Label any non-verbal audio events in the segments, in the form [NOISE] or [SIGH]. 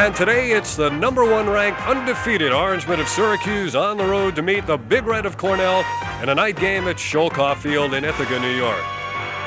And today it's the number one ranked undefeated Orangemen of Syracuse on the road to meet the Big Red of Cornell in a night game at Schoellkopf Field in Ithaca, New York.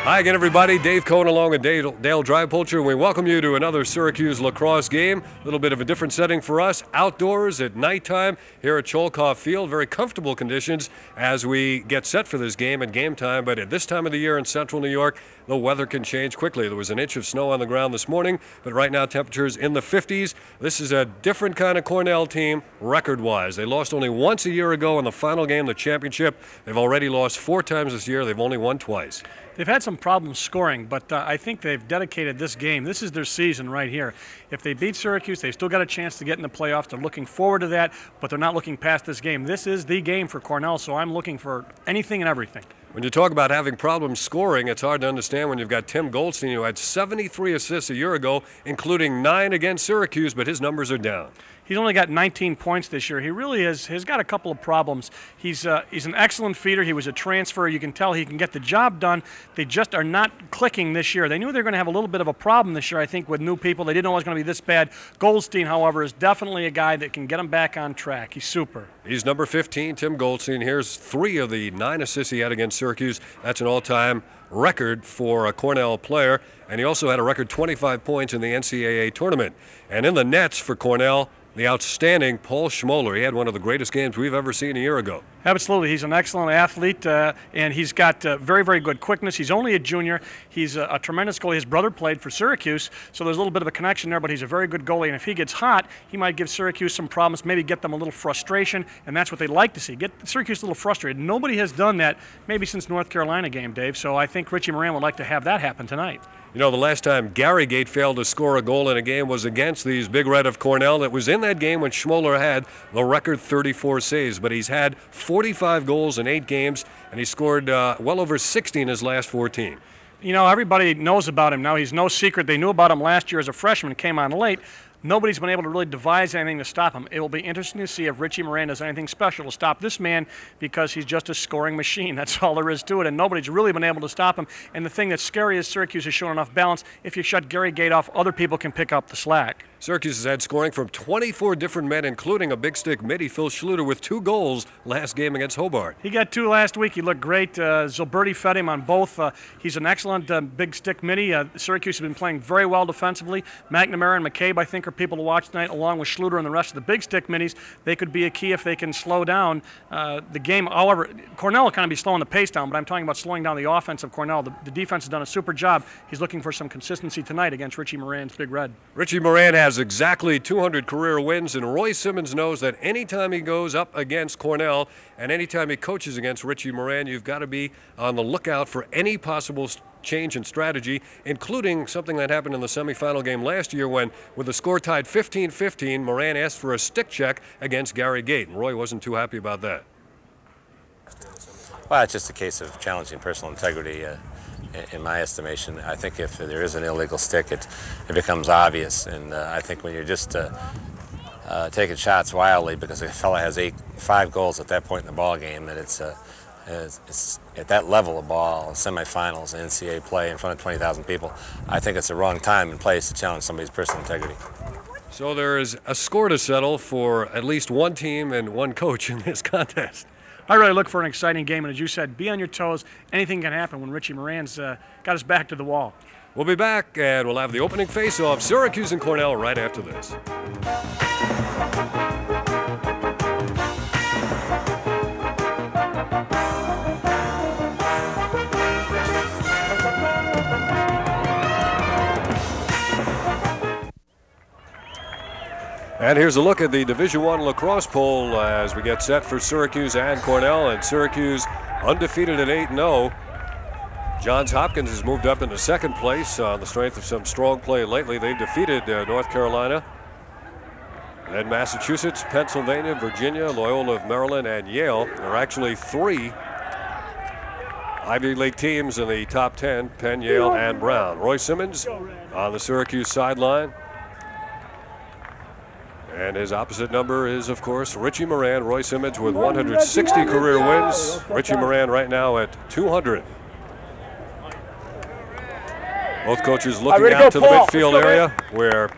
Hi again, everybody. Dave Cohen along with Dale, Dale Drypulcher, we welcome you to another Syracuse lacrosse game. A little bit of a different setting for us, outdoors at nighttime here at Schoellkopf Field. Very comfortable conditions as we get set for this game at game time. But at this time of the year in central New York, the weather can change quickly. There was an inch of snow on the ground this morning, but right now temperatures in the 50s. This is a different kind of Cornell team record-wise. They lost only once a year ago in the final game, the championship. They've already lost four times this year. They've only won twice. They've had some problems scoring, but uh, I think they've dedicated this game. This is their season right here. If they beat Syracuse, they've still got a chance to get in the playoffs. They're looking forward to that, but they're not looking past this game. This is the game for Cornell, so I'm looking for anything and everything. When you talk about having problems scoring, it's hard to understand when you've got Tim Goldstein, who had 73 assists a year ago, including nine against Syracuse, but his numbers are down. He's only got 19 points this year. He really is. Has got a couple of problems. He's uh, he's an excellent feeder. He was a transfer. You can tell he can get the job done. They just are not clicking this year. They knew they were going to have a little bit of a problem this year. I think with new people, they didn't know it was going to be this bad. Goldstein, however, is definitely a guy that can get them back on track. He's super. He's number 15, Tim Goldstein. Here's three of the nine assists he had against Syracuse. That's an all-time record for a Cornell player. And he also had a record 25 points in the NCAA tournament. And in the nets for Cornell, the outstanding Paul Schimoler. He had one of the greatest games we've ever seen a year ago. Absolutely. He's an excellent athlete, uh, and he's got uh, very, very good quickness. He's only a junior. He's a, a, tremendous goalie. His brother played for Syracuse, so there's a little bit of a connection there, but he's a very good goalie. And if he gets hot, he might give Syracuse some problems, maybe get them a little frustration, and that's what they'd like to see. Get Syracuse a little frustrated. Nobody has done that maybe since North Carolina game, Dave, so I think Richie Moran would like to have that happen tonight. You know, the last time Gary Gait failed to score a goal in a game was against these Big Red of Cornell. It was in that game when Schimoler had the record 34 saves, but he's had 45 goals in eight games, and he scored uh, well over 60 in his last 14 you know, everybody knows about him now. He's no secret. They knew about him last year as a freshman, came on late nobody's been able to really devise anything to stop him. It will be interesting to see if Richie Moran does anything special to stop this man because he's just a scoring machine. [LAUGHS] That's all there is to it, and nobody's really been able to stop him. And the thing that's scary is Syracuse has shown enough balance. If you shut Gary Gait off, other people can pick up the slack. Syracuse has had scoring from 24 different men, including a big stick midi, Phil Schluter, with two goals last game against Hobart. He got two last week. He looked great. Uh, Zulberti fed him on both. Uh, he's an excellent uh, big stick midi. Uh, Syracuse has been playing very well defensively. McNamara and McCabe, I think, are people to watch tonight, along with Schluter and the rest of the big stick minis. They could be a key if they can slow down uh, the game. However, Cornell will kind of be slowing the pace down, but I'm talking about slowing down the offense of Cornell. The, the defense has done a super job. He's looking for some consistency tonight against Richie Moran's Big Red. Richie Moran has exactly 200 career wins, and Roy Simmons knows that anytime he goes up against Cornell and anytime he coaches against Richie Moran, you've got to be on the lookout for any possible change in strategy, including something that happened in the semifinal game last year when, with the score tied 15 15, Moran asked for a stick check against Gary Gait, and Roy wasn't too happy about that. Well, it's just a case of challenging personal integrity. Uh, in my estimation. I think if there is an illegal stick, it, it becomes obvious. And uh, I think when you're just uh, uh, taking shots wildly because a fella has eight, five goals at that point in the ball game, that it's, uh, it's, it's, at that level of ball, semifinals, NCAA play in front of 20,000 people, I think it's the wrong time and place to challenge somebody's personal integrity. So there is a score to settle for at least one team and one coach in this contest. I really look for an exciting game, and as you said, be on your toes. Anything can happen when Richie Moran's uh, got us back to the wall. We'll be back, and we'll have the opening face-off, Syracuse and Cornell, right after this. And here's a look at the Division One lacrosse poll as we get set for Syracuse and Cornell. And Syracuse undefeated at 8 0. Johns Hopkins has moved up into second place on the strength of some strong play lately. They've defeated uh, North Carolina. Then Massachusetts, Pennsylvania, Virginia, Loyola of Maryland, and Yale. There are actually three Ivy League teams in the top 10 Penn, Yale, and Brown. Roy Simmons on the Syracuse sideline. And his opposite number is, of course, Richie Moran. Roy Simmons with 160 career wins. Richie Moran right now at 200. Both coaches looking out to the midfield area where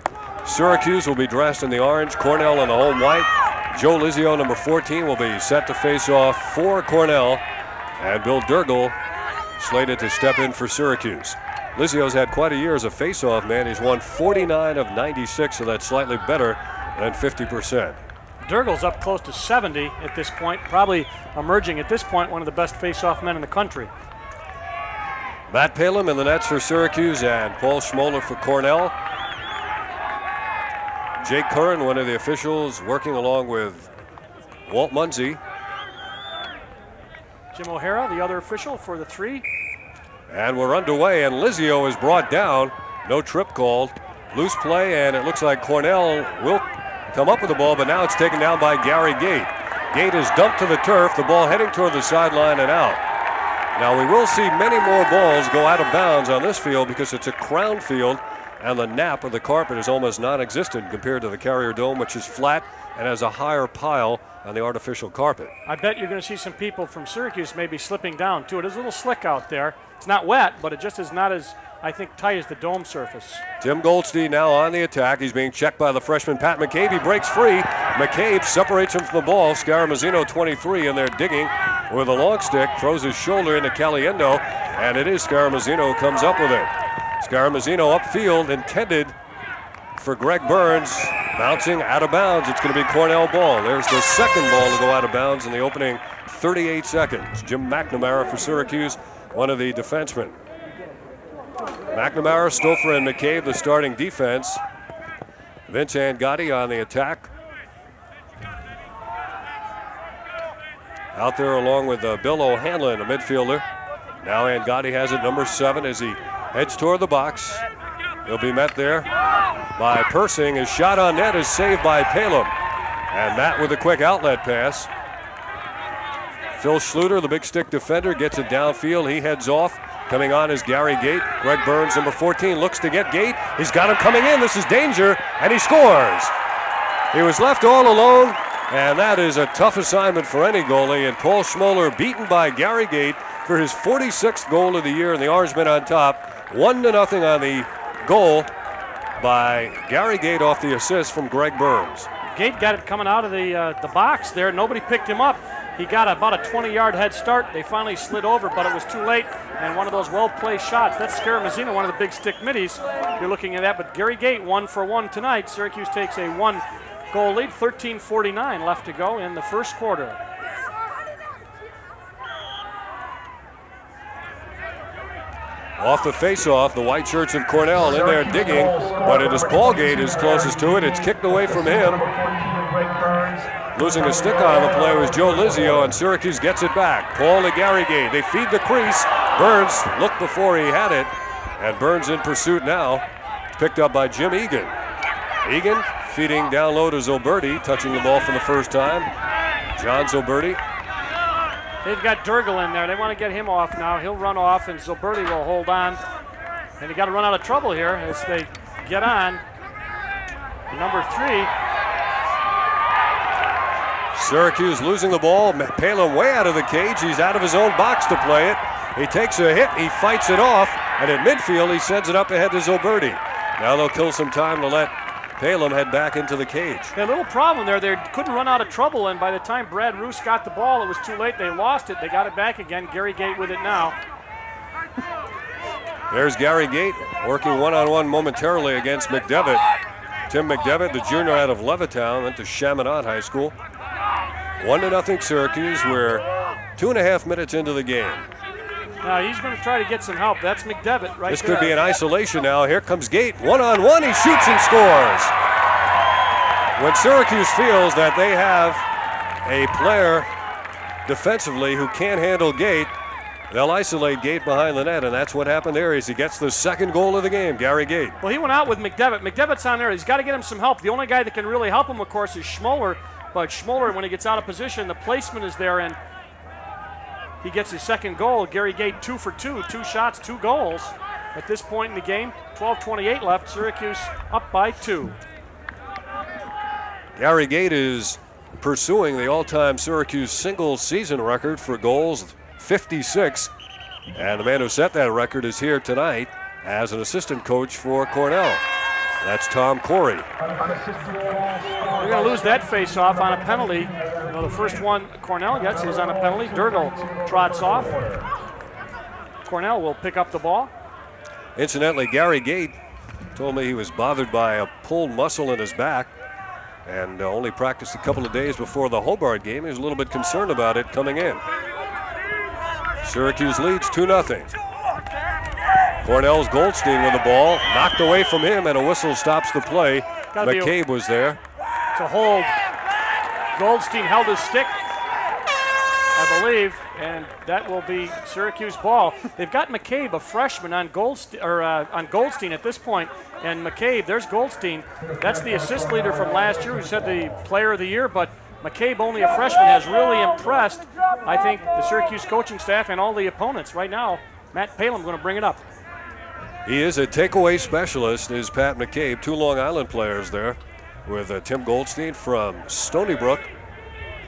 Syracuse will be dressed in the orange, Cornell in the home white. Joe Lizio, number 14, will be set to face off for Cornell, and Bill Durgel slated to step in for Syracuse. Lizio's had quite a year as a face-off man. He's won 49 of 96, so that's slightly better than 50%. Durgel's up close to 70 at this point, probably emerging at this point one of the best face-off men in the country. Matt Palin in the nets for Syracuse and Paul Schimoler for Cornell. Jake Curran, one of the officials, working along with Walt Munsey. Jim O'Hara, the other official for the three. And we're underway, and Lizio is brought down. No trip called. Loose play, and it looks like Cornell will come up with the ball, but now it's taken down by Gary Gait. Gait is dumped to the turf, the ball heading toward the sideline and out. Now we will see many more balls go out of bounds on this field because it's a crown field and the nap of the carpet is almost non-existent compared to the Carrier Dome, which is flat and has a higher pile on the artificial carpet. I bet you're going to see some people from Syracuse maybe slipping down too. It is a little slick out there. It's not wet, but it just is not as I think tight as the dome surface. Tim Goldstein now on the attack. He's being checked by the freshman Pat McCabe. He breaks free. McCabe separates him from the ball. Scaramuzzino 23 and they're digging with a long stick, throws his shoulder into Caliendo, and it is Scaramuzzino who comes up with it. Scaramuzzino upfield intended for Greg Burns, bouncing out of bounds. It's going to be Cornell ball. There's the second ball to go out of bounds in the opening 38 seconds. Jim McNamara for Syracuse, one of the defensemen. McNamara, Stouffer, and McCabe, the starting defense. Vince Angotti on the attack. Out there along with uh, Bill O'Hanlon, a midfielder. Now Angotti has it, number seven, as he heads toward the box. He'll be met there by Persing. His shot on net is saved by Palem. And that with a quick outlet pass. Phil Schluter, the big stick defender, gets it downfield. He heads off. Coming on is Gary Gait. Greg Burns, number 14, looks to get Gait. He's got him coming in. This is danger, and he scores. He was left all alone, and that is a tough assignment for any goalie. And Paul Schimoler beaten by Gary Gait for his 46th goal of the year, and the Orangemen on top. One to nothing on the goal by Gary Gait off the assist from Greg Burns. Gait got it coming out of the uh, the box there. Nobody picked him up. He got about a 20-yard head start. They finally slid over, but it was too late. And one of those well-placed shots. That's Scaramuzzino, one of the big stick middies. You're looking at that. But Gary Gait, one for one tonight. Syracuse takes a one-goal lead. 13:49 left to go in the first quarter. Off the face-off, the white shirts of Cornell in there digging, but it is Paul Gait is closest to it. It's kicked away from him. Losing a stick on the play was Joe Lizio, and Syracuse gets it back. Paul Gait. They feed the crease. Burns looked before he had it, and Burns in pursuit now. Picked up by Jim Egan. Egan feeding down low to Zulberti, touching the ball for the first time. John Zulberti They've got Durgel in there. They want to get him off now. He'll run off, and Zulberti will hold on. And he got to run out of trouble here as they get on. Number three. Syracuse losing the ball. Palin way out of the cage. He's out of his own box to play it. He takes a hit. He fights it off. And at midfield, he sends it up ahead to Zulberti. Now they'll kill some time to let Palin head back into the cage. A little problem there. They couldn't run out of trouble, and by the time Brad Roos got the ball, it was too late. They lost it. They got it back again. Gary Gait with it now. There's Gary Gait working one-on-one momentarily against McDevitt. Tim McDevitt, the junior out of Levittown, went to Chaminade High School. One to nothing Syracuse. We're two and a half minutes into the game. Now he's going to try to get some help. That's McDevitt right This there. could be an isolation now. Here comes Gait. One on one. He shoots and scores. When Syracuse feels that they have a player defensively who can't handle Gait, they'll isolate Gait behind the net, and that's what happened there. As he gets the second goal of the game, Gary Gait. Well, he went out with McDevitt. McDevitt's on there. He's got to get him some help. The only guy that can really help him, of course, is Schimoler. But Schimoler, when he gets out of position, the placement is there, and he gets his second goal. Gary Gait two for two, two shots, two goals. At this point in the game, 12:28 left. Syracuse up by two. Gary Gait is pursuing the all-time Syracuse single season record for goals, 56. And the man who set that record is here tonight as an assistant coach for Cornell. That's Tom Corey. They're going to lose that face-off on a penalty. You know, the first one Cornell gets is on a penalty. Durgel trots off. Cornell will pick up the ball. Incidentally, Gary Gait told me he was bothered by a pulled muscle in his back and uh, only practiced a couple of days before the Hobart game. He was a little bit concerned about it coming in. Syracuse leads 2 0. Cornell's Goldstein with the ball, knocked away from him, and a whistle stops the play. Gotta McCabe was there. To hold. Goldstein held his stick, I believe, and that will be Syracuse ball. They've got McCabe, a freshman, on Goldstein or uh, on Goldstein at this point, and McCabe. There's Goldstein. That's the assist leader from last year, who said the Player of the Year, but. McCabe, only a freshman, has really impressed, I think, the Syracuse coaching staff and all the opponents. Right now, Matt Palem going to bring it up. He is a takeaway specialist, is Pat McCabe. Two Long Island players there with uh, Tim Goldstein from Stony Brook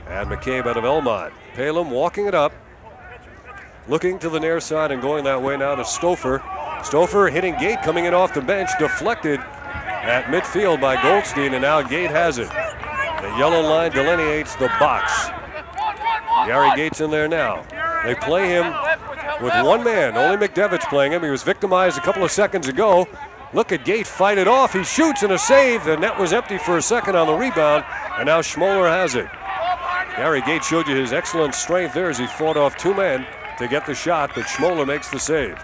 and McCabe out of Elmont. Palem walking it up, looking to the near side and going that way now to Stouffer. Stouffer hitting Gait coming in off the bench, deflected at midfield by Goldstein, and now Gait has it. The yellow line delineates the box. Gary Gait's in there now. They play him with one man. Only McDevitt's playing him. He was victimized a couple of seconds ago. Look at Gait fight it off. He shoots and a save. The net was empty for a second on the rebound, and now Schimoler has it. Gary Gait showed you his excellent strength there as he fought off two men to get the shot, but Schimoler makes the save.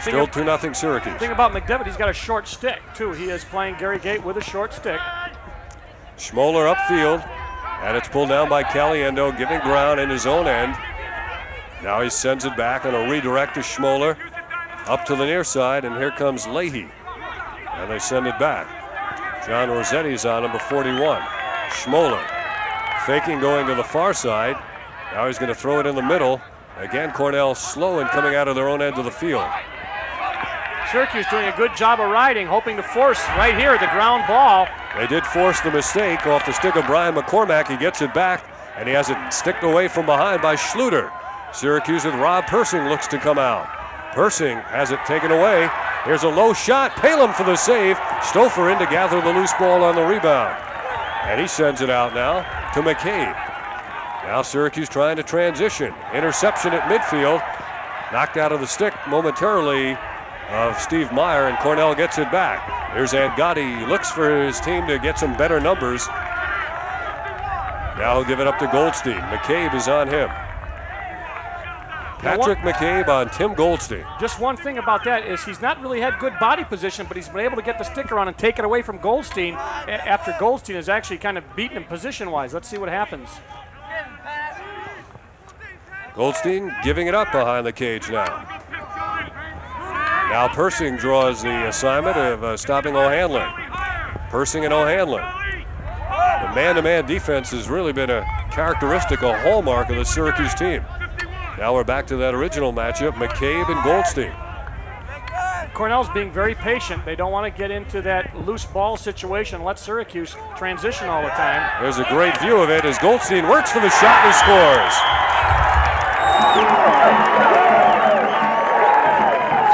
Still 2 0 Syracuse. thing about McDevitt, he's got a short stick, too. He is playing Gary Gait with a short stick. Schimoler upfield, and it's pulled down by Caliendo, giving ground in his own end. Now he sends it back on a redirect to Schimoler, up to the near side, and here comes Leahy. And they send it back. John Rossetti's on number 41. Schimoler faking going to the far side. Now he's going to throw it in the middle. Again, Cornell slow and coming out of their own end of the field. Syracuse doing a good job of riding, hoping to force right here the ground ball. They did force the mistake off the stick of Brian McCormack. He gets it back, and he has it sticked away from behind by Schluter. Syracuse with Rob Persing looks to come out. Persing has it taken away. Here's a low shot. Palem for the save. Stouffer in to gather the loose ball on the rebound. And he sends it out now to McCabe. Now Syracuse trying to transition. Interception at midfield. Knocked out of the stick momentarily of Steve Meyer, and Cornell gets it back. Here's Angotti. He looks for his team to get some better numbers. Now he'll give it up to Goldstein. McCabe is on him. Patrick McCabe on Tim Goldstein. Just one thing about that is he's not really had good body position, but he's been able to get the sticker on and take it away from Goldstein after Goldstein has actually kind of beaten him position wise. Let's see what happens. Goldstein giving it up behind the cage now. Now Persing draws the assignment of uh, stopping O'Hanlon. Persing and O'Hanlon. The man-to-man defense has really been a characteristic, a hallmark of the Syracuse team. Now we're back to that original matchup, McCabe and Goldstein. Cornell's being very patient. They don't want to get into that loose ball situation. Let Syracuse transition all the time. There's a great view of it as Goldstein works for the shot and scores.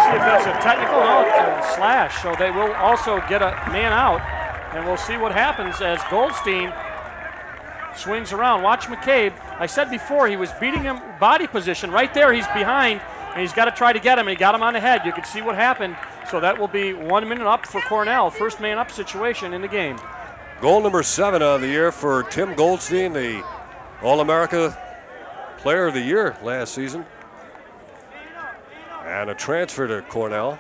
See if that's a technical. No, a slash. So they will also get a man out, and we'll see what happens as Goldstein swings around. Watch McCabe. I said before he was beating him body position right there. He's behind, and he's got to try to get him. And he got him on the head. You can see what happened. So that will be one minute up for Cornell. First man up situation in the game. Goal number seven of the year for Tim Goldstein, the All America Player of the Year last season. And a transfer to Cornell.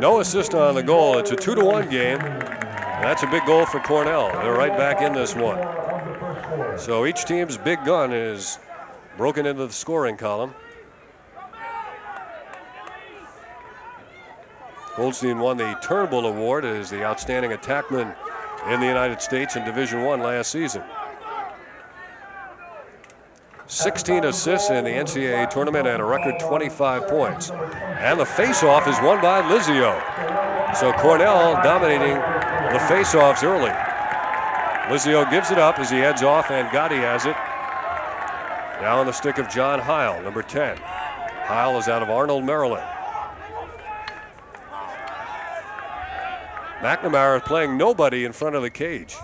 No assist on the goal. It's a two to one game. That's a big goal for Cornell. They're right back in this one. So each team's big gun is broken into the scoring column. Goldstein won the Turnbull Award as the outstanding attackman in the United States in Division One last season. 16 assists in the NCAA tournament and a record 25 points. And the faceoff is won by Lizio. So Cornell dominating the faceoffs early. Lizio gives it up as he heads off, Angotti has it. Now on the stick of John Heil, number 10. Heil is out of Arnold, Maryland. McNamara is playing nobody in front of the cage.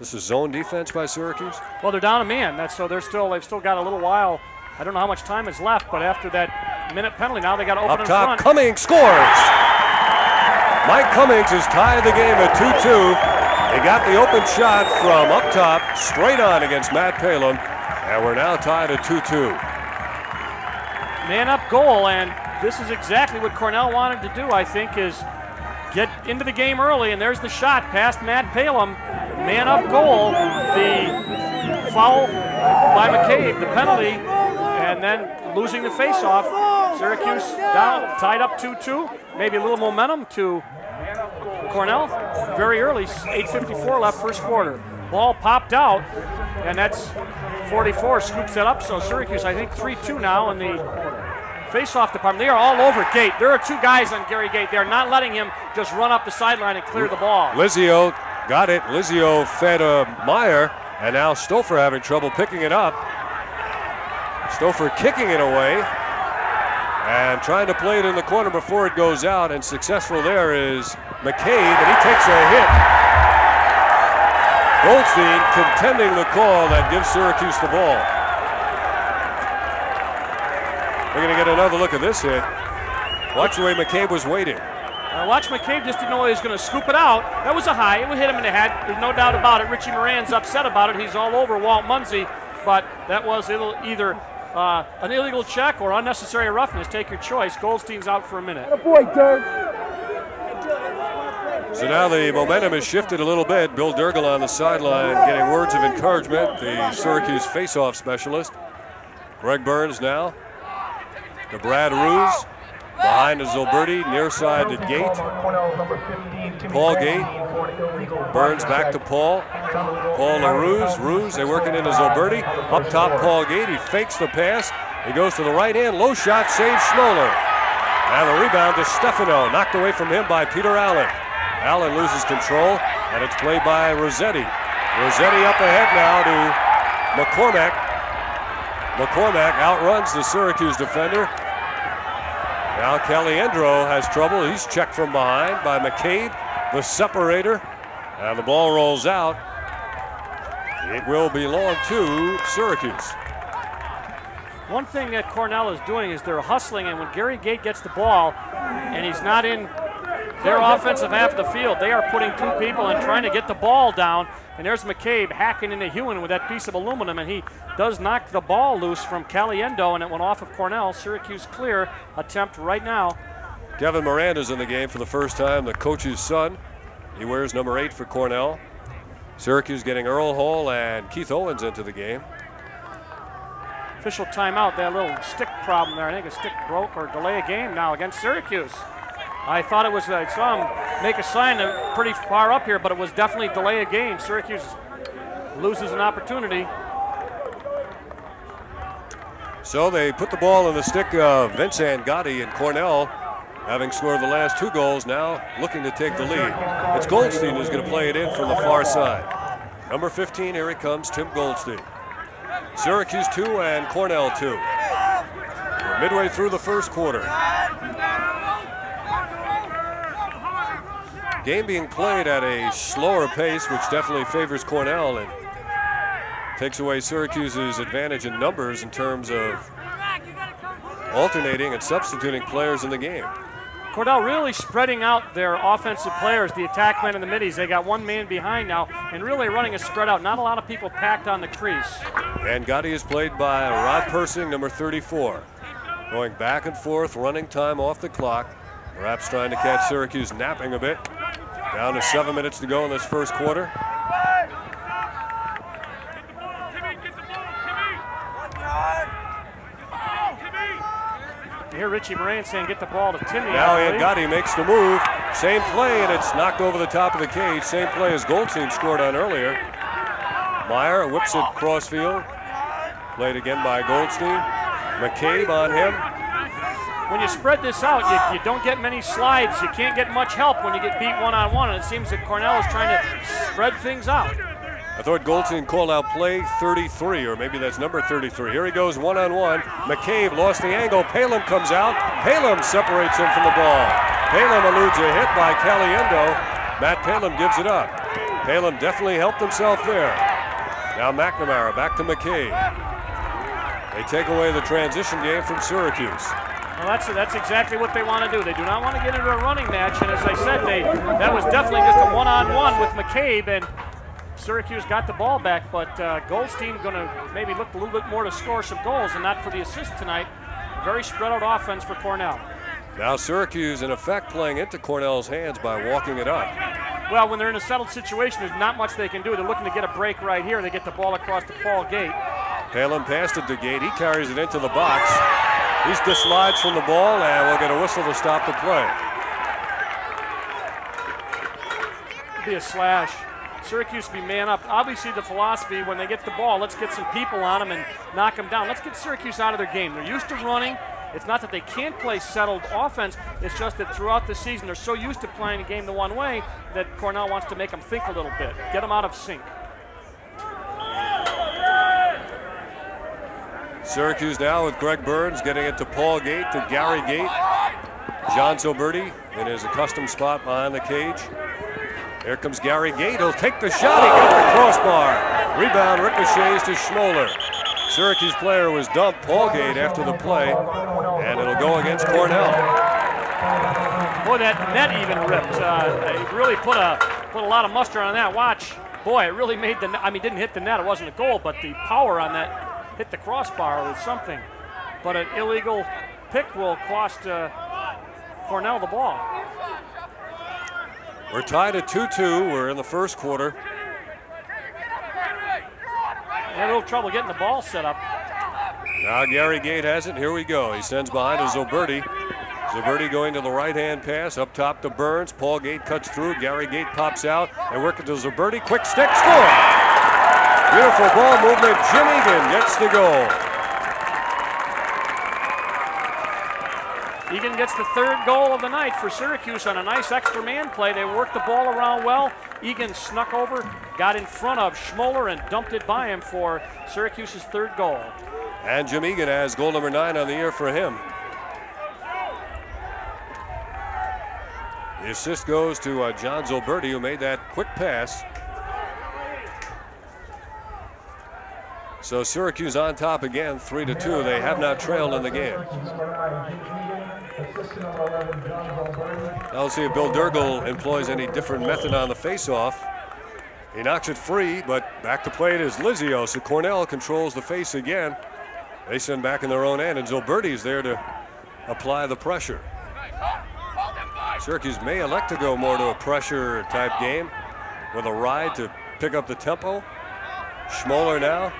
This is zone defense by Syracuse. Well, they're down a man. That's so they're still they've still got a little while. I don't know how much time is left, but after that minute penalty, now they got to open Up top, front. Cummings scores. Mike Cummings has tied the game at 2-2. He got the open shot from up top, straight on against Matt Palum, and we're now tied at 2-2. man up goal, and this is exactly what Cornell wanted to do. I think is get into the game early, and there's the shot past Matt Palum. Man up goal, the foul by McCabe, the penalty, and then losing the faceoff. Syracuse down, tied up 2-2. Maybe a little momentum to Cornell. Very early, 8:54 left, first quarter. Ball popped out, and that's 44 scoops it up. So Syracuse, I think 3-2 now in the face-off department. They are all over Gait. There are two guys on Gary Gait. They're not letting him just run up the sideline and clear the ball. Lizio got it. Lizio fed uh, Meyer, and now Stouffer having trouble picking it up. Stouffer kicking it away and trying to play it in the corner before it goes out, and successful there is McCabe, and he takes a hit. Goldstein contending the call that gives Syracuse the ball. We're going to get another look at this hit. Watch the way McCabe was waiting. Uh, watch McCabe just didn't know he was going to scoop it out. That was a high. It would hit him in the head. There's no doubt about it. Richie Moran's upset about it. He's all over Walt Munsey, but that was either uh, an illegal check or unnecessary roughness. Take your choice. Goldstein's out for a minute. Boy, Dirk. So now the momentum has shifted a little bit. Bill Durgal on the sideline getting words of encouragement, the Syracuse faceoff specialist. Greg Burns now to Brad Ruse. Behind is Zulberti, near side to Gait. Paul Gait. Burns back to Paul. Paul Ruse. Ruse, they're working into Zulberti. Up top, Paul Gait. He fakes the pass. He goes to the right hand. Low shot saves Schimoler. And the rebound to Stefano. Knocked away from him by Peter Allen. Allen loses control, and it's played by Rossetti. Rossetti up ahead now to McCormack. McCormack outruns the Syracuse defender. Now Caliendo has trouble. He's checked from behind by McCabe, the separator. And the ball rolls out. It will belong to Syracuse. One thing that Cornell is doing is they're hustling, and when Gary Gait gets the ball and he's not in their offensive half of the field, they are putting two people and trying to get the ball down. And there's McCabe hacking into Hewen with that piece of aluminum, and he does knock the ball loose from Caliendo, and it went off of Cornell. Syracuse clear attempt right now. Kevin Miranda's in the game for the first time, the coach's son. He wears number eight for Cornell. Syracuse getting Earl Hall and Keith Owens into the game. Official timeout, that little stick problem there. I think a stick broke or delay a game now against Syracuse. I thought it was, I saw him make a sign pretty far up here, but it was definitely delay a game. Syracuse loses an opportunity. So they put the ball in the stick of Vince Angotti and Cornell, having scored the last two goals, now looking to take the lead. It's Goldstein who's going to play it in from the far side. Number 15, here he comes, Tim Goldstein. Syracuse 2 and Cornell 2. We're midway through the first quarter. Game being played at a slower pace, which definitely favors Cornell and takes away Syracuse's advantage in numbers in terms of alternating and substituting players in the game. Cornell really spreading out their offensive players, the attack men and the middies. They got one man behind now and really running a spread out. Not a lot of people packed on the crease. Angotti is played by Rod Persing, number 34. Going back and forth, running time off the clock. Perhaps trying to catch Syracuse napping a bit. Down to seven minutes to go in this first quarter. You hear Richie Moran saying, get the ball to Timmy. Now. Angotti makes the move. Same play, and it's knocked over the top of the cage. Same play as Goldstein scored on earlier. Meyer whips it crossfield. Played again by Goldstein. McCabe on him. When you spread this out, you, you don't get many slides. You can't get much help when you get beat one on one. And it seems that Cornell is trying to spread things out. I thought Goldstein called out play 33, or maybe that's number 33. Here he goes one on one. McCabe lost the angle. Palum comes out. Palum separates him from the ball. Palum eludes a hit by Caliendo. Matt Palin gives it up. Palin definitely helped himself there. Now McNamara back to McCabe. They take away the transition game from Syracuse. Well, that's that's exactly what they want to do. They do not want to get into a running match, and as I said, they that was definitely just a one-on-one with McCabe, and Syracuse got the ball back. But uh, Goldstein going to maybe look a little bit more to score some goals, and not for the assist tonight. Very spread out offense for Cornell. Now Syracuse, in effect, playing into Cornell's hands by walking it up. Well, when they're in a settled situation, there's not much they can do. They're looking to get a break right here. They get the ball across to Paul Gait. Palin passed it to Gait. He carries it into the box. He's dislodged from the ball, and we'll get a whistle to stop the play. It'll be a slash. Syracuse be man up. Obviously, the philosophy when they get the ball, let's get some people on them and knock them down. Let's get Syracuse out of their game. They're used to running. It's not that they can't play settled offense. It's just that throughout the season, they're so used to playing a game the one way that Cornell wants to make them think a little bit, get them out of sync. Syracuse now with Greg Burns getting it to Paul Gait, to Gary Gait. John Zulberti in his accustomed spot behind the cage. Here comes Gary Gait. He'll take the shot. He got the crossbar. Rebound ricochets to Schimoler. Syracuse player was dumped, Paul Gait, after the play, and it'll go against Cornell. Boy, that net even ripped. Uh, really put a put a lot of mustard on that. Watch, boy, it really made the. I mean, didn't hit the net. It wasn't a goal, but the power on that hit the crossbar was something. But an illegal pick will cost uh, Cornell the ball. We're tied at 2-2. We're in the first quarter. Had a little trouble getting the ball set up. Now Gary Gait has it. Here we go. He sends behind to Zulberti. Zulberti going to the right-hand pass up top to Burns. Paul Gait cuts through. Gary Gait pops out and working to Zulberti. Quick stick score. Beautiful ball movement. Jim Egan gets the goal. Egan gets the third goal of the night for Syracuse on a nice extra man play. They worked the ball around well. Egan snuck over, got in front of Schimoler, and dumped it by him for Syracuse's third goal. And Jim Egan has goal number nine on the year for him. The assist goes to uh, John Zulberti, who made that quick pass. So Syracuse on top again, three to two. They have not trailed in the game. Now let's see if Bill Durgel employs any different method on the faceoff. He knocks it free, but back to play it is Lizio. So Cornell controls the face again. They send back in their own end, and Zulberti's there to apply the pressure. Syracuse may elect to go more to a pressure type game with a ride to pick up the tempo. Schimoler now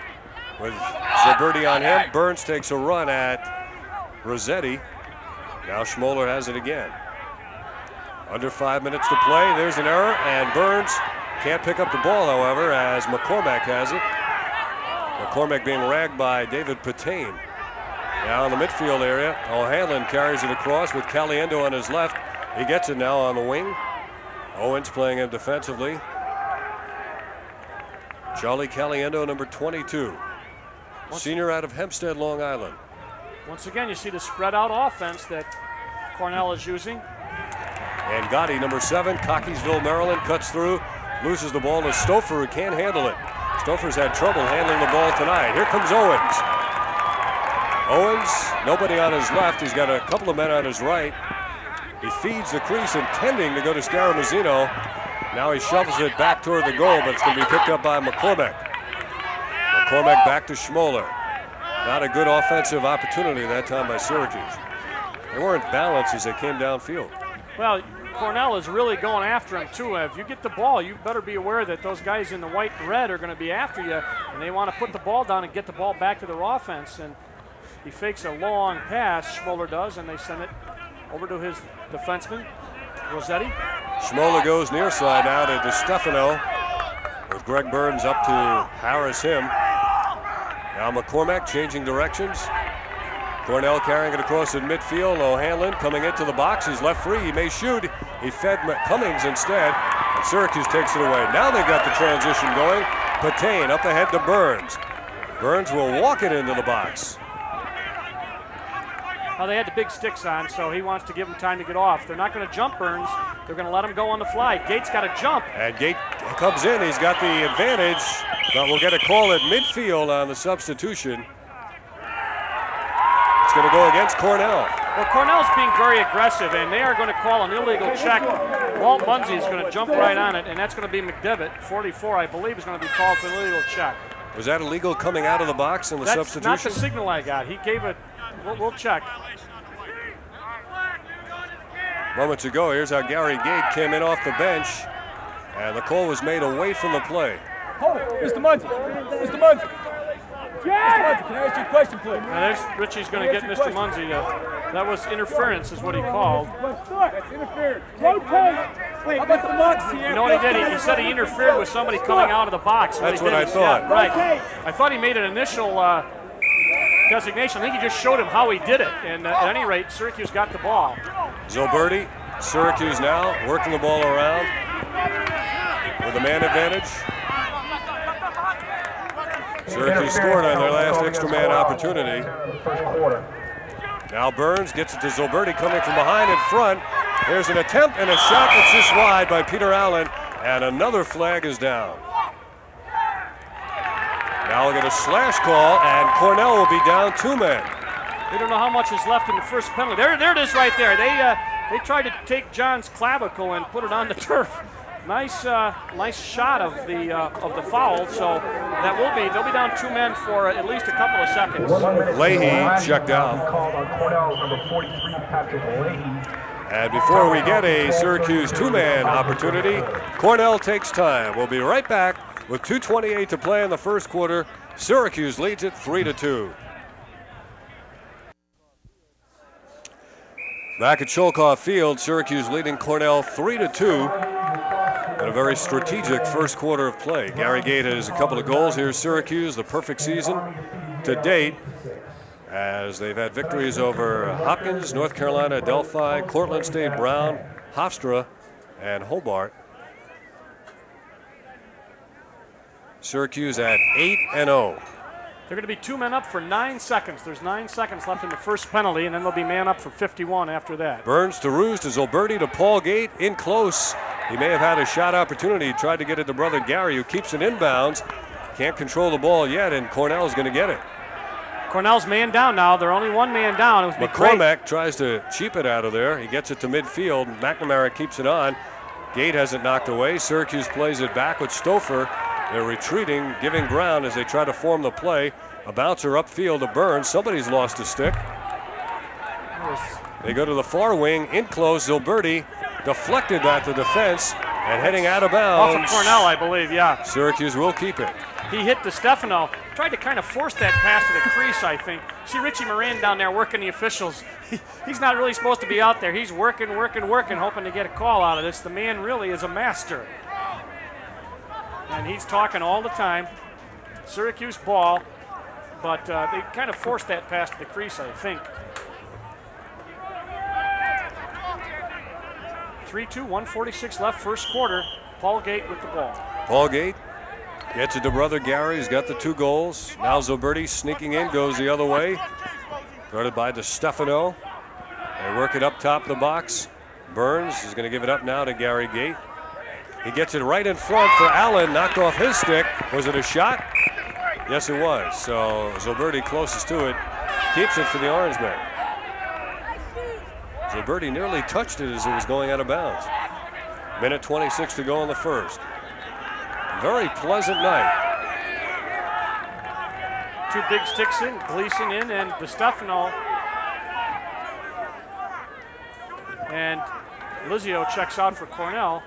with Zulberti on him. Burns takes a run at Rossetti. Now Schimoler has it again. Under five minutes to play. There's an error, and Burns can't pick up the ball, however, as McCormack has it. McCormack being ragged by David Patain. Now in the midfield area, O'Hanlon carries it across with Caliendo on his left. He gets it now on the wing. Owens playing him defensively. Charlie Caliendo, number 22. Senior out of Hempstead, Long Island. Once again, you see the spread out offense that Cornell is using. Angotti, number seven, Cockeysville, Maryland, cuts through, loses the ball to Stouffer, who can't handle it. Stouffer's had trouble handling the ball tonight. Here comes Owens. Owens, nobody on his left. He's got a couple of men on his right. He feeds the crease, intending to go to Scaramuzzino. Now he shovels it back toward the goal, but it's going to be picked up by McCormack. McCormack back to Schimoler. Not a good offensive opportunity that time by Syracuse. They weren't balanced as they came downfield. Well, Cornell is really going after him too. If you get the ball, you better be aware that those guys in the white and red are going to be after you, and they want to put the ball down and get the ball back to their offense. And he fakes a long pass, Schimoler does, and they send it over to his defenseman, Rossetti. Schimoler goes near side now to DeStefano with Greg Burns up to harass him. Now McCormack changing directions. Cornell carrying it across in midfield. O'Hanlon coming into the box. He's left free. He may shoot. He fed Cummings instead. And Syracuse takes it away. Now they've got the transition going. Patain up ahead to Burns. Burns will walk it into the box. Well, they had the big sticks on, so he wants to give him time to get off. They're not going to jump Burns. They're going to let him go on the fly. Gait's got to jump. And Gait comes in. He's got the advantage, but we'll get a call at midfield on the substitution. It's going to go against Cornell. Well, Cornell's being very aggressive, and they are going to call an illegal check. Walt Munsey is going to jump right on it, and that's going to be McDevitt, 44, I believe, is going to be called for an illegal check. Was that illegal coming out of the box in the That's substitution? not the signal I got. He gave it. We'll, we'll check. Moments ago, here's how Gary Gait came in off the bench, and the call was made away from the play. Hold it, Mr. Munsey. Mr. Munsey. Mr. Munsey, can I ask you a question, please? Now there's Richie's going to get Mr. Munsey. To, that was interference, is what he called. That's interference. Rotate. Wait, How about the box here? You know what he did? He, he said he interfered with somebody coming out of the box. That's he what I thought. yeah, right. I thought he made an initial uh, designation. I think he just showed him how he did it. And uh, at any rate, Syracuse got the ball. Zulberti, Syracuse now working the ball around with a man advantage. Syracuse scored on their last extra man opportunity. Now Burns gets it to Zulberti coming from behind in front. There's an attempt and a shot that's just wide by Peter Allen, and another flag is down. Now we'll get a slash call, and Cornell will be down two men. We don't know how much is left in the first penalty. There, there it is right there. They uh, they tried to take John's clavicle and put it on the [LAUGHS] turf. Nice, uh, nice shot of the uh, of the foul. So that will be they'll be down two men for at least a couple of seconds. Leahy checked out. Called on Cornell, number 43, Patrick Leahy. And before we get a Syracuse two-man opportunity, Cornell takes time. We'll be right back with 2:28 to play in the first quarter. Syracuse leads it three to two. Back at Schoellkopf Field, Syracuse leading Cornell three to two. In a very strategic first quarter of play. Gary Gait has a couple of goals. Here's Syracuse, the perfect season to date as they've had victories over Hopkins, North Carolina, Adelphi, Cortland State, Brown, Hofstra, and Hobart. Syracuse at 8 and oh. 0. They're going to be two men up for nine seconds. There's nine seconds left in the first penalty, and then they'll be man up for 51 after that. Burns to Ruse to Zulberti to Paul Gait in close. He may have had a shot opportunity. He tried to get it to brother Gary, who keeps it inbounds. Can't control the ball yet, and Cornell's going to get it. Cornell's man down now. They're only one man down. It would great. McCormack tries to cheap it out of there. He gets it to midfield. McNamara keeps it on. Gait has it knocked away. Syracuse plays it back with Stouffer. They're retreating, giving ground as they try to form the play. A bouncer upfield to Burns. Somebody's lost a stick. They go to the far wing, in close. Zulberti deflected at the defense and heading out of bounds. Off of Cornell, I believe, yeah. Syracuse will keep it. He hit DeStefano. Tried to kind of force that pass to the crease, I think. See Richie Moran down there working the officials. He, he's not really supposed to be out there. He's working, working, working, hoping to get a call out of this. The man really is a master. And he's talking all the time. Syracuse ball, but uh, they kind of forced that pass to the crease, I think. 3 2, 146 left, first quarter. Paul Gait with the ball. Paul Gait gets it to brother Gary. He's got the two goals. Now Zulberti sneaking in, goes the other way. Guarded by DeStefano. They work it up top of the box. Burns is going to give it up now to Gary Gait. He gets it right in front for Allen, knocked off his stick. Was it a shot? Yes, it was. So Zulberti closest to it, keeps it for the Orangemen. Zulberti nearly touched it as it was going out of bounds. Minute 26 to go in the first. Very pleasant night. Two big sticks in, Gleason in, and DeStefano. And Lizio checks out for Cornell.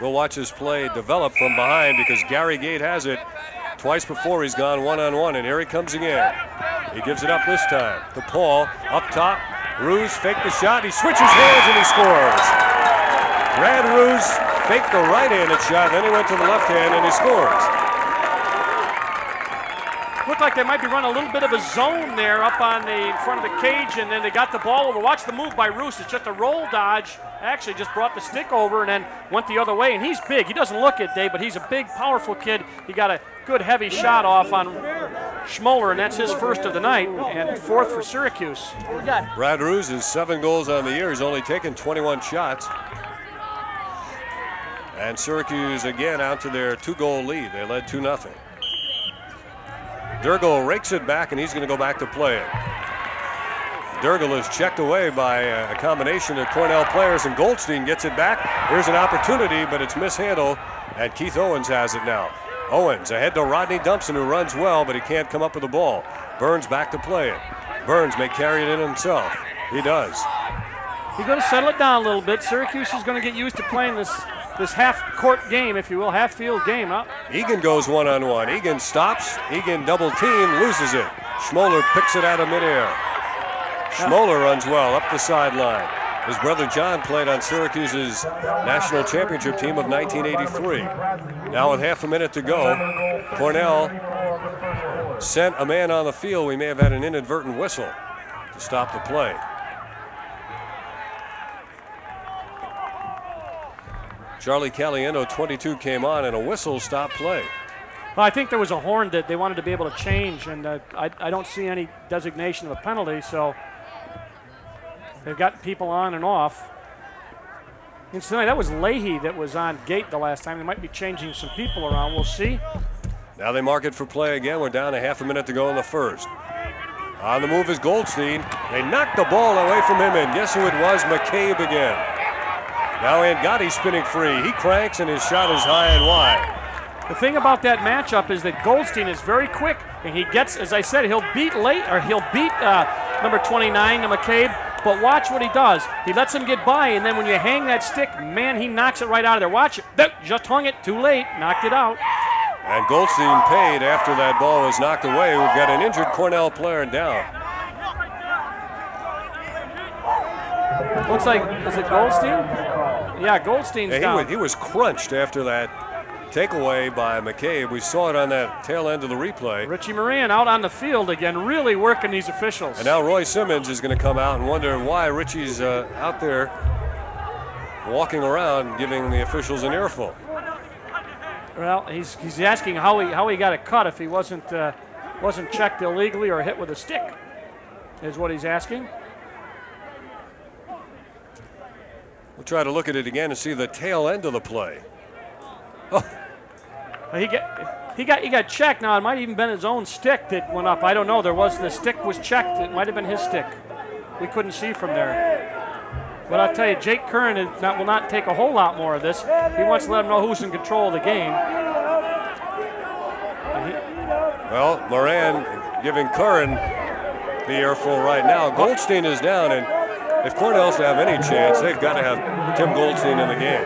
We'll watch his play develop from behind because Gary Gait has it. Twice before he's gone one on one, and here he comes again. He gives it up this time to Paul. Up top, Ruse faked the shot. He switches hands and he scores. Brad Ruse faked the right-handed shot, then he went to the left hand and he scores. Looked like they might be running a little bit of a zone there up on the in front of the cage, and then they got the ball over. Watch the move by Roos. It's just a roll dodge. Actually, just brought the stick over and then went the other way. And he's big. He doesn't look it, Dave, but he's a big, powerful kid. He got a good heavy shot off on Schimoler, and that's his first of the night, and fourth for Syracuse. Brad Ruse is seven goals on the year. He's only taken 21 shots. And Syracuse again out to their two-goal lead. They led 2 0 Dirrigl rakes it back, and he's going to go back to play it. Dirrigl is checked away by a combination of Cornell players, and Goldstein gets it back. Here's an opportunity, but it's mishandled, and Keith Owens has it now. Owens ahead to Rodney Dumpson, who runs well, but he can't come up with the ball. Burns back to play it. Burns may carry it in himself. He does. He's going to settle it down a little bit. Syracuse is going to get used to playing this this half-court game, if you will, half-field game. Up. Egan goes one-on-one. Egan stops. Egan double team, loses it. Schimoler picks it out of midair. Schimoler runs well up the sideline. His brother John played on Syracuse's national championship team of 1983. Now with half a minute to go, Cornell sent a man on the field. We may have had an inadvertent whistle to stop the play. Charlie Caliendo, 22, came on, and a whistle stopped play. Well, I think there was a horn that they wanted to be able to change, and uh, I, I don't see any designation of a penalty, so they've got people on and off. Incidentally, that was Leahy that was on Gait the last time. They might be changing some people around. We'll see. Now they mark it for play again. We're down a half a minute to go in the first. On the move is Goldstein. They knocked the ball away from him, and guess who it was? McCabe again. Now Angotti spinning free. He cranks and his shot is high and wide. The thing about that matchup is that Goldstein is very quick, and he gets, as I said, he'll beat late or he'll beat uh, number 29, McCabe. But watch what he does. He lets him get by, and then when you hang that stick, man, he knocks it right out of there. Watch it. Just hung it too late. Knocked it out. And Goldstein paid after that ball was knocked away. We've got an injured Cornell player down. Looks like, is it Goldstein? Yeah, Goldstein's yeah, he down. Was, he was crunched after that takeaway by McCabe. We saw it on that tail end of the replay. Richie Moran out on the field again, really working these officials. And now Roy Simmons is going to come out and wonder why Richie's uh, out there walking around giving the officials an earful. Well, he's, he's asking how he how he got a cut if he wasn't uh, wasn't checked illegally or hit with a stick, is what he's asking. We'll try to look at it again and see the tail end of the play. Oh. He got he got he got checked. Now it might even been his own stick that went up. I don't know. There was the stick was checked. It might have been his stick. We couldn't see from there. But I'll tell you, Jake Curran not, will not take a whole lot more of this. He wants to let him know who's in control of the game. well, Moran giving Curran the earful right now. Goldstein is down, and if Cornell's to have any chance, they've got to have Tim Goldstein in the game.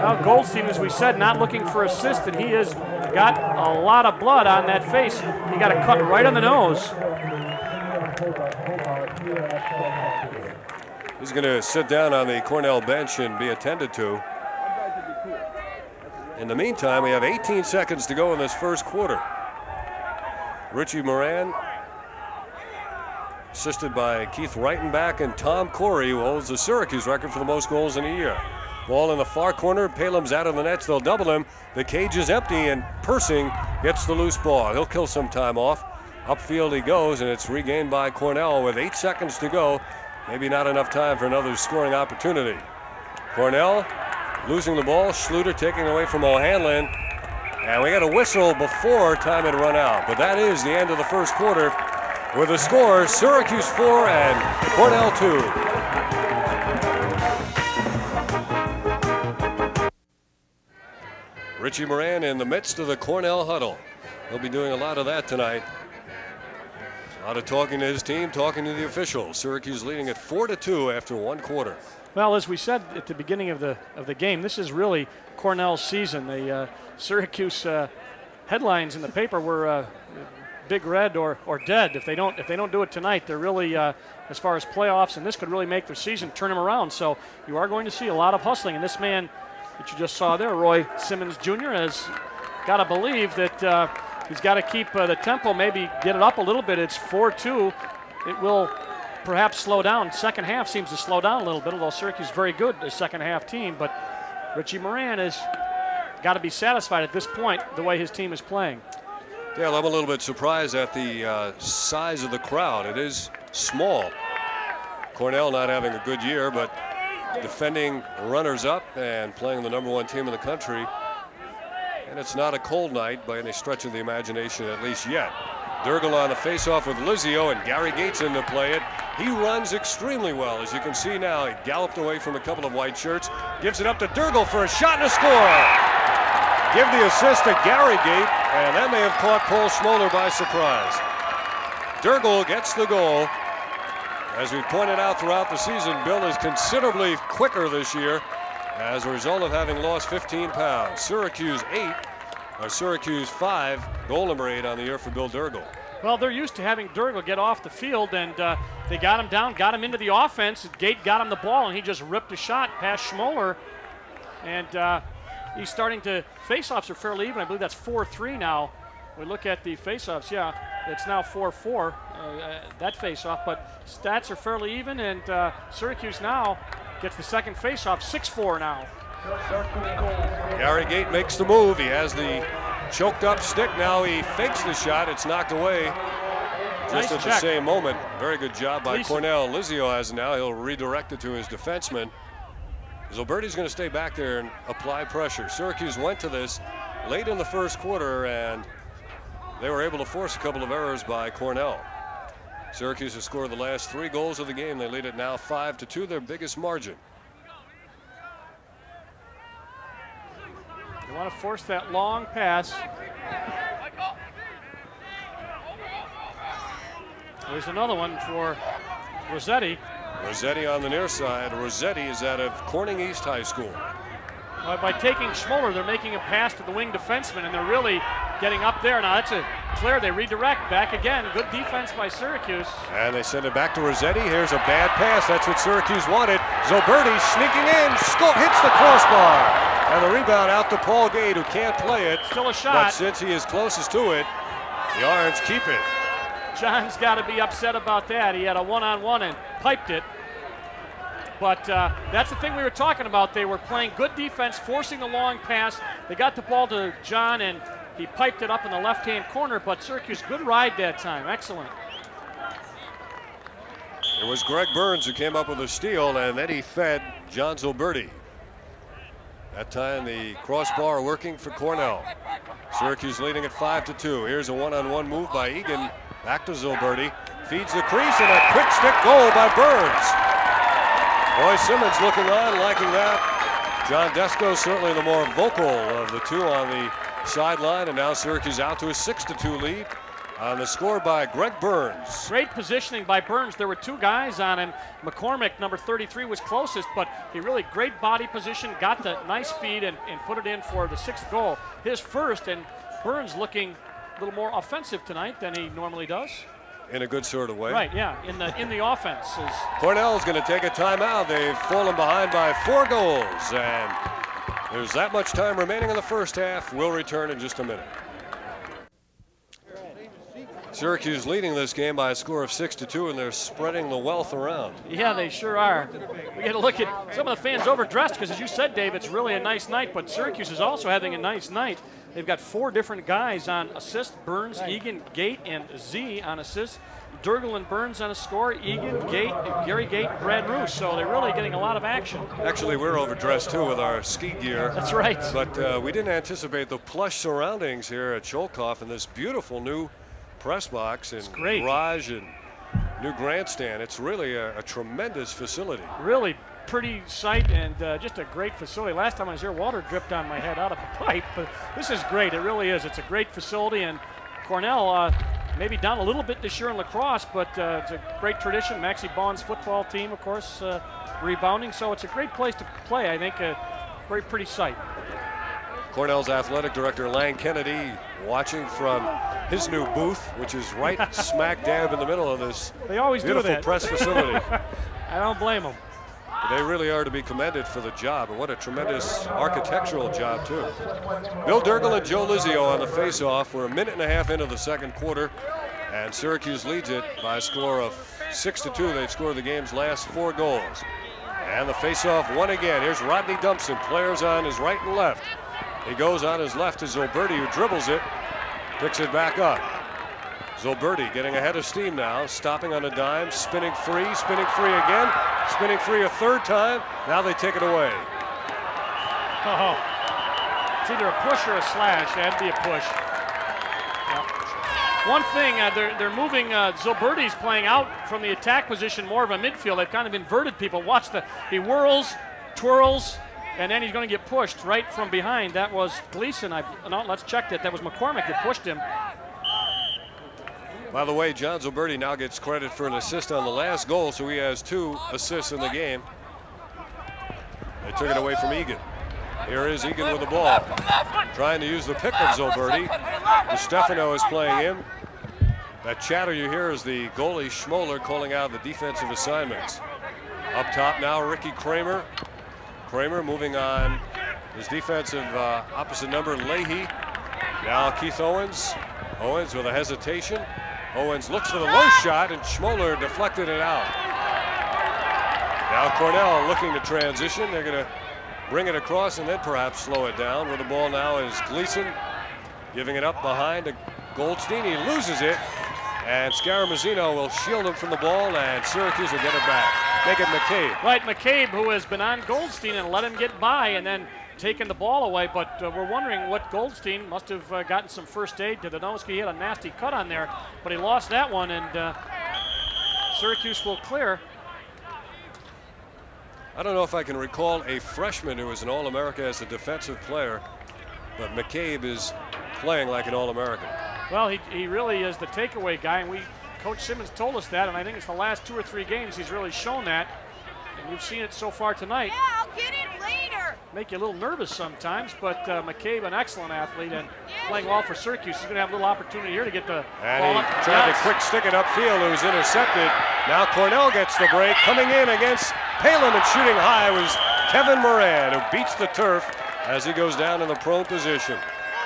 Well, Goldstein, as we said, not looking for assist, and he has got a lot of blood on that face. He got a cut right on the nose. He's going to sit down on the Cornell bench and be attended to. In the meantime, we have 18 seconds to go in this first quarter. Richie Moran assisted by Keith Reitenbach and Tom Corey, who holds the Syracuse record for the most goals in a year. Ball in the far corner. Palumbo's out of the nets. They'll double him. The cage is empty, and Persing gets the loose ball. He'll kill some time off. Upfield he goes, and it's regained by Cornell with eight seconds to go. Maybe not enough time for another scoring opportunity. Cornell losing the ball. Schluter taking away from O'Hanlon. And we got a whistle before time had run out. But that is the end of the first quarter with the score Syracuse 4 and Cornell 2. Richie Moran in the midst of the Cornell huddle. He'll be doing a lot of that tonight. A lot of talking to his team, talking to the officials. Syracuse leading at 4 to 2 after one quarter. Well, as we said at the beginning of the of the game, this is really Cornell's season. The uh, Syracuse uh, headlines in the paper were uh, big red or, or dead. If they don't if they don't do it tonight, they're really uh, as far as playoffs, and this could really make their season turn them around. So you are going to see a lot of hustling. And this man that you just saw there, Roy Simmons Jr., has got to believe that uh, he's got to keep uh, the tempo, maybe get it up a little bit. It's 4-2. It will perhaps slow down. Second half seems to slow down a little bit, although Syracuse is very good, the second half team. But Richie Moran has got to be satisfied at this point the way his team is playing. Yeah, I'm a little bit surprised at the uh, size of the crowd. It is small. Cornell not having a good year, but defending runners up and playing the number one team in the country. And it's not a cold night by any stretch of the imagination, at least yet. Dirrigl on the faceoff with Lizio and Gary Gait's in to play it. He runs extremely well. As you can see now, he galloped away from a couple of white shirts, gives it up to Dirrigl for a shot and a score. Give the assist to Gary Gait, and that may have caught Paul Schimoler by surprise. Dirrigl gets the goal. As we pointed out throughout the season, Bill is considerably quicker this year as a result of having lost 15 pounds. Syracuse 8, or Syracuse 5, goal number 8 on the year for Bill Dirrigl. Well, they're used to having Dirrigl get off the field, and uh, they got him down, got him into the offense. Gait got him the ball, and he just ripped a shot past Schimoler. And uh, he's starting to face-offs are fairly even. I believe that's 4-3 now. We look at the face-offs. Yeah, it's now 4-4 uh, that face-off, but stats are fairly even, and uh, Syracuse now gets the second face-off, 6-4 now. Gary Gait makes the move. He has the choked up stick. Now he fakes the shot. It's knocked away just Nice at the same moment. Very good job by Gleason. Cornell. Lizio has it now. He'll redirect it to his defenseman. Zulberti's going to stay back there and apply pressure. Syracuse went to this late in the first quarter, and they were able to force a couple of errors by Cornell. Syracuse has scored the last three goals of the game. They lead it now five to two, their biggest margin. They want to force that long pass. There's another one for Rossetti. Rossetti on the near side. Rossetti is out of Corning East High School. Uh, by taking Schimoler, they're making a pass to the wing defenseman, and they're really getting up there. Now that's a clear. They redirect back again. Good defense by Syracuse. And they send it back to Rossetti. Here's a bad pass. That's what Syracuse wanted. Zulberti sneaking in, sco- hits the crossbar. And the rebound out to Paul Gait, who can't play it. Still a shot. But since he is closest to it, the Orange keep it. John's got to be upset about that. He had a one-on-one and piped it. But uh, that's the thing we were talking about. They were playing good defense, forcing the long pass. They got the ball to John, and he piped it up in the left-hand corner. But Syracuse, good ride that time. Excellent. It was Greg Burns who came up with a steal, and then he fed John Zulberti. That time the crossbar working for Cornell. Syracuse leading at five to two. Here's a one-on-one move by Egan. Back to Zulberti. Feeds the crease and a quick stick goal by Burns. Roy Simmons looking on, liking that. John Desko certainly the more vocal of the two on the sideline, and now Syracuse out to a six to two lead on the score by Greg Burns. Great positioning by Burns. There were two guys on him. McCormick, number 33, was closest, but he really great body position, got the nice feed, and, and put it in for the sixth goal. His first, and Burns looking little more offensive tonight than he normally does. In a good sort of way. Right, yeah, in the in the offense. Is, Cornell's going to take a timeout. They've fallen behind by four goals, and there's that much time remaining in the first half. We'll return in just a minute. Syracuse leading this game by a score of six to two, and they're spreading the wealth around. yeah, they sure are. We got to look at some of the fans overdressed because, as you said, Dave, it's really a nice night. But Syracuse is also having a nice night. They've got four different guys on assist: Burns, Egan, Gait, and Z on assist. Durgel and Burns on a score. Egan, Gait, Gary Gait, Brad Roos. So they're really getting a lot of action. Actually, we're overdressed too with our ski gear. That's right. But uh, we didn't anticipate the plush surroundings here at Schoellkopf and this beautiful new press box and great. garage and new grandstand. It's really a, a tremendous facility. Really pretty sight and uh, just a great facility. Last time I was here, water dripped on my head out of a [LAUGHS] pipe, but this is great. It really is. It's a great facility, and Cornell uh, maybe down a little bit this year in lacrosse, but uh, it's a great tradition. Maxie Baughan's football team, of course, uh, rebounding, so it's a great place to play. I think a very pretty sight. Cornell's athletic director Laing Kennedy watching from his new booth, which is right [LAUGHS] smack dab in the middle of this They always do beautiful that. press facility. [LAUGHS] I don't blame them. They really are to be commended for the job, and what a tremendous architectural job, too. Bill Dirrigl and Joe Lizio on the face-off. We're a minute and a half into the second quarter, and Syracuse leads it by a score of 6 to 2. They've scored the game's last four goals. And the face-off won again. Here's Rodney Dumpson, players on his right and left. He goes on his left to Zulberti, who dribbles it. Picks it back up. Zulberti getting ahead of steam now, stopping on a dime, spinning free, spinning free again, spinning free a third time. Now they take it away. Oh, it's either a push or a slash. That'd be a push. One thing, uh, they're, they're moving, uh, Zulberti's playing out from the attack position more of a midfield. They've kind of inverted people. Watch the, he whirls, twirls, and then he's going to get pushed right from behind. That was Gleason. I, no, let's check that. That was McCormick that pushed him. By the way, John Zulberti now gets credit for an assist on the last goal, so he has two assists in the game. They took it away from Egan. Here is Egan with the ball. Trying to use the pick of Zulberti. Stefano is playing him. That chatter you hear is the goalie Schimoler calling out the defensive assignments. Up top now, Ricky Kramer. Kramer moving on his defensive uh, opposite number, Leahy. Now Keith Owens. Owens with a hesitation. Owens looks for the low shot, and Schimoler deflected it out. Now Cornell looking to transition. They're going to bring it across and then perhaps slow it down. Where the ball now is Gleason giving it up behind to Goldstein. He loses it, and Scaramuzzino will shield him from the ball, and Syracuse will get it back. Make it McCabe. Right, McCabe, who has been on Goldstein and let him get by and then taken the ball away. But uh, we're wondering what Goldstein must have uh, gotten some first aid to the nose. He had a nasty cut on there, but he lost that one, and uh, Syracuse will clear. I don't know if I can recall a freshman who was an All-America as a defensive player, but McCabe is playing like an All-American. Well, he, he really is the takeaway guy, and we Coach Simmons told us that, and I think it's the last two or three games he's really shown that, and we've seen it so far tonight. Yeah, I'll get it later. Make you a little nervous sometimes, but uh, McCabe, an excellent athlete, and playing well for Syracuse, he's going to have a little opportunity here to get the And ball he up. tried Yes. to quick stick it upfield. It was intercepted. Now Cornell gets the break. Coming in against Palumbo and shooting high was Kevin Moran, who beats the turf as he goes down in the prone position.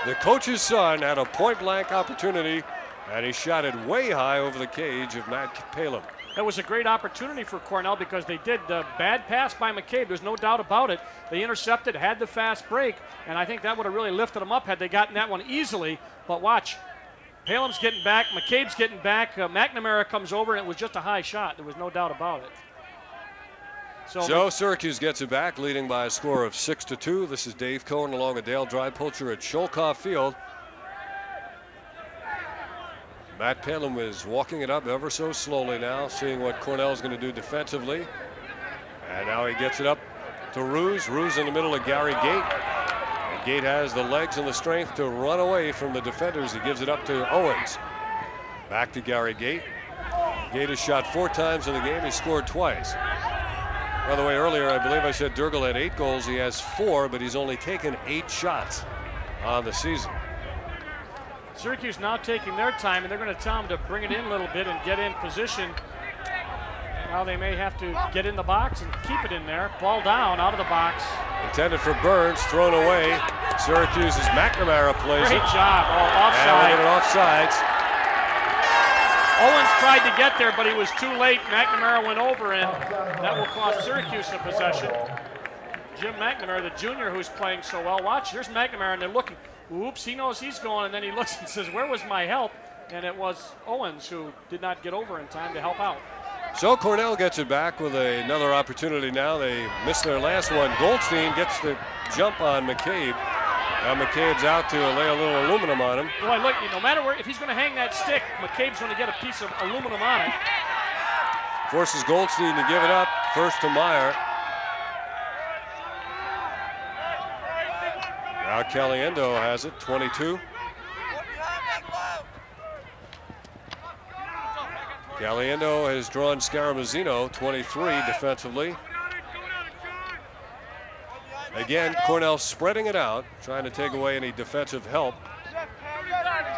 The coach's son had a point blank opportunity, and he shot it way high over the cage of Matt Palumbo. That was a great opportunity for Cornell because they did the bad pass by McCabe. There's no doubt about it. They intercepted, had the fast break, and I think that would have really lifted them up had they gotten that one easily. But watch, Palumbo's getting back, McCabe's getting back, uh, McNamara comes over, and it was just a high shot. There was no doubt about it. So, So Syracuse gets it back, leading by a score of six to two. This is Dave Cohen along a Dale Drypulcher at Schoellkopf Field. Matt Palumbo is walking it up ever so slowly now, seeing what Cornell is going to do defensively. And now he gets it up to Ruse. Ruse in the middle of Gary Gait. And Gait has the legs and the strength to run away from the defenders. He gives it up to Owens. Back to Gary Gait. Gait has shot four times in the game. He scored twice. By the way, earlier I believe I said Dirrigl had eight goals. He has four, but he's only taken eight shots on the season. Syracuse now taking their time, and they're going to tell them to bring it in a little bit and get in position. Now they may have to get in the box and keep it in there. Ball down, out of the box. Intended for Burns, thrown away. Syracuse's McNamara plays Great it. job. Oh, And we offside. it offsides. Owens tried to get there, but he was too late. McNamara went over, and that will cost Syracuse a possession. Jim McNamara, the junior who's playing so well. Watch, here's McNamara, and they're looking. Oops, he knows he's going, and then he [LAUGHS] looks and says, Where was my help? And it was Owens who did not get over in time to help out. So Cornell gets it back with another opportunity now. They missed their last one. Goldstein gets the jump on McCabe. Now McCabe's out to lay a little aluminum on him. Boy, look, no matter where, if he's going to hang that stick, McCabe's going to get a piece of aluminum on it. Forces Goldstein to give it up. First to Meyer. Now Caliendo has it, 22. Caliendo has drawn Scaramuzzino, 23 defensively. Again, Cornell spreading it out, trying to take away any defensive help.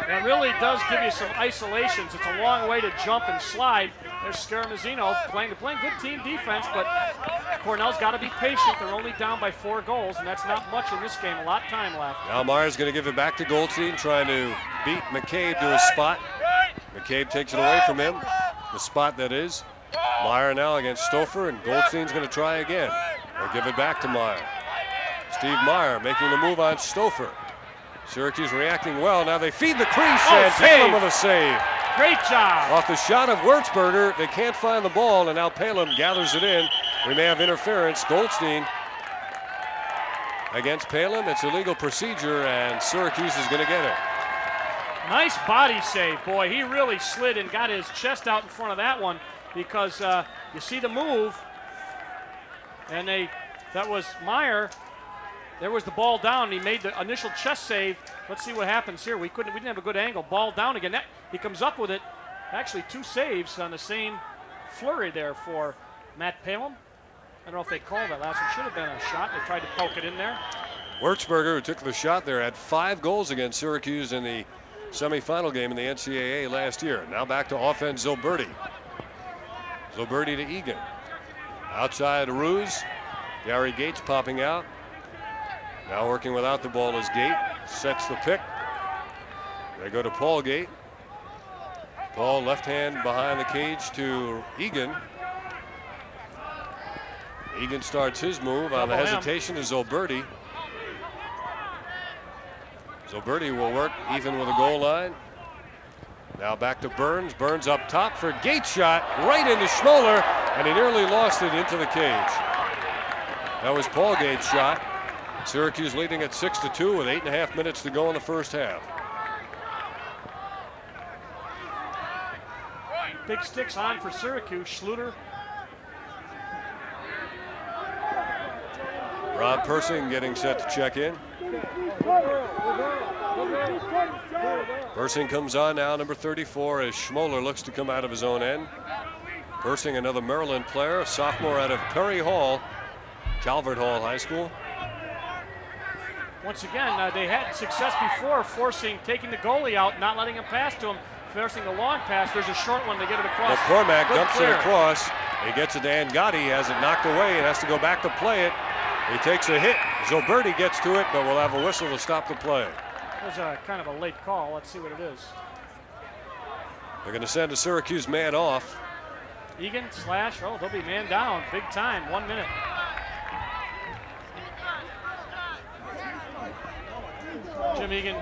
It really does give you some isolations. It's a long way to jump and slide. There's Scaramuzzino playing, playing good team defense, but Cornell's got to be patient. They're only down by four goals, and that's not much in this game. A lot of time left. Now Meyer's going to give it back to Goldstein, trying to beat McCabe to his spot. McCabe takes it away from him, the spot that is. Meyer now against Stouffer, and Goldstein's going to try again. They'll give it back to Meyer. Steve Meyer making the move on Stouffer. Syracuse reacting well. Now they feed the crease Oh, and. Palumbo with a save. Great job. Off the shot of Wurzburger, they can't find the ball, and now Palumbo gathers it in. We may have interference. Goldstein against Palumbo. It's illegal procedure, and Syracuse is going to get it. Nice body save, boy. He really slid and got his chest out in front of that one because uh, you see the move, and they that was Meyer. There was the ball down. He made the initial chest save. Let's see what happens here. We couldn't. We didn't have a good angle. Ball down again. That, he comes up with it. Actually, two saves on the same flurry there for Matt Palumbo. I don't know if they called that last one. Should have been a shot. They tried to poke it in there. Wurzburger, who took the shot there, had five goals against Syracuse in the semifinal game in the NCAA last year. Now back to offense, Zulberti. Zulberti to Egan. Outside Ruse. Gary Gait's popping out. Now working without the ball is Gait. Sets the pick. They go to Paul Gait. Paul left hand behind the cage to Egan. Egan starts his move uh, on the hesitation to Zulberti. Zulberti will work even with the goal line. Now back to Burns. Burns up top for Gait shot right into Schimoler, and he nearly lost it into the cage. That was Paul Gait's shot. Syracuse leading at six to two with eight and a half minutes to go in the first half. Big sticks on for Syracuse. Schluter Rob Persing getting set to check in. Persing comes on now, number 34, as Schimoler looks to come out of his own end. Persing, another Maryland player, a sophomore out of Perry Hall, Calvert Hall High School. Once again, uh, they had success before forcing, taking the goalie out, not letting him pass to him, forcing a long pass. There's a short one to get it across. McCormick Good dumps clear. it across. He gets it to Angotti, has it knocked away, and has to go back to play it. He takes a hit. Zulberti gets to it, but we'll have a whistle to stop the play. It was a kind of a late call. Let's see what it is. They're going to send a Syracuse man off. Egan slash. Oh, they'll be man down. Big time. One minute. Jim Egan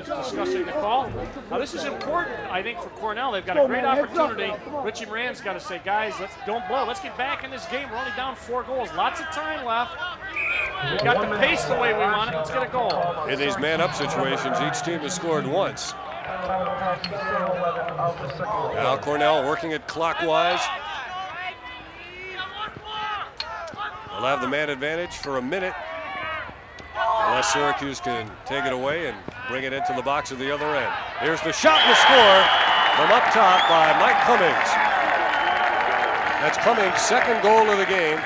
is discussing the call. Now this is important, I think, for Cornell. They've got a great opportunity. Richie Moran's got to say, guys, let's don't blow. Let's get back in this game. We're only down four goals. Lots of time left. We got the pace the way we want it. Let's get a goal. In these man-up situations, each team has scored once. Now Cornell working it clockwise. They'll have the man advantage for a minute. Unless Syracuse can take it away and bring it into the box at the other end. Here's the shot and the score from up top by Mike Cummings. That's Cummings' second goal of the game.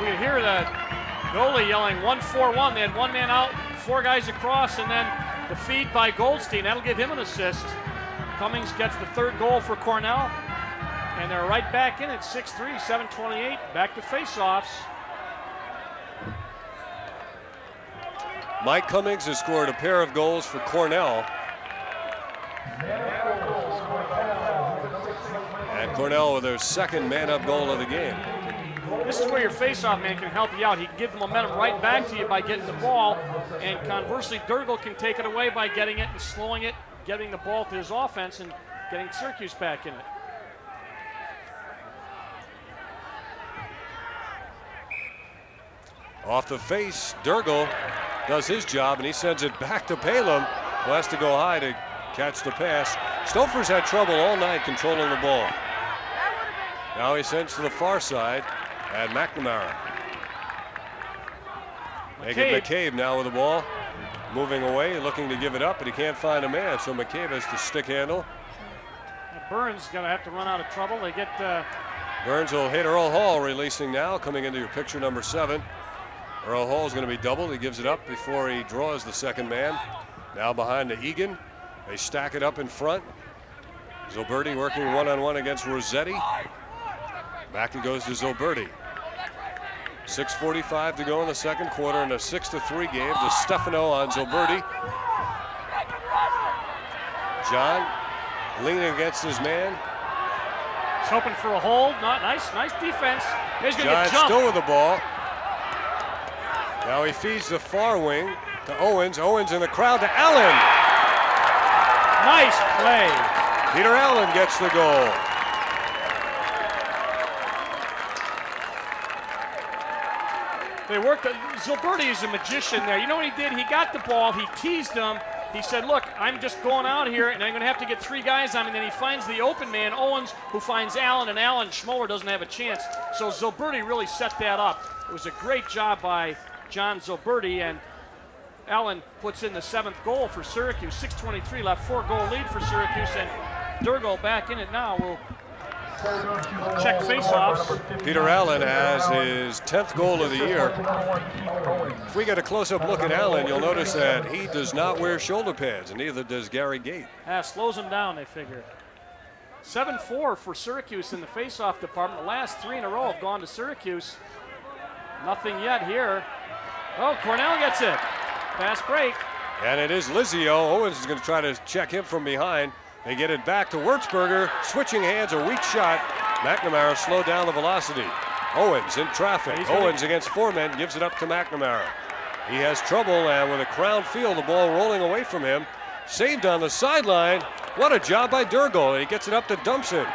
We could hear the goalie yelling 1-4-1. They had one man out, four guys across, and then the feed by Goldstein. That'll give him an assist. Cummings gets the third goal for Cornell. And they're right back in at 6-3, 7-28. Back to faceoffs. Mike Cummings has scored a pair of goals for Cornell. And Cornell with their second man-up goal of the game. This is where your faceoff man can help you out. He can give the momentum right back to you by getting the ball. And conversely, Dirrigl can take it away by getting it and slowing it, getting the ball to his offense and getting Syracuse back in it. Off the face, Dirrigl does his job, and he sends it back to Palumbo, who has to go high to catch the pass. Stouffer's had trouble all night controlling the ball. Now he sends to the far side, and McNamara. Megan McCabe. McCabe now with the ball, moving away, looking to give it up, but he can't find a man, so McCabe has to stick handle. Burns is going to have to run out of trouble. They get uh, Burns will hit Earl Hall, releasing now, coming into your picture number seven. Earl Hall is going to be doubled. He gives it up before he draws the second man. Now behind to Egan. They stack it up in front. Zulberti working one-on-one against Rossetti. Back it goes to Zulberti. 6.45 to go in the second quarter in a 6 to 3 game. To Stefano on Zulberti. John leaning against his man. He's hoping for a hold. Not nice, nice defense. He's going to jumped. still with the ball. Now he feeds the far wing to Owens. Owens in the crowd to Allen. Nice play. Peter Allen gets the goal. They worked. Zulberti is a magician there. You know what he did? He got the ball. He teased him. He said, "Look, I'm just going out here, and I'm going to have to get three guys on me." And then he finds the open man, Owens, who finds Allen, and Allen Schimoler doesn't have a chance. So Zulberti really set that up. It was a great job by John Zulberti, and Allen puts in the seventh goal for Syracuse. 6:23 left, four-goal lead for Syracuse, and Dirrigl back in it now. We'll check faceoffs. Peter Allen has his 10th goal of the year. If we get a close-up look at Allen, you'll notice that he does not wear shoulder pads, and neither does Gary Gait. Ah, slows them down, they figure. 7 4 for Syracuse in the faceoff department. The last three in a row have gone to Syracuse. Nothing yet here. Oh, Cornell gets it. Fast break. And it is Lizio. Owens is going to try to check him from behind. They get it back to Wurzburger. Switching hands, a weak shot. McNamara slowed down the velocity. Owens in traffic. He's Owens against four men gives it up to McNamara. He has trouble, and with a crown field, the ball rolling away from him. Saved on the sideline. What a job by Dirrigl. He gets it up to Dumpson.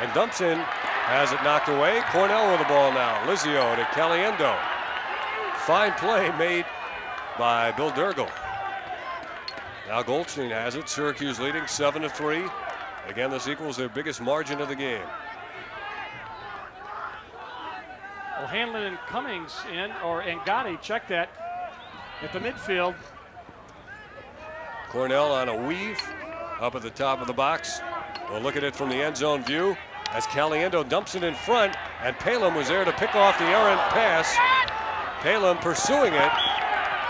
And Dumpson has it knocked away. Cornell with the ball now. Lizio to Caliendo. Fine play made by Bill Dirrigl. Now Goldstein has it. Syracuse leading 7 to 3. Again, this equals their biggest margin of the game. Well, Hanlon and Cummings in, or Angotti, check that at the midfield. Cornell on a weave up at the top of the box. We'll look at it from the end zone view as Caliendo dumps it in front, and Palumbo was there to pick off the errant pass. Palumbo pursuing it.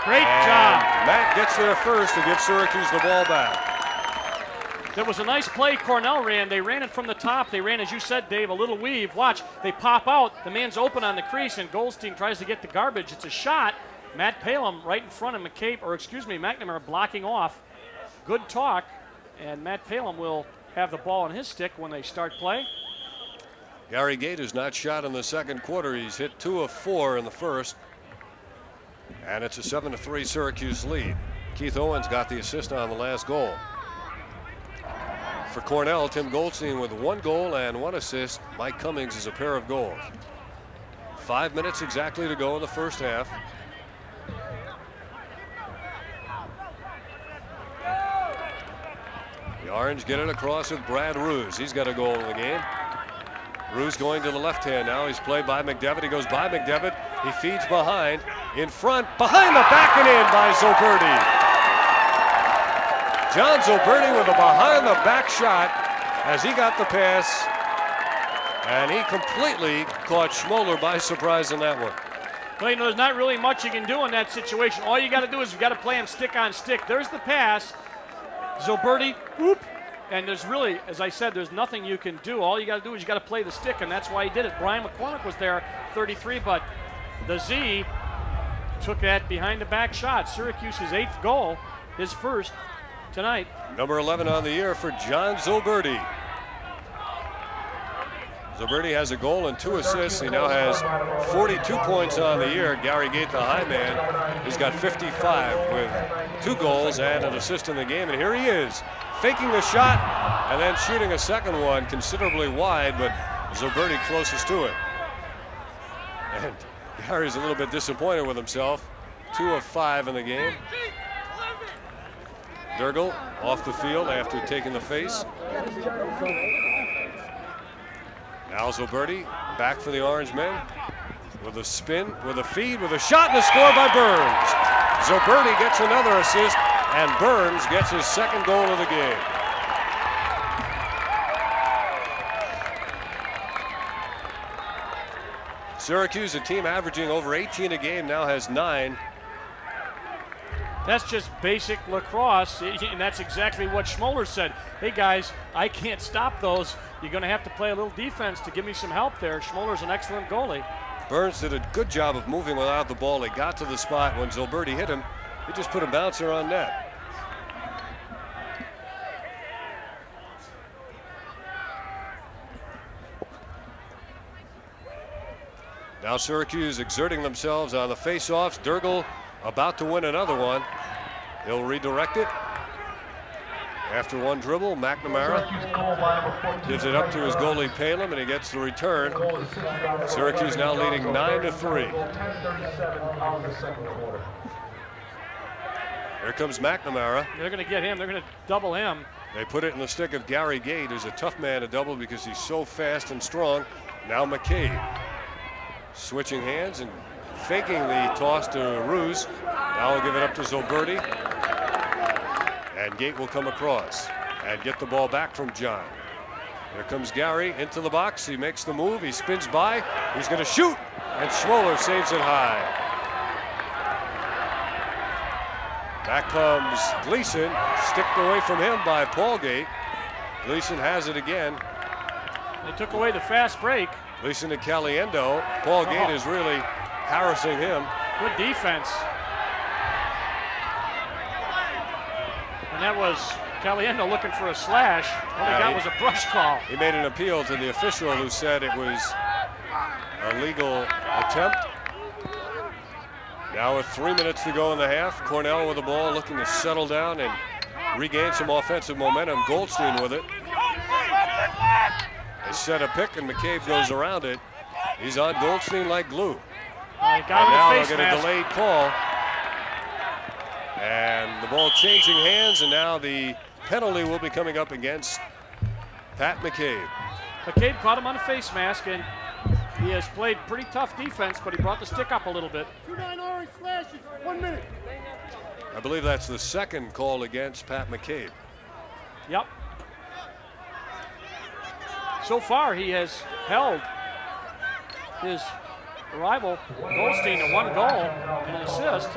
Great and job. Matt gets there first to give Syracuse the ball back. That was a nice play Cornell ran. They ran it from the top. They ran, as you said, Dave, a little weave. Watch, they pop out. The man's open on the crease, and Goldstein tries to get the garbage. It's a shot. Matt Palumbo right in front of McCabe, or excuse me, McNamara blocking off. Good talk, and Matt Palumbo will have the ball in his stick when they start play. Gary Gait has not shot in the second quarter. He's hit two of four in the first. And it's a 7 to 3 Syracuse lead. Keith Owens got the assist on the last goal. For Cornell, Tim Goldstein with one goal and one assist. Mike Cummings is a pair of goals. Five minutes exactly to go in the first half. The Orange get it across with Brad Ruse. He's got a goal in the game. Ruse going to the left hand now. He's played by McDevitt. He goes by McDevitt. He feeds behind. In front. Behind the back and in by Zulberti. John Zulberti with a behind the back shot as he got the pass. And he completely caught Schimoler by surprise in that one. Well, you know, there's not really much you can do in that situation. All you got to do is you got to play him stick on stick. There's the pass. Zulberti, whoop. And there's really, as I said, there's nothing you can do. All you got to do is you got to play the stick, and that's why he did it. Brian McCormick was there, 33, but the Z took that behind the back shot. Syracuse's eighth goal, his first tonight. Number 11 on the year for John Zulberti. Zulberti has a goal and two assists. He now has 42 points on the year. Gary Gait, the high man, he's got 55 with two goals and an assist in the game. And here he is, faking the shot and then shooting a second one considerably wide, but Zulberti closest to it. And Gary's a little bit disappointed with himself. Two of five in the game. Dirrigl off the field after taking the face. Now Zulberti back for the Orange men with a spin, with a feed, with a shot and a score by Burns. Zulberti gets another assist and Burns gets his second goal of the game. Syracuse, a team averaging over 18 a game, now has nine. That's just basic lacrosse, [LAUGHS] and that's exactly what Schimoler said. Hey guys, I can't stop those. You're going to have to play a little defense to give me some help there. Schimoler's an excellent goalie. Burns did a good job of moving without the ball. He got to the spot when Zulberti hit him. He just put a bouncer on net. Now Syracuse exerting themselves on the face-offs. Dirrigl about to win another one. He'll redirect it. After one dribble, McNamara gives it up to his goalie Palumbo, and he gets the return. Syracuse now leading nine to three. Here comes McNamara. They're going to get him. They're going to double him. They put it in the stick of Gary Gait, who's a tough man to double because he's so fast and strong. Now McCabe switching hands and faking the toss to Ruse. Now he'll give it up to Zulberti. And Gait will come across and get the ball back from John. Here comes Gary into the box. He makes the move. He spins by. He's going to shoot. And Schimoler saves it high. Back comes Gleason, sticked away from him by Paul Gait. Gleason has it again. They took away the fast break. Gleason to Caliendo. Paul Oh. Gait uh-huh. is really harassing him. Good defense. And that was Caliendo looking for a slash. All he got he- was a brush call. He made an appeal to the official who said it was a legal attempt. Now with three minutes to go in the half, Cornell with the ball looking to settle down and regain some offensive momentum. Goldstein with it. They set a pick and McCabe goes around it. He's on Goldstein like glue. Got And now him they'll in the get a mask. delayed call. And the ball changing hands, and now the penalty will be coming up against Pat McCabe. McCabe caught him on a face mask, and he has played pretty tough defense, but he brought the stick up a little bit. Two nine orange flashes. One minute. I believe that's the second call against Pat McCabe. Yep. So far, he has held his rival Goldstein to one goal and an assist.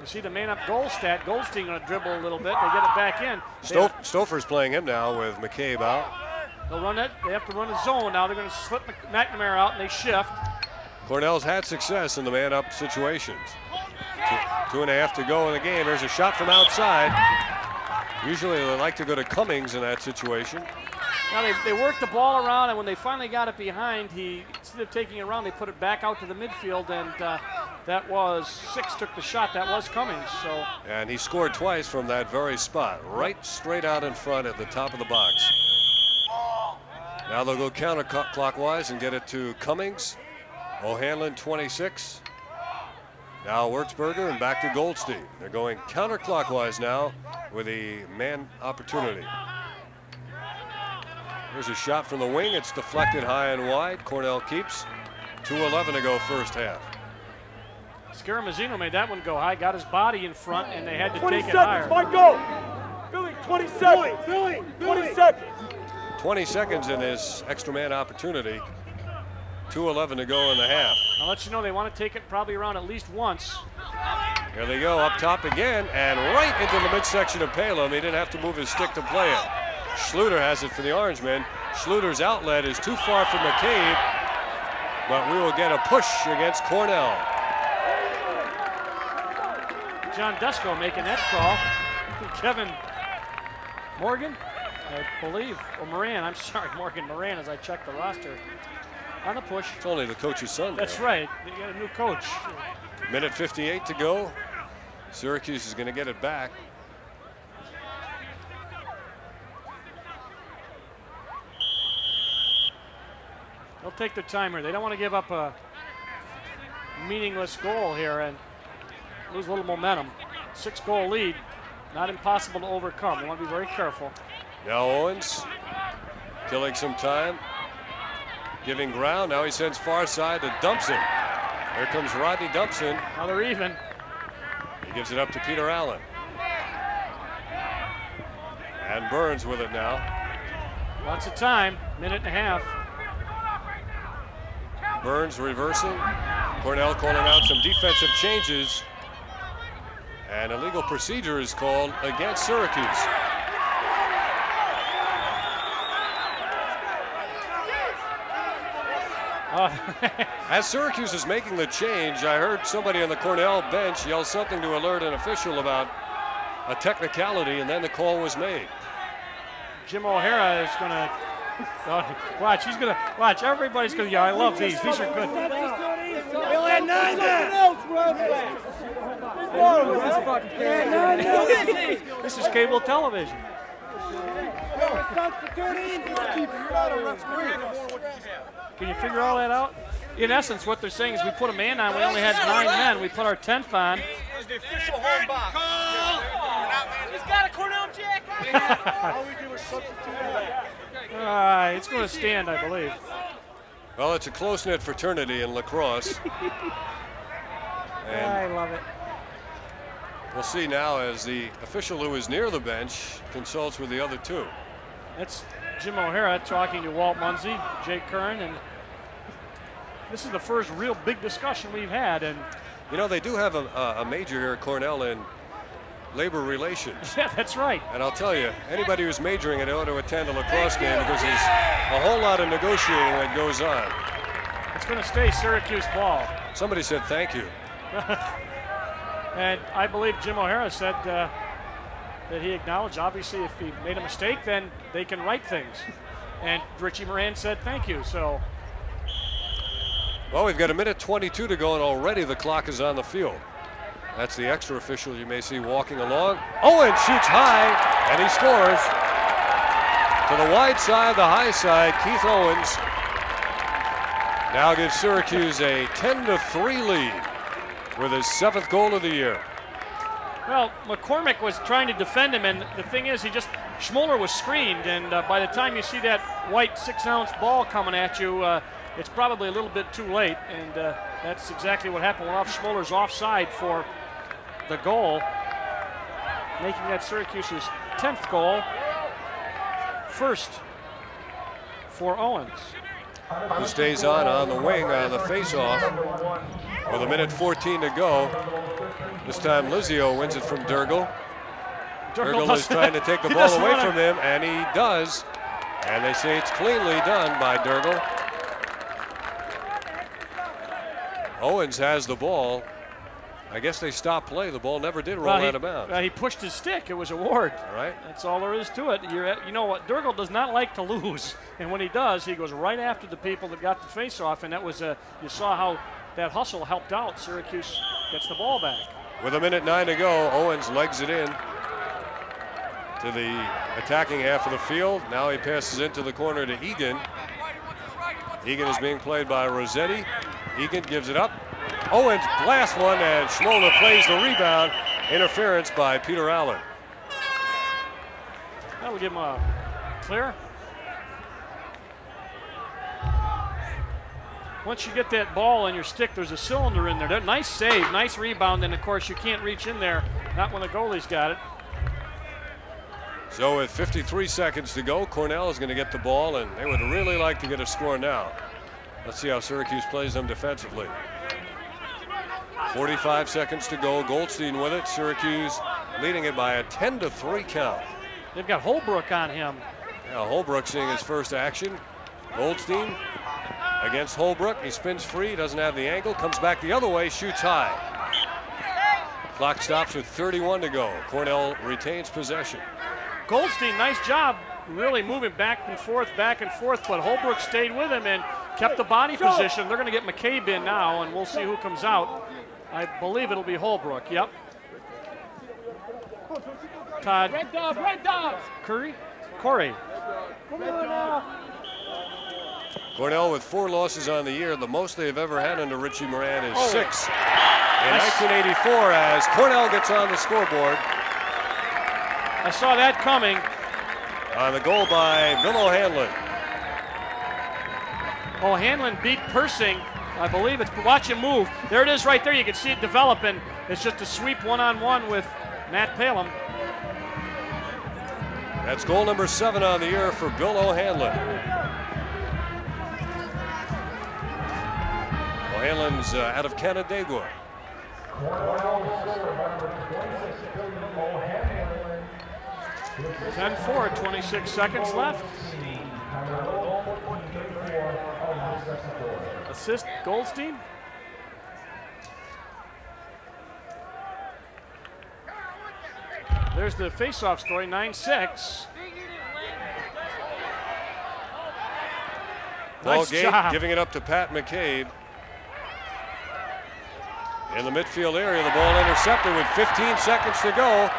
You see the man up goal stat. Goldstein going to dribble a little bit. They get it back in. They- Sto- Stouffer's playing him now with McCabe out. They'll run it. They have to run a zone now. They're going to slip McNamara out and they shift. Cornell's had success in the man up situations. Two, two and a half to go in the game. There's a shot from outside. Usually they like to go to Cummings in that situation. Now they, they worked the ball around, and when they finally got it behind, he instead of taking it around, they put it back out to the midfield, and uh, that was six took the shot. That was Cummings. So And he scored twice from that very spot, right straight out in front at the top of the box. Now they'll go counterclockwise and get it to Cummings. O'Hanlon 26. Now Wurzburger and back to Goldstein. They're going counterclockwise now with a man opportunity. Here's a shot from the wing. It's deflected high and wide. Cornell keeps. 2.11 to go first half. Scaramuzzino made that one go high, got his body in front, and they had to 20 take it seconds. higher. My goal. Billy, 20 seconds. Billy, Billy, 20 seconds. 20 seconds in this extra man opportunity. 2.11 to go in the half. I'll let you know they want to take it probably around at least once. Here they go up top again and right into the midsection of Palumbo. He didn't have to move his stick to play it. Schluter has it for the Orange men. Schluter's outlet is too far from McCabe, but we will get a push against Cornell. John Dusko making that call. Kevin Morgan, I believe, or Moran. I'm sorry, [LAUGHS] Morgan Moran. As I check the roster, on the push. It's only the coach's son. That's right. They got a new coach. Minute 58 to go. Syracuse is going to get it back. They'll take their timer. They don't want to give up a meaningless goal here and lose a little momentum. Six goal lead, not impossible to overcome. They want to be very careful. Now Owens killing some time, giving ground. Now he sends far side to Dumpson. Here comes Rodney Dumpson. Now they're even. He gives it up to Peter Allen. And Burns with it now. Lots of time, minute and a half. Burns reversing. Cornell calling out some defensive changes. And illegal procedure is called against Syracuse. Uh, [LAUGHS] As Syracuse is making the change, I heard somebody on the Cornell bench yell something to alert an official about a technicality, and then the call was made. Jim O'Hara is going to Oh, watch, he's gonna watch. Everybody's gonna. Yeah, I love these. These are good. He'll add nine minutes. This is cable television. Can you figure all that out? In essence, what they're saying is we put a man on. We only had nine men. We put our tenth on. Is the official home box. He's got a Cornell jacket. All we do is substitute that. Uh, it's going to stand, I believe. Well, it's a close knit fraternity in lacrosse. [LAUGHS] and I love it. we'll see now as the official who is near the bench consults with the other two. That's Jim O'Hara talking to Walt Munsey, Jake Kern, and this is the first real big discussion we've had. And You know, they do have a, a, major here at Cornell in labor relations. [LAUGHS] yeah, that's right. And I'll tell you, anybody who's majoring in it ought to attend a lacrosse game because there's a whole lot of negotiating that goes on. It's going to stay Syracuse ball. Somebody said thank you. [LAUGHS] And I believe Jim O'Hara said uh, that he acknowledged, obviously, if he made a mistake, then they can right things. And Richie Moran said thank you. So Well, we've got a minute 22 to go, and already the clock is on the field. That's the extra official you may see walking along. Owen shoots high, and he scores. To the wide side, the high side, Keith Owens now gives Syracuse a 10 to 3 lead with his seventh goal of the year. Well, McCormick was trying to defend him, and the thing is, he just Schimoler was screened, and uh, by the time you see that white six-ounce ball coming at you, uh, it's probably a little bit too late, and uh, that's exactly what happened. Off Schimoler's offside for the goal, making that Syracuse's 10th goal, first for Owens. who stays on on the wing on the faceoff with a minute 14 to go. This time Lizio wins it from Dirrigl. Dirrigl does- is trying to take the [LAUGHS] ball away from him, and he does. And they say it's cleanly done by Dirrigl. Owens has the ball. I guess they stopped play. The ball never did roll Well, he, out of bounds. uh, he pushed his stick. It was a ward. All right. That's all there is to it. You're, you know what? Dirrigl does not like to lose, [LAUGHS] and when he does, he goes right after the people that got the face-off, and that was a. You saw how that hustle helped out. Syracuse gets the ball back. With a minute nine to go, Owens legs it in to the attacking half of the field. Now he passes into the corner to Egan. Egan is being played by Rossetti. Egan gives it up. Owens blasts one, and Schimoler plays the rebound. Interference by Peter Allen. That'll give him a clear. Once you get that ball on your stick, there's a cylinder in there. That- Nice save, nice rebound, and of course you can't reach in there. Not when the goalie's got it. So with 53 seconds to go, Cornell is going to get the ball, and they would really like to get a score now. Let's see how Syracuse plays them defensively. 45 seconds to go. Goldstein with it. Syracuse leading it by a 10 to 3 count. They've got Holbrook on him. Now Holbrook seeing his first action. Goldstein against Holbrook. He spins free, doesn't have the angle, comes back the other way, shoots high. Clock stops with 31 to go. Cornell retains possession. Goldstein, nice job, really moving back and forth, back and forth, but Holbrook stayed with him and kept the body position. They're going to get McCabe in now, and we'll see who comes out. I believe it'll be Holbrook. Yep. Todd Red Dog, Red Dog. Curry, Corey. Come on now. Cornell with four losses on the year. The most they've ever had under Richie Moran is Oh. six. In 1984, as Cornell gets on the scoreboard I saw that coming. on the goal by Bill O'Hanlon. Oh, Hanlon beat Persing. I believe it's. Watch him move. There it is, right there. You can see it developing. It's just a sweep one-on-one with Matt Palumbo. That's goal number seven on the year for Bill O'Hanlon. O'Hanlon's uh, out of Canandaigua. 10-4, 26 seconds left. Assist Goldstein. There's the face-off story, 9-6. Paul Nice job. giving it up to Pat McCabe. In the midfield area, the ball intercepted with 15 seconds to go.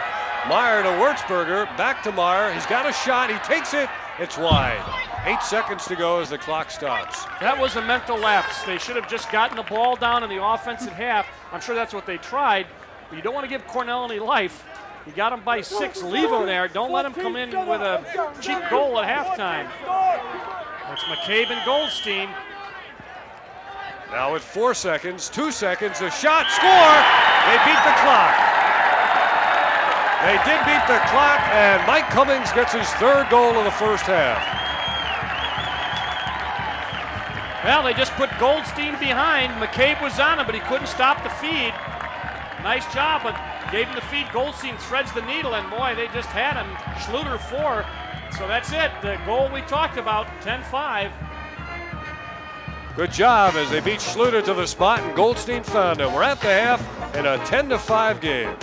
Meyer to Wurzburger, back to Meyer. He's got a shot. He takes it. It's wide. Eight seconds to go as the clock stops. That was a mental lapse. They should have just gotten the ball down in the offensive half. I'm sure that's what they tried, but you don't want to give Cornell any life. You got them by six. Leave them there. Don't let them come in with a cheap goal at halftime. That's McCabe and Goldstein. Now with four seconds, two seconds, a shot, score! They beat the clock. They did beat the clock, and Mike Cummings gets his third goal of the first half. Well, they just put Goldstein behind. McCabe was on him, but he couldn't stop the feed. Nice job, but gave him the feed. Goldstein threads the needle, and boy, they just had him. Schluter four. So that's it. The goal we talked about, 10-5. Good job as they beat Schluter to the spot, and Goldstein found him. We're at the half in a 10 to 5 game.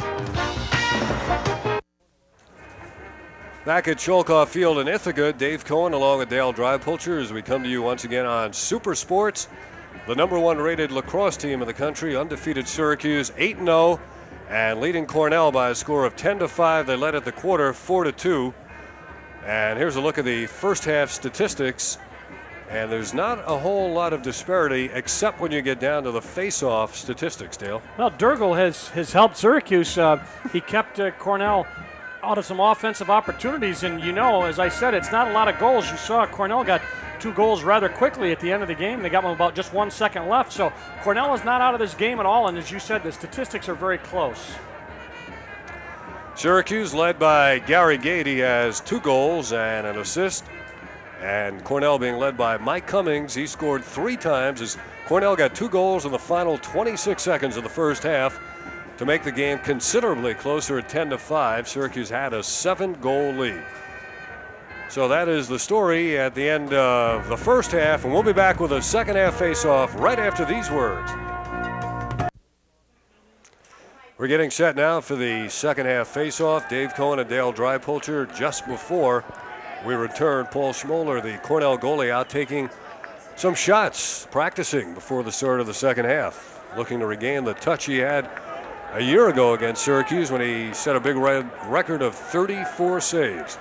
Back at Schoellkopf Field in Ithaca, Dave Cohen along with Dale Drivepulcher as we come to you once again on Super Sports. The number one rated lacrosse team in the country, undefeated Syracuse, 8 0, and leading Cornell by a score of 10 to 5. They led at the quarter, 4 to 2. And here's a look at the first half statistics. And there's not a whole lot of disparity except when you get down to the face-off statistics, Dale. Well, Dirrigl has, has helped Syracuse. Uh, he kept uh, Cornell out of some offensive opportunities. And you know, as I said, it's not a lot of goals. You saw Cornell got two goals rather quickly at the end of the game. They got them about just one second left. So Cornell is not out of this game at all. And as you said, the statistics are very close. Syracuse led by Gary. He has two goals and an assist. And Cornell being led by Mike Cummings. He scored three times as Cornell got two goals in the final 26 seconds of the first half to make the game considerably closer at 10 to 5. Syracuse had a seven goal lead. So that is the story at the end of the first half, and we'll be back with a second half face off right after these words. We're getting set now for the second half face off. Dave Cohen and Dale Drypulcher just before we return. Paul Schimoler, the Cornell goalie, out taking some shots, practicing before the start of the second half, looking to regain the touch he had a year ago against Syracuse when he set a big record of 34 saves.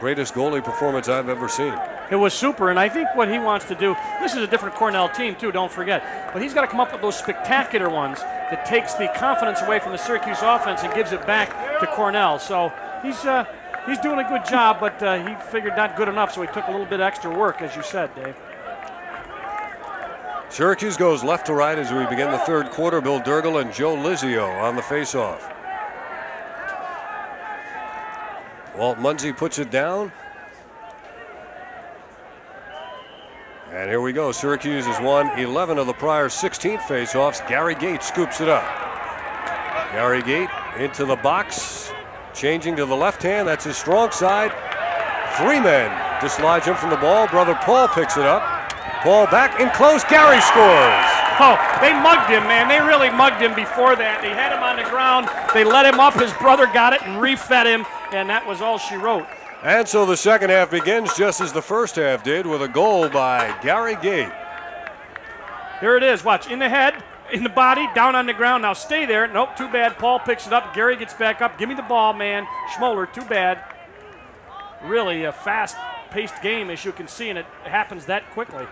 Greatest goalie performance I've ever seen. It was super, and I think what he wants to do. This is a different Cornell team too. Don't forget, but he's got to come up with those spectacular ones that takes the confidence away from the Syracuse offense and gives it back to Cornell. So he's uh, he's doing a good job, but uh, he figured not good enough, so he took a little bit extra work, as you said, Dave. Syracuse goes left to right as we begin the third quarter. Bill Dirrigl and Joe Lizio on the faceoff. Walt Munsey puts it down. And here we go. Syracuse has won 11 of the prior 16 faceoffs. Gary Gait scoops it up. Gary Gait into the box, changing to the left hand. That's his strong side. Three men dislodge him from the ball. Brother Paul picks it up. Paul back in close. Gary scores. Oh, they mugged him, man. They really mugged him before that. They had him on the ground. They let him up. His brother got it and refed him, and that was all she wrote. And so the second half begins just as the first half did with a goal by Gary Gait. Here it is. Watch. In the head, in the body, down on the ground. Now stay there. Nope, too bad. Paul picks it up. Gary gets back up. Give me the ball, man. Schimoler, too bad. Really a fast paced game, as you can see, and it happens that quickly.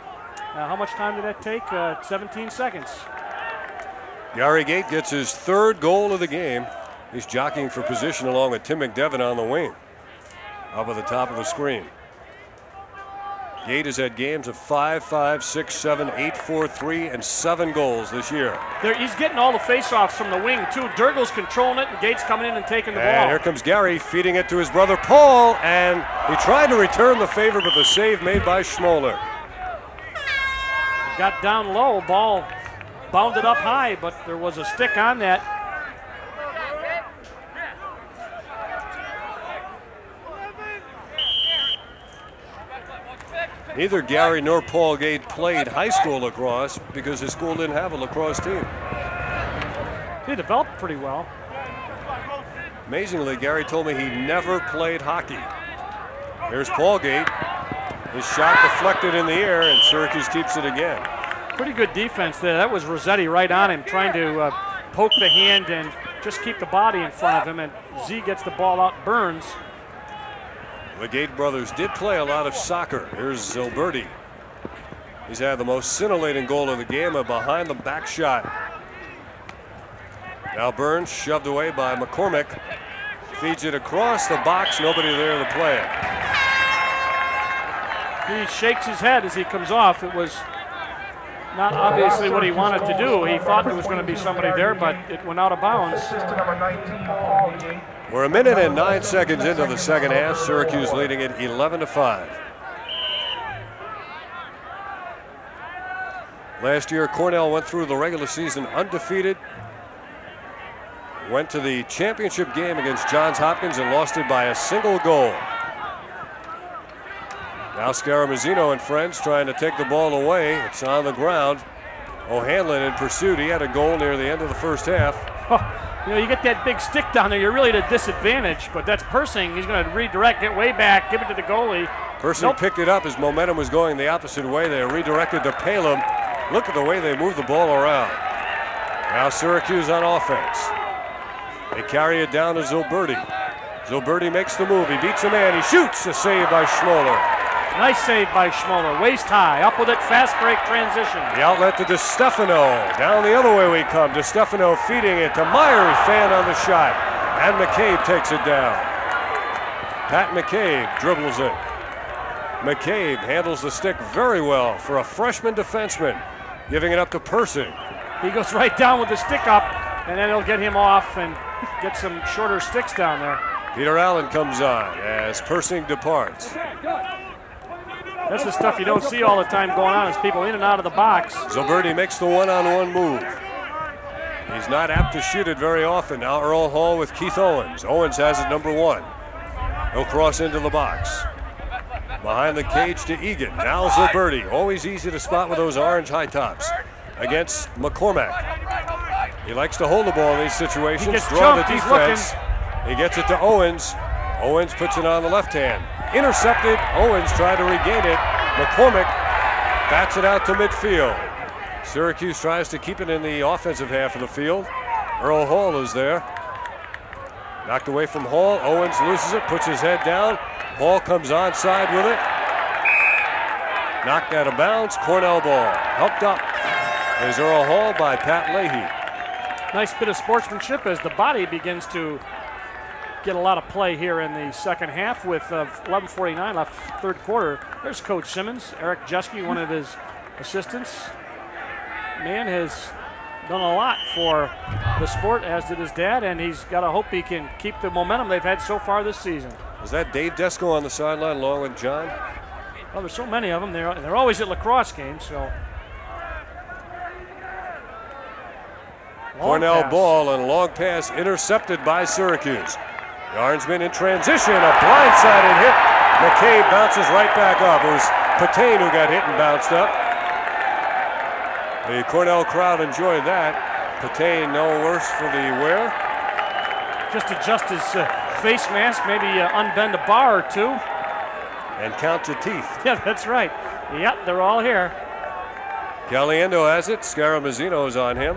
Uh, how much time did that take? Uh, 17 seconds. Gary Gait gets his third goal of the game. He's jockeying for position along with Tim McDevitt on the wing. Up at the top of the screen. Gait has had games of 5, 5, 6, 7, 8, 4, 3, and 7 goals this year. There, he's getting all the faceoffs from the wing, too. Dirrigl's controlling it, and Gait's coming in and taking the And ball. here comes Gary feeding it to his brother Paul, and he tried to return the favor, but the save made by Schimoler. Got down low, ball bounded up high, but there was a stick on that. Neither Gary nor Paul Gait played high school lacrosse because his school didn't have a lacrosse team. He developed pretty well. Amazingly, Gary told me he never played hockey. Here's Paul Gait His shot deflected in the air, and Syracuse keeps it again. Pretty good defense there. That was Rossetti right on him, trying to uh, poke the hand and just keep the body in front of him. And Z gets the ball out. Burns. The Gait brothers did play a lot of soccer. Here's Zulberti. He's had the most scintillating goal of the game, a behind the back shot. Now Burns shoved away by McCormick. Feeds it across the box, nobody there to play it. He shakes his head as he comes off. It was not obviously what he wanted to do. He thought there was going to be somebody there, but it went out of bounds. Assistant number 19, Paul Gait. We're a minute and nine seconds into the second half. Syracuse leading it 11 to 5. Last year, Cornell went through the regular season undefeated. Went to the championship game against Johns Hopkins and lost it by a single goal. Now Scaramuzzino and friends trying to take the ball away. It's on the ground. O'Hanlon in pursuit. He had a goal near the end of the first half. [LAUGHS] You know, you get that big stick down there, you're really at a disadvantage, but that's Persing. He's going to redirect, it way back, give it to the goalie. Person Nope. picked it up. His momentum was going the opposite way. They redirected to Palumbo. Look at the way they move the ball around. Now Syracuse on offense. They carry it down to Zulberti. Zulberti makes the move. He beats a man. He shoots. A save by Schimoler. Nice save by Schimoler. Waist high, up with it, fast break transition. The outlet to DeStefano. Down the other way we come. DeStefano feeding it to Meyer. He fan on the shot. And McCabe takes it down. Pat McCabe dribbles it. McCabe handles the stick very well for a freshman defenseman. Giving it up to Persing. He goes right down with the stick up, and then it'll get him off and get some shorter sticks down there. Peter Allen comes on as Persing departs. That's the stuff you don't see all the time going on. Is people in and out of the box. Zulberti makes the one-on-one move. He's not apt to shoot it very often. Now Earl Hall with Keith Owens. Owens has it number one. He'll cross into the box. Behind the cage to Egan. Now Zulberti. Always easy to spot with those orange high tops. Against McCormick. He likes to hold the ball in these situations. Draw jumped, the defense. He gets it to Owens. Owens puts it on the left hand. Intercepted. Owens tried to regain it. McCormick bats it out to midfield. Syracuse tries to keep it in the offensive half of the field. Earl Hall is there. Knocked away from Hall. Owens loses it, puts his head down. Hall comes onside with it. Knocked out of bounds. Cornell ball. Helped up is Earl Hall by Pat Leahy. Nice bit of sportsmanship as the body begins to get a lot of play here in the second half with uh, 11:49 left, third quarter. There's Coach Simmons, Eric Jeske, one of his assistants. Man has done a lot for the sport, as did his dad, and he's got to hope he can keep the momentum they've had so far this season. Is that Dave Desko on the sideline along with John? Well, there's so many of them. They're, they're always at lacrosse games, so. Long Cornell pass. ball and long pass intercepted by Syracuse. The Orangemen in transition, a blindsided hit. McCabe bounces right back up. It was Patain who got hit and bounced up. The Cornell crowd enjoyed that. Patain no worse for the wear. Just adjust his uh, face mask, maybe uh, unbend a bar or two. And count your teeth. [LAUGHS] Yeah, that's right. Yep, they're all here. Caliendo has it. Scaramuzzino is on him.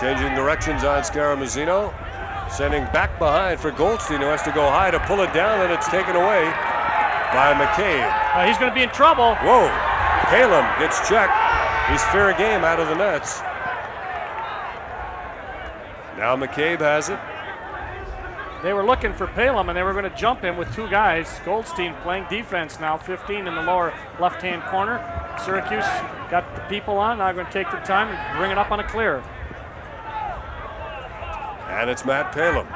Changing directions on Scaramuzzino. Sending back behind for Goldstein, who has to go high to pull it down, and it's taken away by McCabe. Uh, he's going to be in trouble. Whoa! Palumbo gets checked. He's fair game out of the nets. Now McCabe has it. They were looking for Palumbo, and they were going to jump him with two guys. Goldstein playing defense now, 15 in the lower left-hand corner. Syracuse got the people on. Now going to take the time and bring it up on a clear. And it's Matt Palumbo.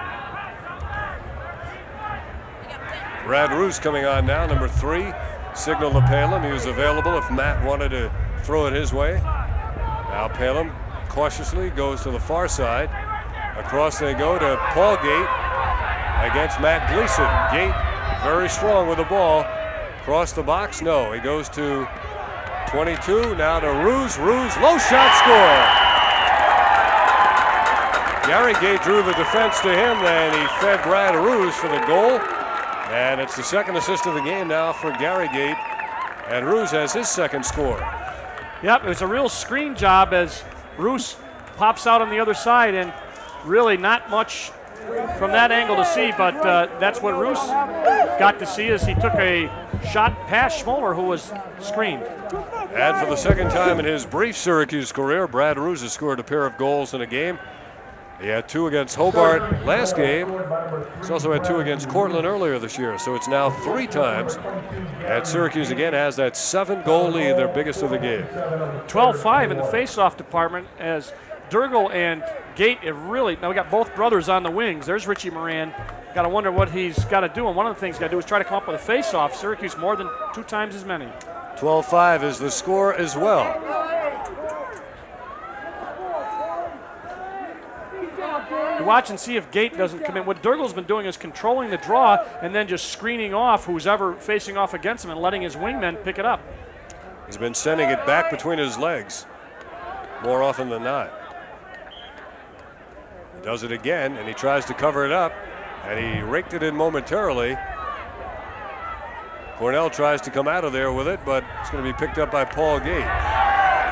Brad Roos coming on now, number three. Signal to Palumbo. He was available if Matt wanted to throw it his way. Now Palumbo cautiously goes to the far side. Across they go to Paul Gait against Matt Gleason. Gait very strong with the ball. Cross the box? No. He goes to 22. Now to Ruse. Ruse, low shot score. Gary Gait drew the defense to him, and he fed Brad Ruse for the goal. And it's the second assist of the game now for Gary Gait. And Ruse has his second score. Yep, it was a real screen job as Roos pops out on the other side, and really not much from that angle to see, but uh, that's what Roos got to see as he took a shot past Schimoler, who was screened. And for the second time in his brief Syracuse career, Brad Ruse has scored a pair of goals in a game. He had two against Hobart last game. He's also had two against Cortland earlier this year. So it's now three times. And Syracuse again has that seven goal lead, their biggest of the game. 12 5 in the faceoff department as Dirrigl and Gait have really. Now we got both brothers on the wings. There's Richie Moran. Got to wonder what he's got to do. And one of the things he's got to do is try to come up with a faceoff. Syracuse more than two times as many. 12 5 is the score as well. You watch and see if Gait doesn't come in. What Dirrigl's been doing is controlling the draw and then just screening off who's ever facing off against him and letting his wingmen pick it up. He's been sending it back between his legs more often than not. He does it again and he tries to cover it up and he raked it in momentarily. Cornell tries to come out of there with it, but it's going to be picked up by Paul Gait.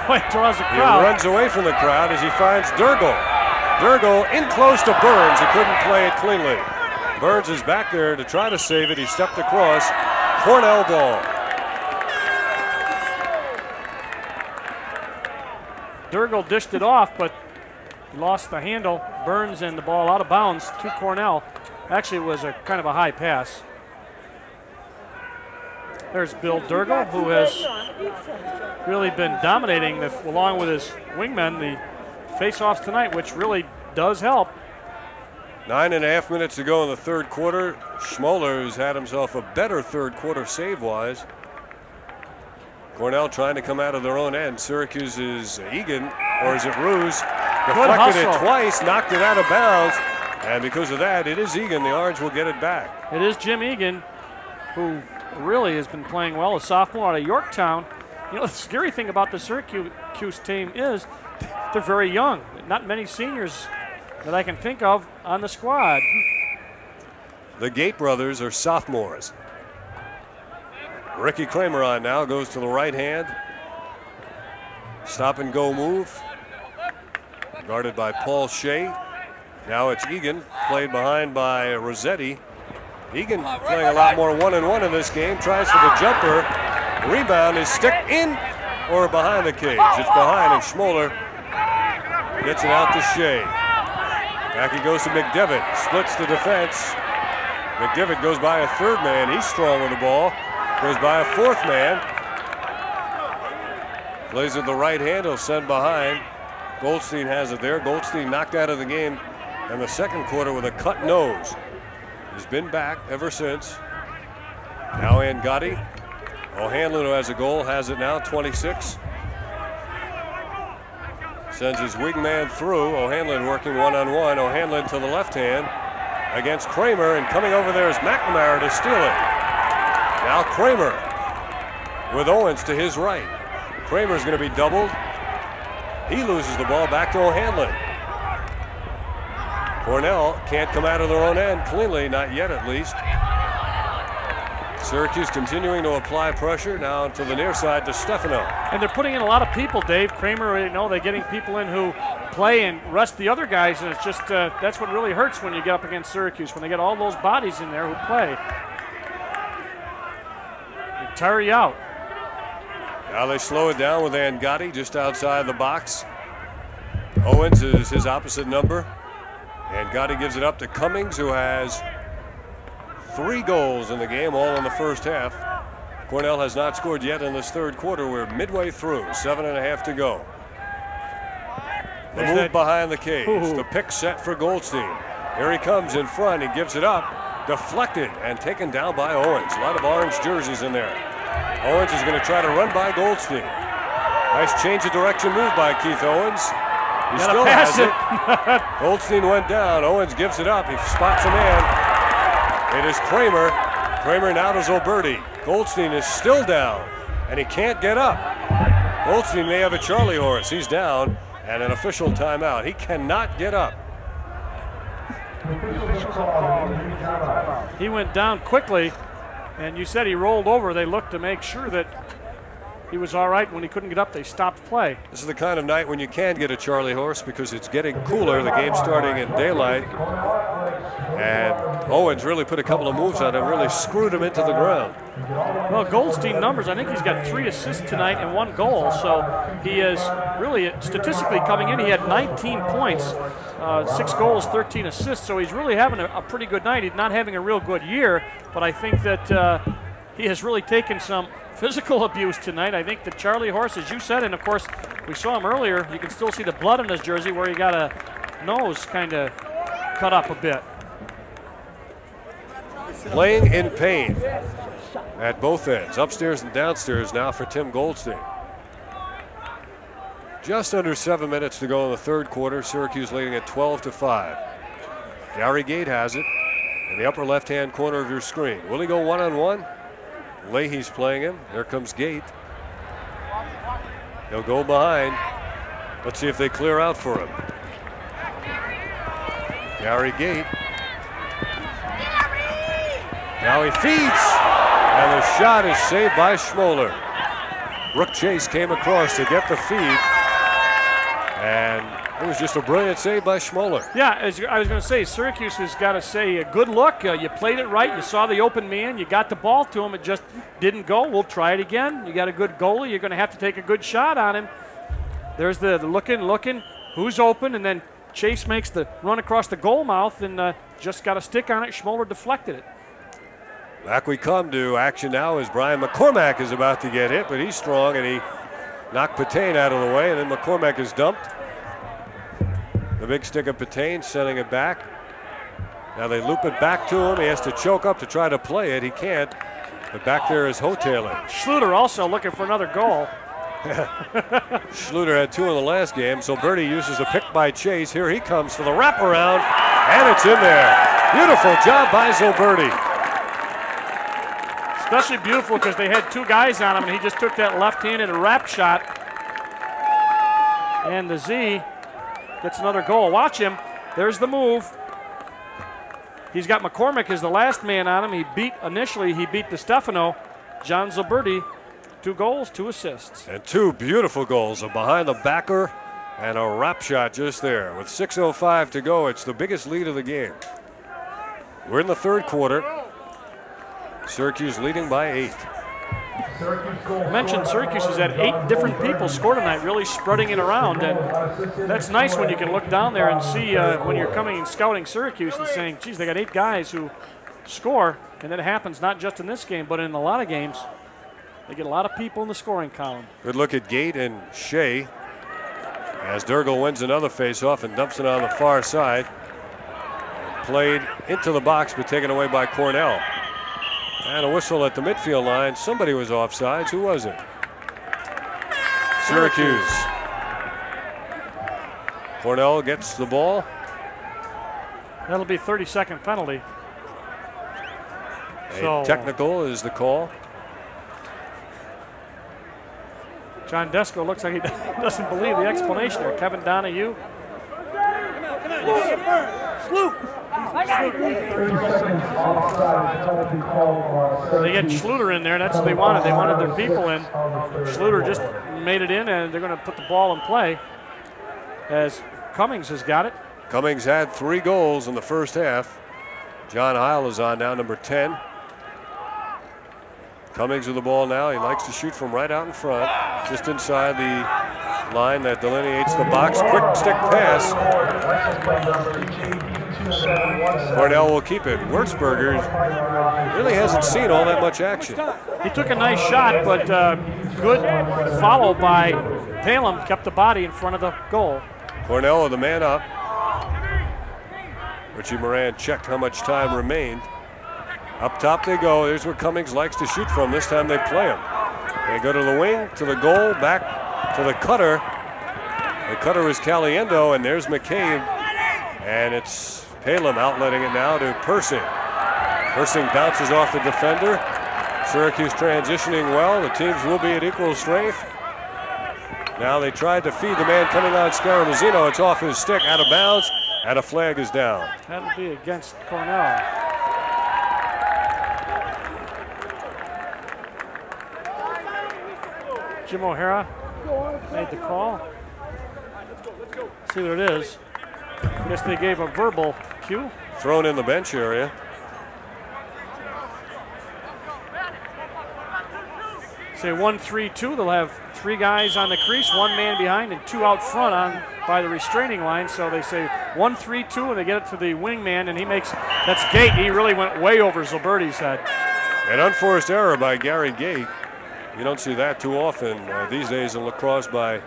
Boy, draws the He runs away from the crowd as he finds Dirrigl. Dirrigl in close to Burns. He couldn't play it cleanly. Burns is back there to try to save it. He stepped across. Cornell ball. Dirrigl dished it off, but lost the handle. Burns and the ball out of bounds to Cornell. Actually, was a kind of a high pass. There's Bill Dirrigl, who has really been dominating, the, along with his wingmen, the face-offs tonight, which really does help. Nine and a half minutes to go in the third quarter. Schimoler has had himself a better third quarter save-wise. Cornell trying to come out of their own end. Syracuse's Egan, or is it Ruse? Deflected it twice, knocked it out of bounds. And because of that, it is Egan. The Orange will get it back. It is Jim Egan, who really has been playing well, a sophomore out of Yorktown. You know, the scary thing about the Syracuse team is they're very young. Not many seniors that I can think of on the squad. The Gait brothers are sophomores. Ricky Kramer on now goes to the right hand. Stop and go move. Guarded by Paul Shea. Now it's Egan, played behind by Rossetti. Egan playing a lot more one and one in this game. Tries for the jumper. Rebound is stick in or behind the cage. It's behind, and Schimoler gets it out to Shea. Back he goes to McDevitt. Splits the defense. McDevitt goes by a third man. He's strong with the ball. Goes by a fourth man. Plays with the right hand. He'll send behind. Goldstein has it there. Goldstein knocked out of the game in the second quarter with a cut nose. He's been back ever since. Now Angotti. O'Hanlon, who has a goal, has it now, 26. Sends his wingman through. O'Hanlon working one on one. O'Hanlon to the left hand against Kramer, and coming over there is McNamara to steal it. Now Kramer with Owens to his right. Kramer's going to be doubled. He loses the ball back to O'Hanlon. Cornell can't come out of their own end cleanly, not yet at least. Syracuse continuing to apply pressure now to the near side to Stefano. And they're putting in a lot of people, Dave. Kramer, you know, they're getting people in who play and rest the other guys, and it's just uh, that's what really hurts when you get up against Syracuse, when they get all those bodies in there who play. They tire you out. Now they slow it down with Angotti just outside the box. Owens is his opposite number. And Angotti gives it up to Cummings, who has three goals in the game, all in the first half. Cornell has not scored yet in this third quarter. We're midway through, seven and a half to go. The There's move that- behind the cage. Ooh. The pick set for Goldstein. Here he comes in front. He gives it up. Deflected and taken down by Owens. A lot of orange jerseys in there. Owens is going to try to run by Goldstein. Nice change of direction move by Keith Owens. He Gotta still has it. [LAUGHS] Goldstein went down. Owens gives it up. He spots a man. It is Kramer. Kramer now to Zulberti. Goldstein is still down, and he can't get up. Goldstein may have a Charlie horse. He's down, and an official timeout. He cannot get up. He went down quickly, and you said he rolled over. They looked to make sure that he was all right. When he couldn't get up, they stopped play. This is the kind of night when you can get a Charlie horse because it's getting cooler. The game's starting in daylight. And Owens really put a couple of moves on him, really screwed him into the ground. Well, Goldstein numbers, I think he's got three assists tonight and one goal. So he is really statistically coming in. He had 19 points, uh, six goals, 13 assists. So he's really having a, a, pretty good night. He's not having a real good year, but I think that uh, he has really taken some physical abuse tonight. I think the Charlie horse, as you said, and of course we saw him earlier. You can still see the blood on his jersey where he got a nose kind of cut up a bit. Playing in pain at both ends, upstairs and downstairs now for Tim Goldstein. Just under seven minutes to go in the third quarter. Syracuse leading at 12 to 5. Gary Gait has it in the upper left hand corner of your screen. Will he go one on one? Leahy's playing him. There comes Gait. He'll go behind. Let's see if they clear out for him. Gary Gait. Now he feeds. And the shot is saved by Schimoler. Brooke Chase came across to get the feed. And it was just a brilliant save by Schimoler. Yeah, as I was going to say, Syracuse has got to say a good look. Uh, you played it right. You saw the open man. You got the ball to him. It just didn't go. We'll try it again. You got a good goalie. You're going to have to take a good shot on him. There's the, the looking, looking. Who's open? And then Chase makes the run across the goal mouth and uh, just got a stick on it. Schimoler deflected it. Back we come to action now as Brian McCormick is about to get hit, but he's strong and he knocked Patane out of the way, and then McCormick is dumped. The big stick of Patane sending it back. Now they loop it back to him. He has to choke up to try to play it. He can't. But back there is Hotailing. Schluter also looking for another goal. [LAUGHS] Schluter had two in the last game, so Birdie uses a pick by Chase. Here he comes for the wraparound, and it's in there. Beautiful job by Zulberti. Especially beautiful because they had two guys on him, and he just took that left-handed wrap shot. And the Z gets another goal. Watch him. There's the move. He's got McCormick as the last man on him. He beat initially. He beat DeStefano. John Zulberti, two goals, two assists, and two beautiful goals. A behind the backer and a wrap shot just there. With 6:05 to go, it's the biggest lead of the game. We're in the third quarter. Syracuse leading by eight. I mentioned Syracuse has had eight different people score tonight, really spreading it around, and that's nice when you can look down there and see uh, when you're coming and scouting Syracuse and saying, geez, they got eight guys who score, and that happens not just in this game, but in a lot of games. They get a lot of people in the scoring column. Good look at Gait and Shea as Dirrigl wins another faceoff and dumps it on the far side. Played into the box, but taken away by Cornell. And a whistle at the midfield line. Somebody was offsides. Who was it? Syracuse. Cornell gets the ball. That'll be 30 second penalty. A so, technical is the call. John Desko looks like he [LAUGHS] doesn't believe the explanation there. Kevin Donahue. Come on, come on. Sloop. They had Schluter in there. That's what they wanted. They wanted their people in. Schluter just made it in, and they're going to put the ball in play as Cummings has got it. Cummings had three goals in the first half. John Heil is on now, number 10. Cummings with the ball now. He likes to shoot from right out in front, just inside the line that delineates the box. Quick stick pass. Cornell will keep it. Wurzburger really hasn't seen all that much action. He took a nice shot, but uh, good follow by Palem kept the body in front of the goal. Cornell the man up. Richie Moran checked how much time remained. Up top they go. Here's where Cummings likes to shoot from. This time they play him. They go to the wing, to the goal, back to the cutter. The cutter is Caliendo, and there's McCabe. And it's Palumbo outletting it now to Persing. Persing bounces off the defender. Syracuse transitioning well. The teams will be at equal strength. Now they tried to feed the man coming on Scaramuzzino. It's off his stick, out of bounds, And a flag is down. That'll be against Cornell. Jim O'Hara made the call. See what it is. I guess they gave a verbal Thrown in the bench area. Say one, three, two. They'll have three guys on the crease, one man behind, and two out front on by the restraining line. So they say one, three, two, and they get it to the wingman, and he makes that's Gait. He really went way over Zulberti's head. An unforced error by Gary Gait. You don't see that too often uh, these days in lacrosse by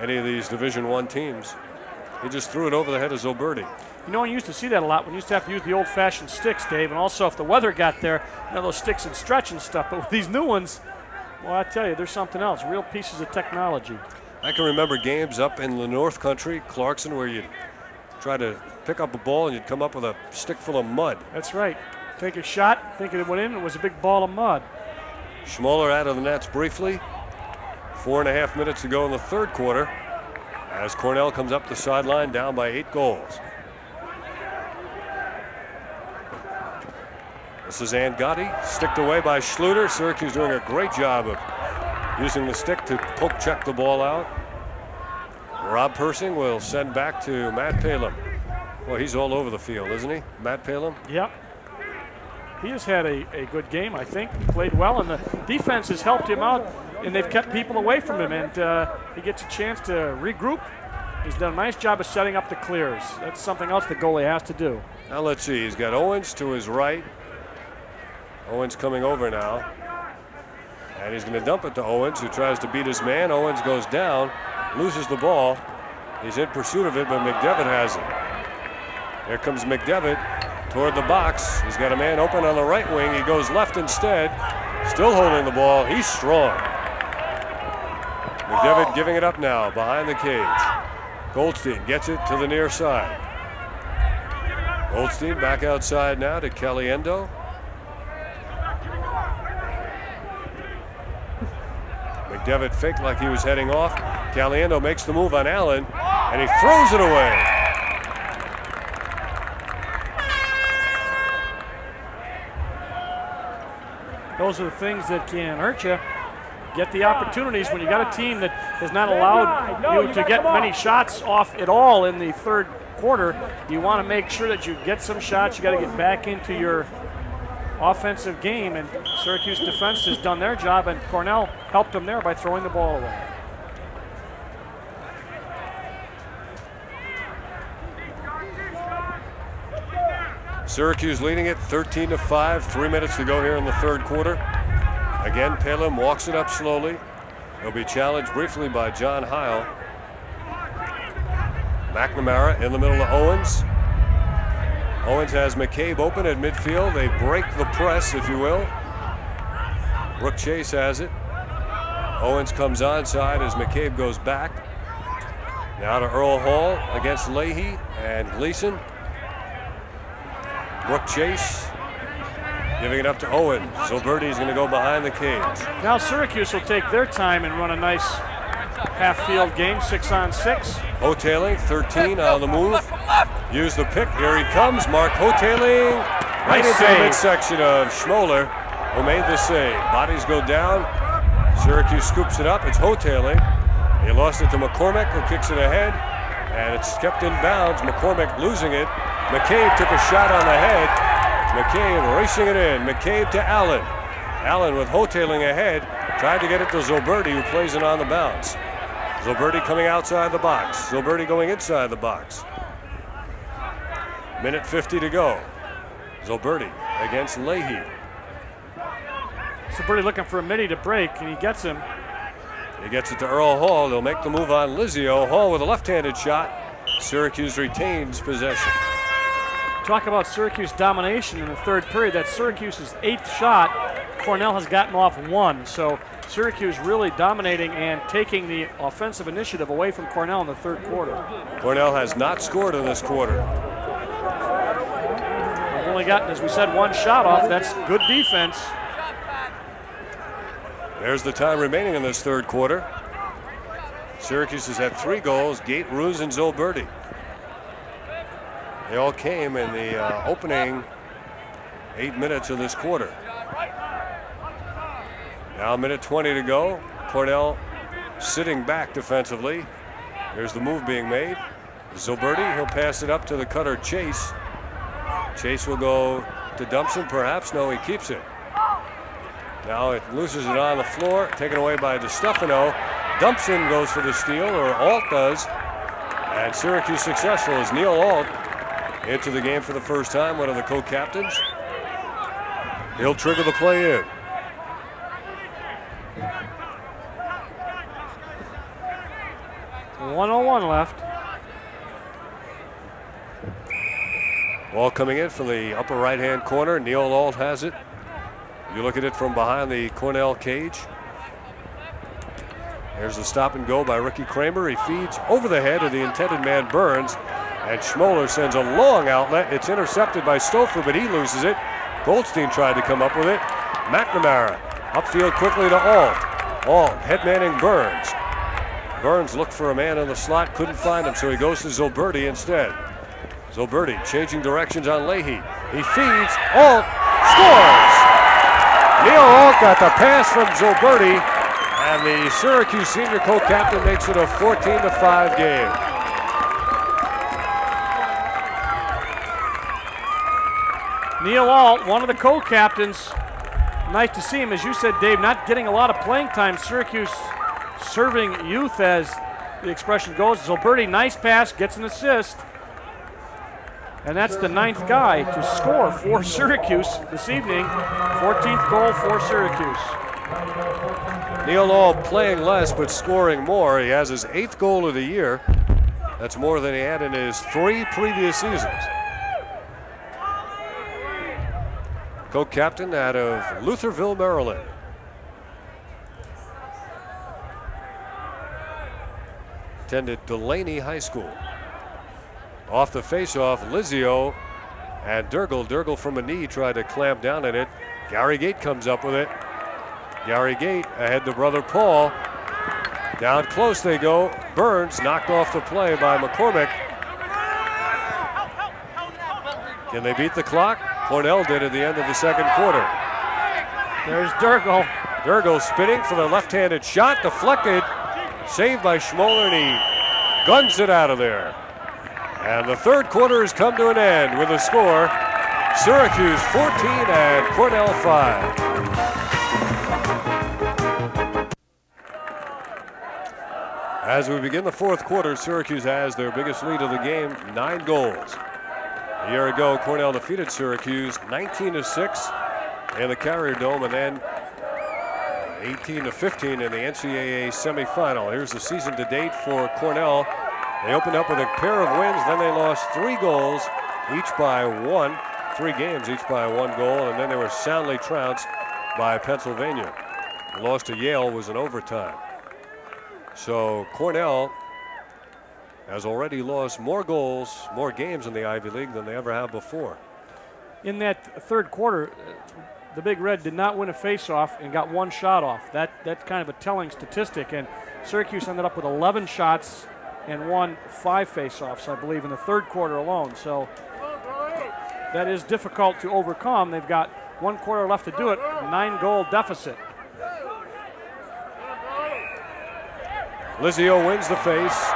any of these Division One teams. He just threw it over the head of Zulberti. You know, we used to see that a lot. We used to have to use the old-fashioned sticks, Dave, and also if the weather got there, you know, those sticks and stretch and stuff. But with these new ones, well, I tell you, there's something else. Real pieces of technology. I can remember games up in the North Country, Clarkson, where you'd try to pick up a ball and you'd come up with a stick full of mud. That's right. Take a shot, thinking it went in, it was a big ball of mud. Schimoler out of the nets briefly. Four and a half minutes to go in the third quarter as Cornell comes up the sideline down by eight goals. This is Angotti, sticked away by Schluter. Syracuse doing a great job of using the stick to poke check the ball out. Rob Persing will send back to Matt Palumbo. Well, he's all over the field, isn't he? Matt Palumbo? Yep. He has had a, a good game, I think. He played well, and the defense has helped him out, and they've kept people away from him, and uh, he gets a chance to regroup. He's done a nice job of setting up the clears. That's something else the goalie has to do. Now let's see. He's got Owens to his right. Owens coming over now. And he's going to dump it to Owens, who tries to beat his man. Owens goes down, loses the ball. He's in pursuit of it, but McDevitt has it. Here comes McDevitt toward the box. He's got a man open on the right wing. He goes left instead. Still holding the ball. He's strong. McDevitt giving it up now behind the cage. Goldstein gets it to the near side. Goldstein back outside now to Caliendo. McDevitt faked like he was heading off. Caliendo makes the move on Allen, and he throws it away. Those are the things that can hurt you. Get the opportunities when you got a team that has not allowed you to get many shots off at all in the third quarter. You want to make sure that you get some shots. You got to get back into your offensive game, and Syracuse defense has done their job, and Cornell helped them there by throwing the ball away. Syracuse leading it 13 to 5. Three minutes to go here in the third quarter. Again, Palumbo walks it up slowly. He'll be challenged briefly by John Heil. McNamara in the middle of Owens. Owens has McCabe open at midfield. They break the press, if you will. Brooke Chase has it. Owens comes onside as McCabe goes back. Now to Earl Hall against Leahy and Gleason. Brooke Chase giving it up to Owen. Zilberti is going to go behind the cage. Now Syracuse will take their time and run a nice half-field game, six on six. Hoteling, 13 on the move. Use the pick. Here he comes. Mark Hoteling. Right Nice into the save. midsection of Schimoler, who made the save. Bodies go down. Syracuse scoops it up. It's Hoteling. He lost it to McCormick, who kicks it ahead. And it's kept in bounds. McCormick losing it. McCabe took a shot on the head. McCabe racing it in. McCabe to Allen. Allen with Hoteling ahead. Tried to get it to Zulberti, who plays it on the bounce. Zulberti coming outside the box. Zulberti going inside the box. Minute 50 to go. Zulberti against Leahy. Zulberti looking for a midi to break, and he gets him. He gets it to Earl Hall. They'll make the move on Lizio. Hall with a left-handed shot. Syracuse retains possession. Talk about Syracuse domination in the third period. That's Syracuse's eighth shot. Cornell has gotten off one. So Syracuse really dominating and taking the offensive initiative away from Cornell in the third quarter. Cornell has not scored in this quarter. They've only gotten, as we said, one shot off. That's good defense. There's the time remaining in this third quarter. Syracuse has had three goals. Gait, Ruse, and Zulberti. They all came in the uh, opening eight minutes of this quarter. Now, a minute 20 to go. Cornell sitting back defensively. Here's the move being made. Zulberti, he'll pass it up to the cutter Chase. Chase will go to Dumpson, perhaps. No, he keeps it. Now it loses it on the floor, taken away by DeStefano. Dumpson goes for the steal, or Alt does. And Syracuse successful as Neil Alt into the game for the first time, one of the co-captains. He'll trigger the play in. One on one left. Ball coming in from the upper right-hand corner. Neil Alt has it. You look at it from behind the Cornell cage. There's a stop and go by Ricky Kramer. He feeds over the head of the intended man Burns. And Schimoler sends a long outlet. It's intercepted by Stouffer, but he loses it. Goldstein tried to come up with it. McNamara upfield quickly to Alt. Alt headmanning Burns. Burns looked for a man in the slot, couldn't find him, so he goes to Zulberti instead. Zulberti changing directions on Leahy. He feeds. Alt scores. Neil Alt got the pass from Zulberti, and the Syracuse senior co-captain makes it a 14 to 5 game. Neil Alt, one of the co-captains. Nice to see him, as you said, Dave, not getting a lot of playing time. Syracuse serving youth, as the expression goes. Zulberti, nice pass, gets an assist. And that's the ninth guy to score for Syracuse this evening. 14th goal for Syracuse. Neil Alt playing less but scoring more. He has his eighth goal of the year. That's more than he had in his three previous seasons. Co-captain out of Lutherville, Maryland. Attended Delaney High School. Off the faceoff, Lizio and Dirrigl. Dirrigl from a knee tried to clamp down at it. Gary Gait comes up with it. Gary Gait ahead to brother Paul. Down close they go. Burns knocked off the play by McCormick. Can they beat the clock? Cornell did at the end of the second quarter. There's Dirrigl. Dirrigl spinning for the left-handed shot, deflected, saved by Schimoler, and he guns it out of there. And the third quarter has come to an end with a score Syracuse 14 and Cornell 5. As we begin the fourth quarter, Syracuse has their biggest lead of the game, nine goals. A year ago, Cornell defeated Syracuse 19 to 6 in the Carrier Dome and then 18 to 15 in the NCAA semifinal. Here's the season to date for Cornell. They opened up with a pair of wins, then they lost three goals, each by one, three games each by one goal, and then they were soundly trounced by Pennsylvania. The loss to Yale was in overtime. So Cornell has already lost more goals, more games in the Ivy League than they ever have before. In that third quarter, the Big Red did not win a faceoff and got one shot off. That that's kind of a telling statistic. And Syracuse ended up with 11 shots and won five faceoffs, I believe, in the third quarter alone. So that is difficult to overcome. They've got one quarter left to do it, nine goal deficit. Lizio wins the face.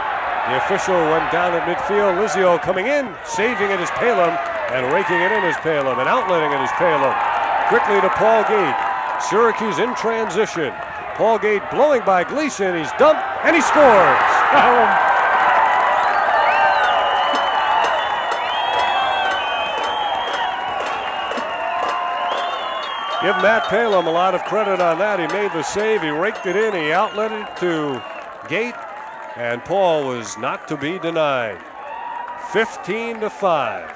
The official went down at midfield. Lizio coming in, saving it is Palumbo, and raking it in is Palumbo, and outletting it is Palumbo. Quickly to Paul Gait. Syracuse in transition. Paul Gait blowing by Gleason. He's dumped, and he scores. Give Matt Palumbo a lot of credit on that. He made the save, he raked it in, he outlet it to Gait, and Paul was not to be denied. 15 to 5.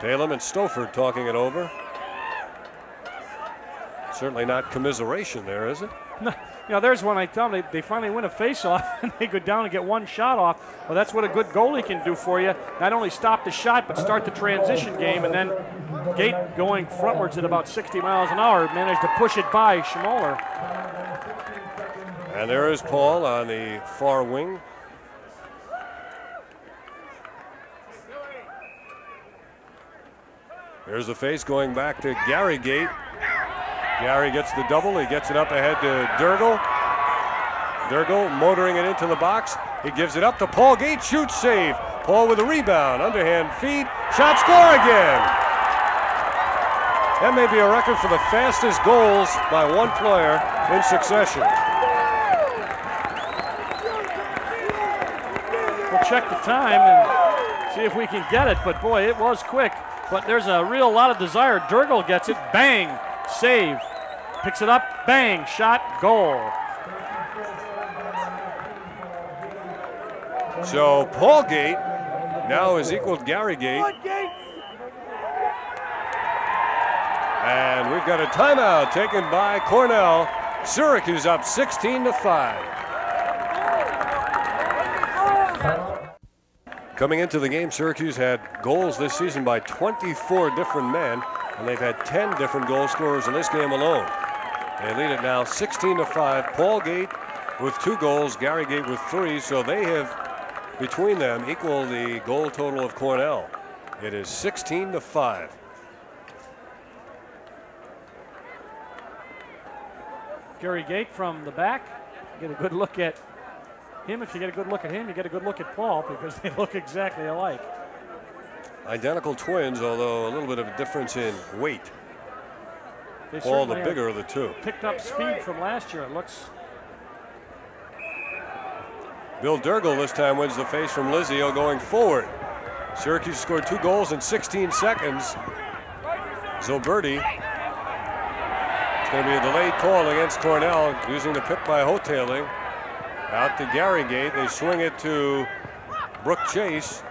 Palumbo and Stouffer talking it over. Certainly not commiseration there, is it? No, you know, there's one I tell them, they, they finally win a faceoff [LAUGHS] and they go down and get one shot off. Well, that's what a good goalie can do for you. Not only stop the shot, but start the transition game. And then Gait going frontwards at about 60 miles an hour managed to push it by Schimoler. And there is Paul on the far wing. There's the face going back to Gary Gait. Gary gets the double. He gets it up ahead to Dirrigl. Dirrigl motoring it into the box. He gives it up to Paul Gait. Shoots save. Paul with a rebound. Underhand feed. Shot score again. That may be a record for the fastest goals by one player in succession. We'll check the time and see if we can get it. But boy, it was quick. But there's a real lot of desire. Dirrigl gets it. Bang. Save. Picks it up. Bang. Shot. Goal. So Paul Gait now has equaled Gary Gait. And we've got a timeout taken by Cornell. Syracuse up 16 to 5. Coming into the game, Syracuse had goals this season by 24 different men, and they've had 10 different goal scorers in this game alone. They lead it now 16 to 5. Paul Gait with two goals, Gary Gait with three, so they have between them equal the goal total of Cornell. It is 16 to 5. Gary Gait from the back. Get a good look at him. If you get a good look at him, you get a good look at Paul because they [LAUGHS] look exactly alike. Identical twins, although a little bit of a difference in weight. They Paul, the bigger of the two. Picked up speed from last year. It looks Bill Dirrigl this time wins the face from Lizio going forward. Syracuse scored two goals in 16 seconds. Zulberti. It's going to be a delayed call against Cornell using the pick by Hotailing. Out to Gary Gait. They swing it to Brooke Chase.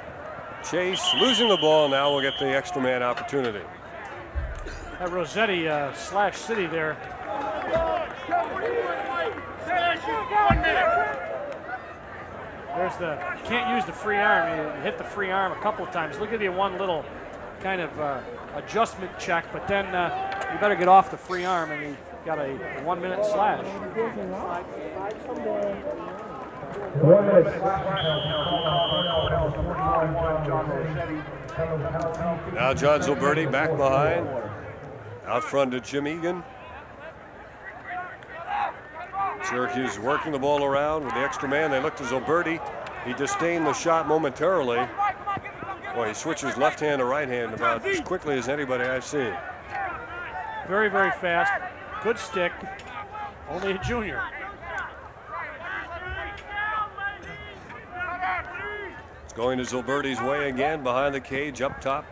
Chase losing the ball now will get the extra man opportunity. At Rossetti uh, slash City there. There's the can't use the free arm. You hit the free arm a couple of times. Look at you one little kind of uh, adjustment check, but then uh, you better get off the free arm, and you got a one minute slash. One minute. Now John Zulberti back behind. Out front to Jim Egan. Syracuse working the ball around with the extra man. They look to Zulberti. He disdained the shot momentarily. Boy, he switches left hand to right hand about as quickly as anybody I've seen. Very very fast. Good stick. Only a junior. It's going to Zulberti's way again, behind the cage, up top.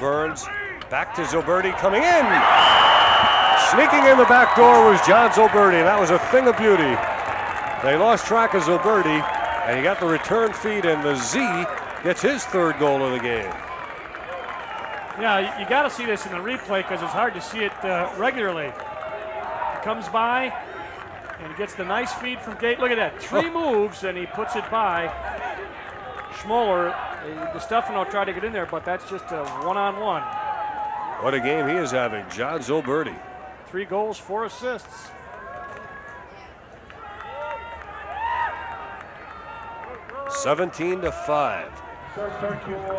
Burns, back to Zulberti, coming in! Sneaking in the back door was John Zulberti. That was a thing of beauty. They lost track of Zulberti, and he got the return feed, and the Z gets his third goal of the game. Yeah, you, you got to see this in the replay because it's hard to see it uh, regularly. He comes by and he gets the nice feed from Gait. Look at that, three moves and he puts it by. Schimoler, uh, DeStefano tried to get in there, but that's just a one-on-one. What a game he is having, John Zulberti. Three goals, four assists. Seventeen to five.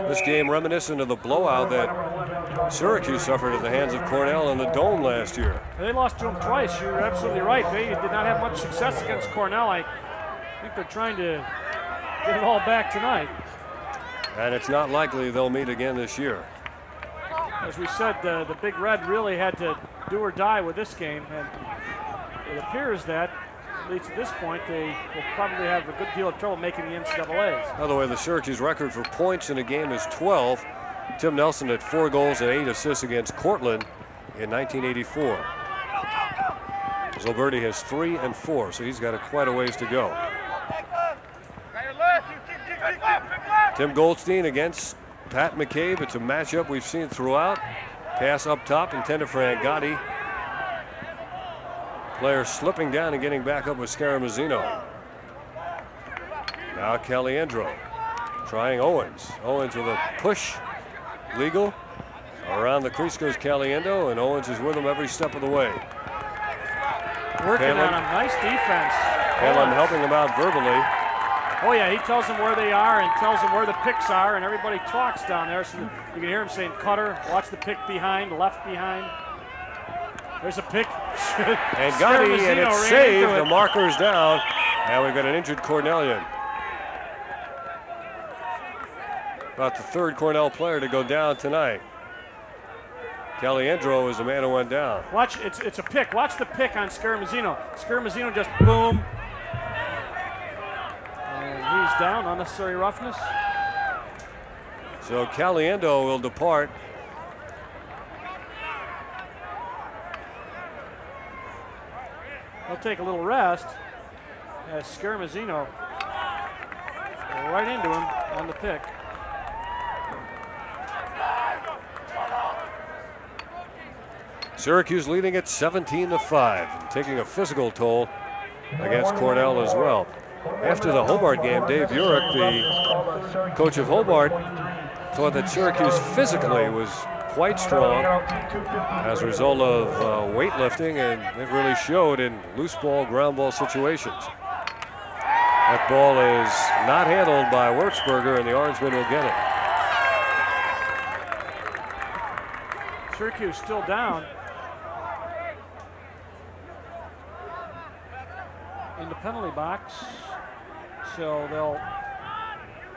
This game reminiscent of the blowout that Syracuse suffered at the hands of Cornell in the Dome last year. They lost to him twice. You're absolutely right. They did not have much success against Cornell. I think they're trying to get it all back tonight. And it's not likely they'll meet again this year. As we said, the, the Big Red really had to do or die with this game, and it appears that, at least at this point, they will probably have a good deal of trouble making the NCAA's. By the way, the Syracuse record for points in a game is 12. Tim Nelson had four goals and eight assists against Cortland in 1984. Zulberti has three and four, so he's got a, quite a ways to go. Tim Goldstein against Pat McCabe. It's a matchup we've seen throughout. Pass up top intended for Angotti. Player slipping down and getting back up with Scaramuzzino. Now Caliendo trying Owens. Owens with a push. Legal. Around the crease goes Caliendo, and Owens is with him every step of the way. Working Palumbo. on him. Nice defense. Palumbo Owens. helping him out verbally. Oh yeah, he tells them where they are and tells them where the picks are, and everybody talks down there. So you can hear him saying, "Cutter, watch the pick behind, left behind." There's a pick. [LAUGHS] Angotti, and it's saved. into The marker's down. And we've got an injured Cornellian. About the third Cornell player to go down tonight. Caliendo is the man who went down. Watch, it's it's a pick. Watch the pick on Scaramuzzino. Scaramuzzino just boom. He's down. Unnecessary roughness. So Caliendo will depart. He'll take a little rest as Scaramuzzino right into him on the pick. Syracuse leading at 17 to 5, and taking a physical toll against Cornell as well. After the Hobart game, Dave Urick, the coach of Hobart, thought that Syracuse physically was quite strong as a result of uh, weightlifting, and it really showed in loose ball, ground ball situations. That ball is not handled by Wurzburger, and the Orangemen will get it. Syracuse still down. In the penalty box. So they'll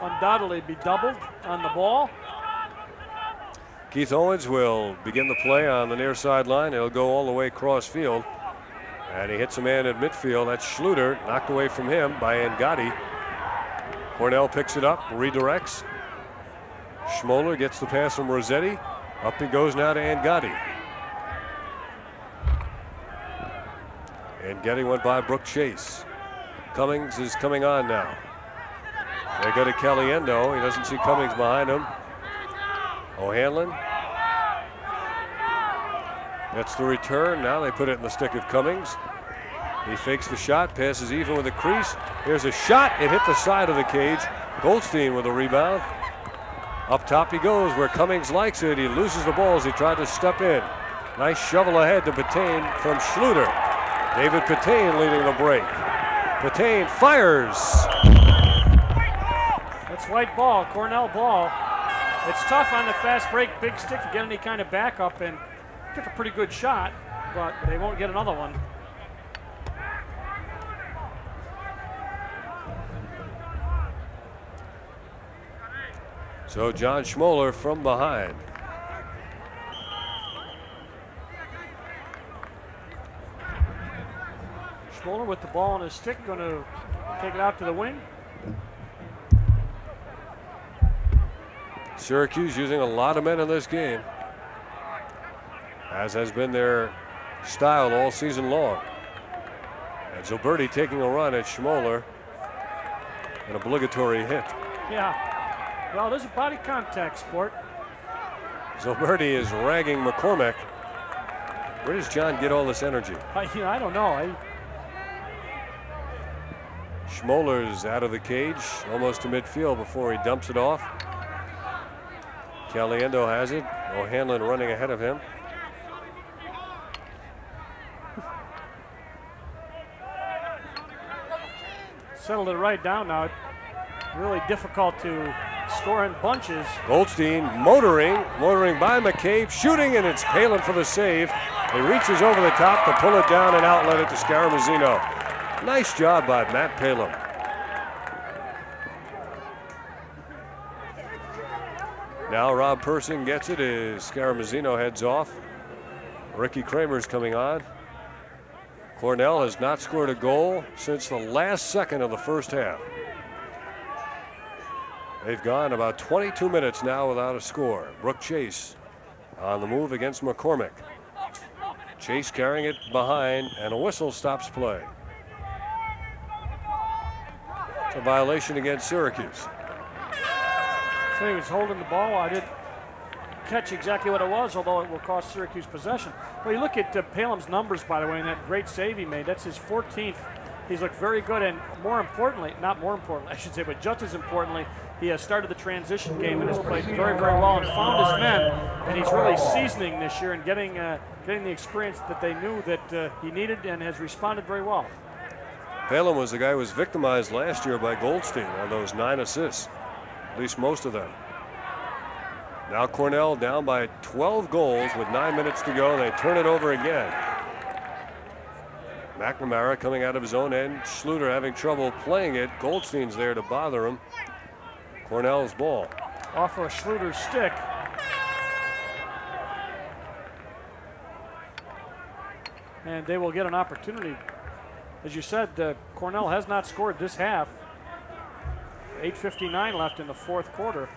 undoubtedly be doubled on the ball. Keith Owens will begin the play on the near sideline. He'll go all the way cross field. And he hits a man at midfield. That's Schluter, knocked away from him by Angotti. Cornell picks it up, redirects. Schimoler gets the pass from Rossetti. Up he goes now to Angotti. Angotti went by Brooke Chase. Cummings is coming on now. They go to Caliendo. He doesn't see Cummings behind him. O'Hanlon. That's the return. Now they put it in the stick of Cummings. He fakes the shot, passes even with the crease. Here's a shot. It hit the side of the cage. Goldstein with a rebound. Up top he goes where Cummings likes it. He loses the ball as he tried to step in. Nice shovel ahead to Patain from Schluter. David Patain leading the break. Patain fires. That's white ball, Cornell ball. It's tough on the fast break, big stick to get any kind of backup, and took a pretty good shot, but they won't get another one. So John Schimoler from behind. Schimoler with the ball on his stick, going to take it out to the wing. Syracuse using a lot of men in this game, as has been their style all season long. And Zulberti taking a run at Schimoler. An obligatory hit. Yeah. Well, this is a body contact sport. Zulberti is ragging McCormick. Where does John get all this energy? I, you know, I don't know. I, Schimoler's out of the cage, almost to midfield before he dumps it off. Caliendo has it. O'Hanlon running ahead of him. settled it right down now. Really difficult to score in bunches. Goldstein motoring, motoring by McCabe, shooting, and it's Palumbo for the save. He reaches over the top to pull it down and outlet it to Scaramuzzino. Nice job by Matt Palumbo. Now Rob Persing gets it as Scaramuzzino heads off. Ricky Kramer's coming on. Cornell has not scored a goal since the last second of the first half. They've gone about 22 minutes now without a score. Brooke Chase on the move against McCormick. Chase carrying it behind, and a whistle stops play. A violation against Syracuse. So he was holding the ball. I didn't catch exactly what it was, although it will cost Syracuse possession. Well, you look at uh, Palumbo's numbers, by the way, and that great save he made. That's his 14th. He's looked very good, and more importantly, not more importantly, [LAUGHS] I should say, but just as importantly, he has started the transition game and has played very, very well and found his men. And he's really seasoning this year and getting uh, getting the experience that they knew that uh, he needed and has responded very well. Palumbo was the guy who was victimized last year by Goldstein on those nine assists, at least most of them. Now Cornell down by 12 goals with nine minutes to go, they turn it over again. McNamara coming out of his own end. Schluter having trouble playing it. Goldstein's there to bother him. Cornell's ball. Off of Schluter's stick. And they will get an opportunity. As you said, uh, Cornell has not scored this half. 8.59 left in the fourth quarter.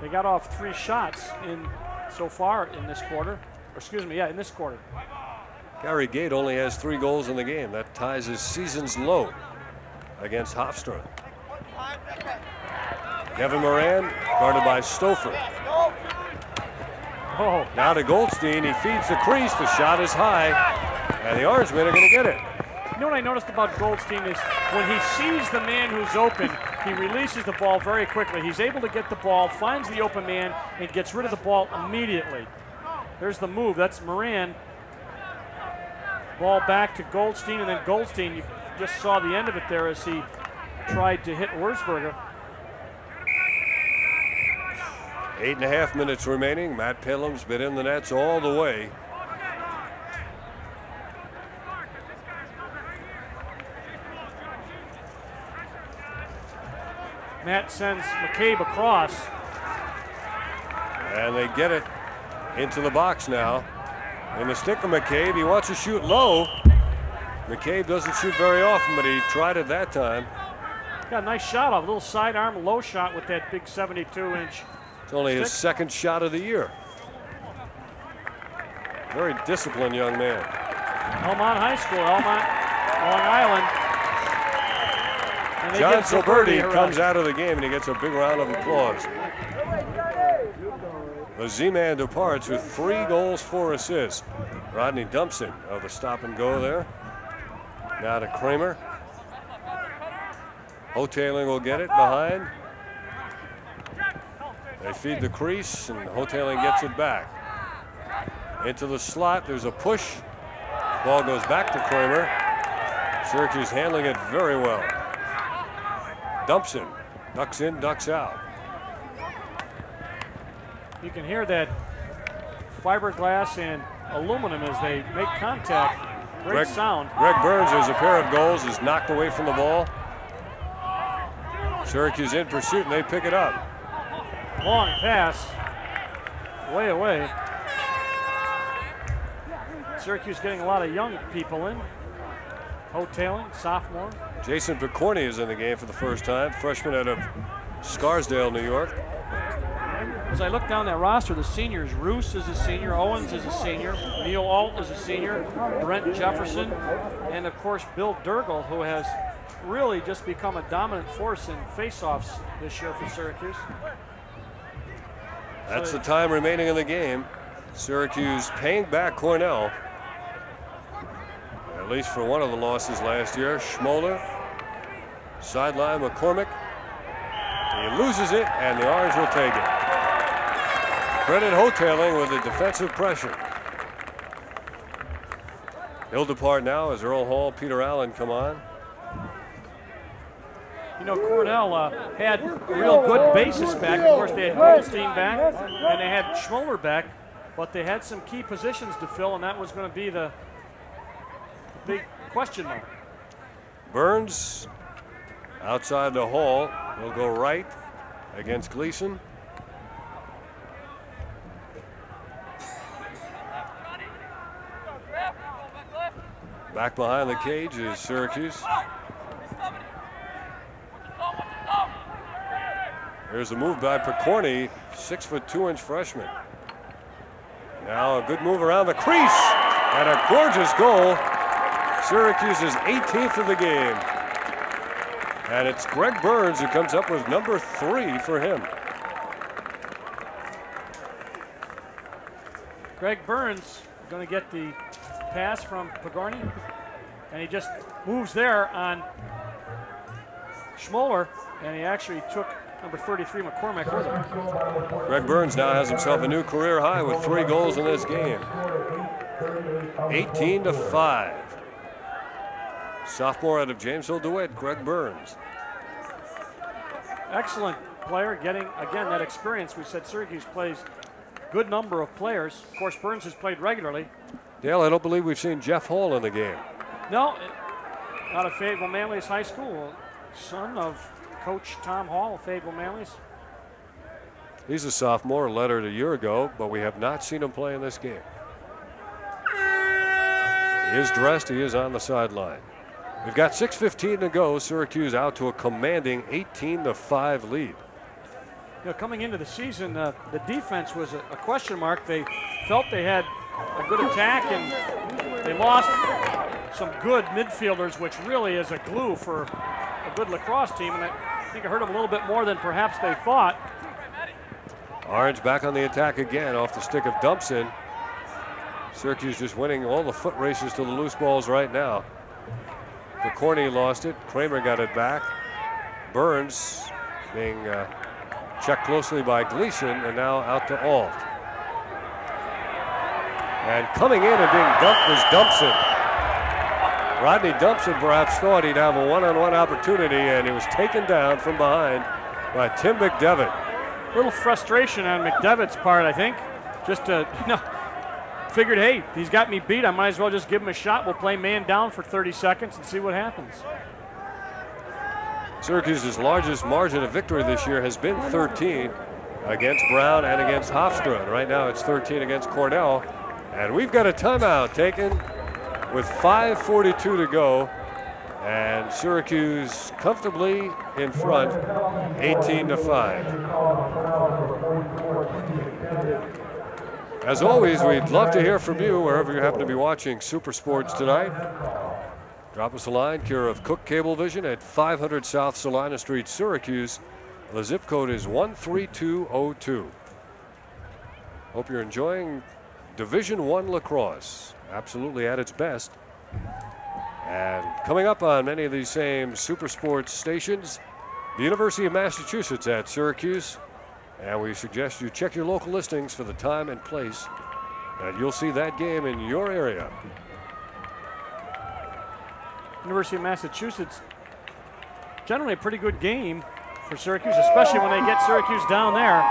They got off three shots in so far in this quarter. Or excuse me, yeah, in this quarter. Gary Gait only has three goals in the game. That ties his season's low against Hofstra. Kevin Moran, guarded by Stouffer. Oh, Now to Goldstein. He feeds the crease. The shot is high. And the Orangemen are going to get it. You know what I noticed about Goldstein is when he sees the man who's open, he releases the ball very quickly. He's able to get the ball, finds the open man, and gets rid of the ball immediately. There's the move. That's Moran. Ball back to Goldstein, and then Goldstein, you just saw the end of it there as he tried to hit Wurzburger. Eight and a half minutes remaining. Matt Palumbo's been in the nets all the way. Matt sends McCabe across. And they get it into the box now. In the stick of McCabe, he wants to shoot low. McCabe doesn't shoot very often, but he tried it that time. Got a nice shot off, a little sidearm low shot with that big 72 inch. It's only his second shot of the year. Very disciplined young man. Elmont High School, Elmont, Long Island. John Zulberti comes out of the game and he gets a big round of applause. The Z-Man departs with three goals, four assists. Rodney Dumpson of the stop and go there. Now to Kramer. Hotailing will get it behind. They feed the crease and Hotailing gets it back. Into the slot, there's a push. Ball goes back to Kramer. Syracuse handling it very well. Dumpson ducks in, ducks out. You can hear that fiberglass and aluminum as they make contact. Great Greg, sound. Greg Burns has a pair of goals, is knocked away from the ball. Syracuse in pursuit, and they pick it up. Long pass. Way away. Syracuse getting a lot of young people in. Hotailing, sophomore. Jason Picorni is in the game for the first time, freshman out of Scarsdale, New York. As I look down that roster, the seniors, Roos is a senior, Owens is a senior, Neil Alt is a senior, Brent Jefferson, and of course Bill Dirrigl, who has really just become a dominant force in faceoffs this year for Syracuse. That's the time remaining in the game. Syracuse paying back Cornell, at least for one of the losses last year. Schimoler, sideline McCormick. He loses it, and the Orange will take it. Credit Hotailing with the defensive pressure. He'll depart now as Earl Hall, Peter Allen come on. You know, Cornell uh, had a real good basis back. Of course, they had Goldstein back, and they had Schimoler back, but they had some key positions to fill, and that was going to be the big question mark. Burns outside the hole. He'll go right against Gleason. Back behind the cage is Syracuse. There's a move by Picorni, six foot two inch freshman. Now a good move around the crease and a gorgeous goal. Syracuse's 18th of the game. And it's Greg Burns who comes up with number three for him. Greg Burns going to get the pass from Pagorni, and he just moves there on Schimoler, and he actually took number 33 McCormick with him. Greg Burns now has himself a new career high with three goals in this game. 18 to 5. Sophomore out of Jamesville DeWitt, Greg Burns. Excellent player, getting again that experience. We said Syracuse plays good number of players. Of course, Burns has played regularly. Dale, I don't believe we've seen Jeff Hall in the game. No, eh, out of Fayetteville Manlius High School, son of Coach Tom Hall of Fayetteville Manlius. He's a sophomore, lettered a year ago, but we have not seen him play in this game. He is dressed, he is on the sideline. We've got 6.15 to go. Syracuse out to a commanding 18 to 5 lead. You know, coming into the season, uh, the defense was a, a, question mark. They felt they had a good attack, and they lost some good midfielders, which really is a glue for a good lacrosse team. And I think it hurt them a little bit more than perhaps they thought. Orange back on the attack again off the stick of Dumpson. Syracuse just winning all the foot races to the loose balls right now. Corny lost it. Kramer got it back. Burns being uh, checked closely by Gleason and now out to Alt. And coming in and being dumped was Dumpson. Rodney Dumpson perhaps thought he'd have a one-on-one -on -one opportunity and he was taken down from behind by Tim McDevitt. A little frustration on McDevitt's part, I think. Just to, [LAUGHS] you know, figured, hey, he's got me beat. I might as well just give him a shot. We'll play man down for 30 seconds and see what happens. Syracuse's largest margin of victory this year has been 13 against Brown and against Hofstra. Right now it's 13 against Cornell. And we've got a timeout taken with 5.42 to go. And Syracuse comfortably in front, 18 to 5. As always, we'd love to hear from you wherever you happen to be watching Super Sports tonight. Drop us a line, care of Cook Cablevision at 500 South Salina Street, Syracuse. The zip code is 13202. Hope you're enjoying Division One lacrosse, absolutely at its best. And coming up on many of these same Super Sports stations, the University of Massachusetts at Syracuse and we suggest you check your local listings for the time and place, and you'll see that game in your area. University of Massachusetts, generally a pretty good game for Syracuse, especially when they get Syracuse down there.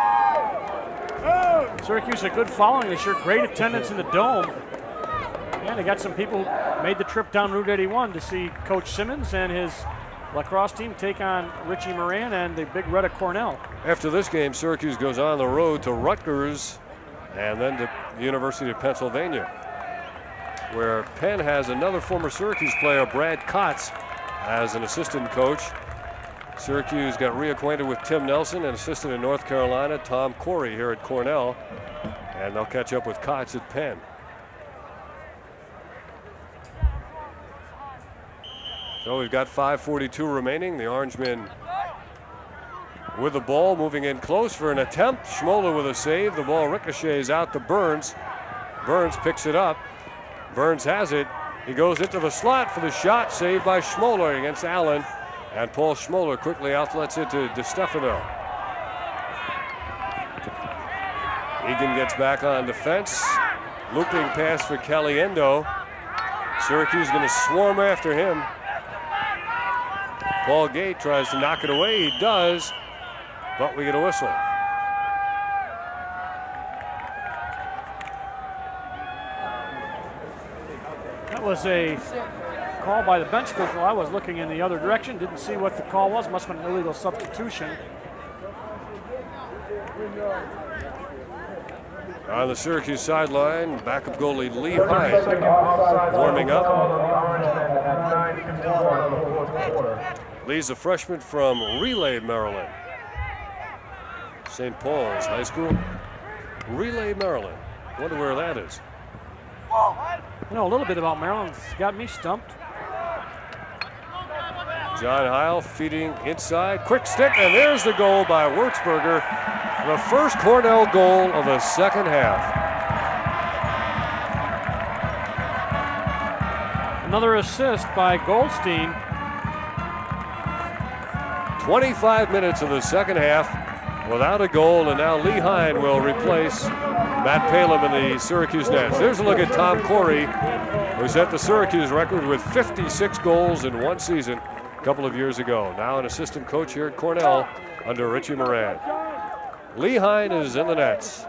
Syracuse a good following this year, great attendance in the dome. And they got some people made the trip down Route 81 to see Coach Simmons and his lacrosse team take on Richie Moran and the Big Red of Cornell. After this game, Syracuse goes on the road to Rutgers and then to the University of Pennsylvania, where Penn has another former Syracuse player, Brad Kotz, as an assistant coach. Syracuse got reacquainted with Tim Nelson, an assistant in North Carolina, Tom Corey here at Cornell, and they'll catch up with Kotz at Penn. So we've got 5.42 remaining. The Orangemen with the ball, moving in close for an attempt. Schimoler with a save. The ball ricochets out to Burns. Burns picks it up. Burns has it. He goes into the slot for the shot, saved by Schimoler against Allen. And Paul Schimoler quickly outlets it to DeStefano. Egan gets back on defense. Looping pass for Caliendo. Syracuse is going to swarm after him. Paul Gait tries to knock it away. He does, but we get a whistle. That was a call by the bench official. I was looking in the other direction, didn't see what the call was. Must have been an illegal substitution. On the Syracuse sideline, backup goalie Lee Hyde warming up. Lee's a freshman from Relay, Maryland. St. Paul's High School. Relay, Maryland. Wonder where that is. You know a little bit about Maryland. It's got me stumped. John Heil feeding inside. Quick stick, and there's the goal by Wurzburger. The first Cornell goal of the second half. Another assist by Goldstein. 25 minutes of the second half. without a goal, and now Lee Hine will replace Matt Palumbo in the Syracuse Nets. There's a look at Tom Corey, who set the Syracuse record with 56 goals in one season a couple of years ago. Now an assistant coach here at Cornell under Richie Moran. Lee Hine is in the nets.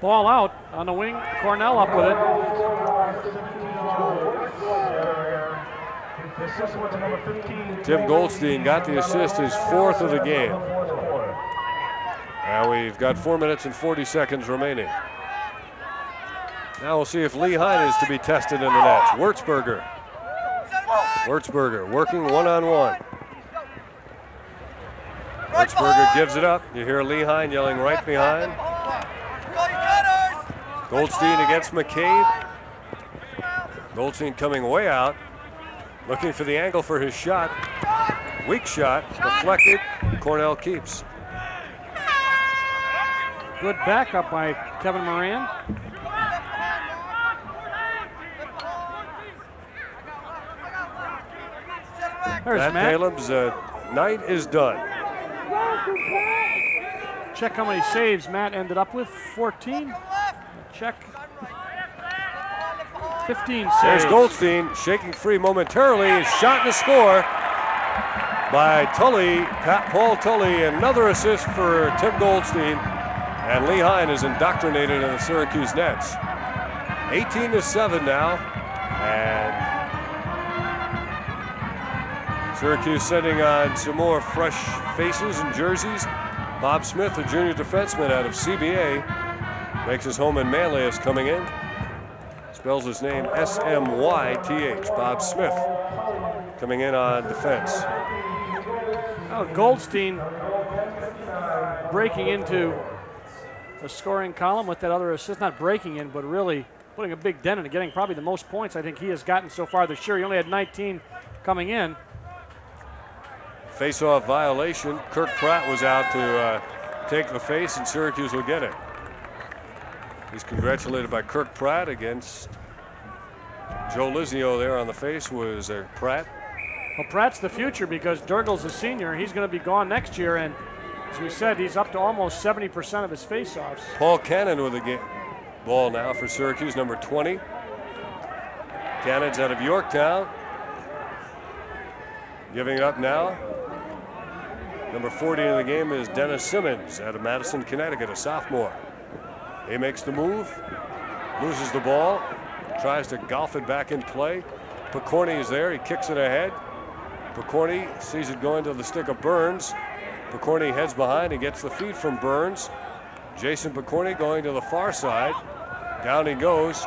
Ball out on the wing. Cornell up with it. Tim Goldstein got the assist, his fourth of the game. Now we've got four minutes and 40 seconds remaining. Now we'll see if Lee Hine is to be tested in the nets. Wurzburger. Wurzburger working one on one. Wurzburger gives it up. You hear Lee Hine yelling right behind. Goldstein against McCabe. Goldstein coming way out, looking for the angle for his shot. Weak shot, deflected. Cornell keeps. Good backup by Kevin Moran. There's Matt Matt. Palumbo's uh, night is done. Check how many saves Matt ended up with. 14. Check. 15 saves. There's Goldstein shaking free momentarily. Shot and a score by Tully, Pat Paul Tully. Another assist for Tim Goldstein. And Lee Hine is indoctrinated in the Syracuse Nets. 18 to 7 now. And Syracuse sending on some more fresh faces and jerseys. Bob Smith, a junior defenseman out of CBA, makes his home in Manly is coming in. Spells his name S-M-Y-T-H, Bob Smith, coming in on defense. Oh, Goldstein breaking into the scoring column with that other assist. Not breaking in, but really putting a big dent in getting probably the most points I think he has gotten so far this year. He only had 19 coming in. Face-off violation. Kirk Pratt was out to uh, take the face, and Syracuse will get it. He's congratulated by Kirk Pratt against Joe Lizio there on the face was uh, Pratt. Well, Pratt's the future because Dirrigl's a senior. He's going to be gone next year, and as we said, he's up to almost 70% of his faceoffs. Paul Cannon with the ga- ball now for Syracuse, number 20. Cannon's out of Yorktown. Giving it up now. Number 40 in the game is Dennis Simmons out of Madison, Connecticut, a sophomore. He makes the move, loses the ball, tries to golf it back in play. Picorni is there, he kicks it ahead. Picorni sees it going to the stick of Burns. Picorni heads behind and gets the feed from Burns. Jason Picorni going to the far side. Down he goes.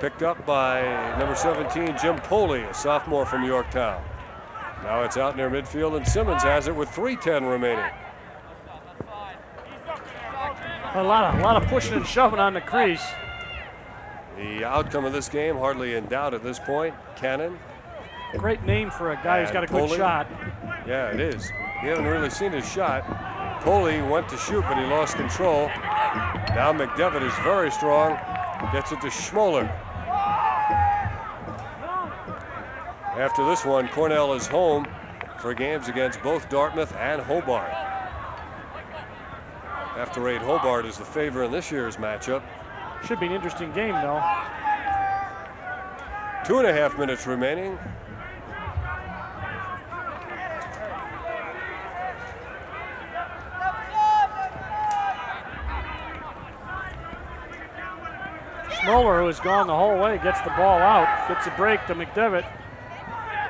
Picked up by number 17, Jim Poley, a sophomore from Yorktown. Now it's out near midfield, and Simmons has it with 3:10 remaining. A lot of, a lot of pushing and shoving on the crease. The outcome of this game hardly in doubt at this point. Cannon, Great name for a guy who's got a good shot. yeah, it is. You haven't really seen his shot. Poley went to shoot, but he lost control. Now McDevitt is very strong, gets it to Schimoler. After this one, Cornell is home for games against both Dartmouth and Hobart. After eight, Hobart is the favor in this year's matchup. Should be an interesting game, though. Two and a half minutes remaining. Schimoler, who has gone the whole way, gets the ball out, gets a break to McDevitt.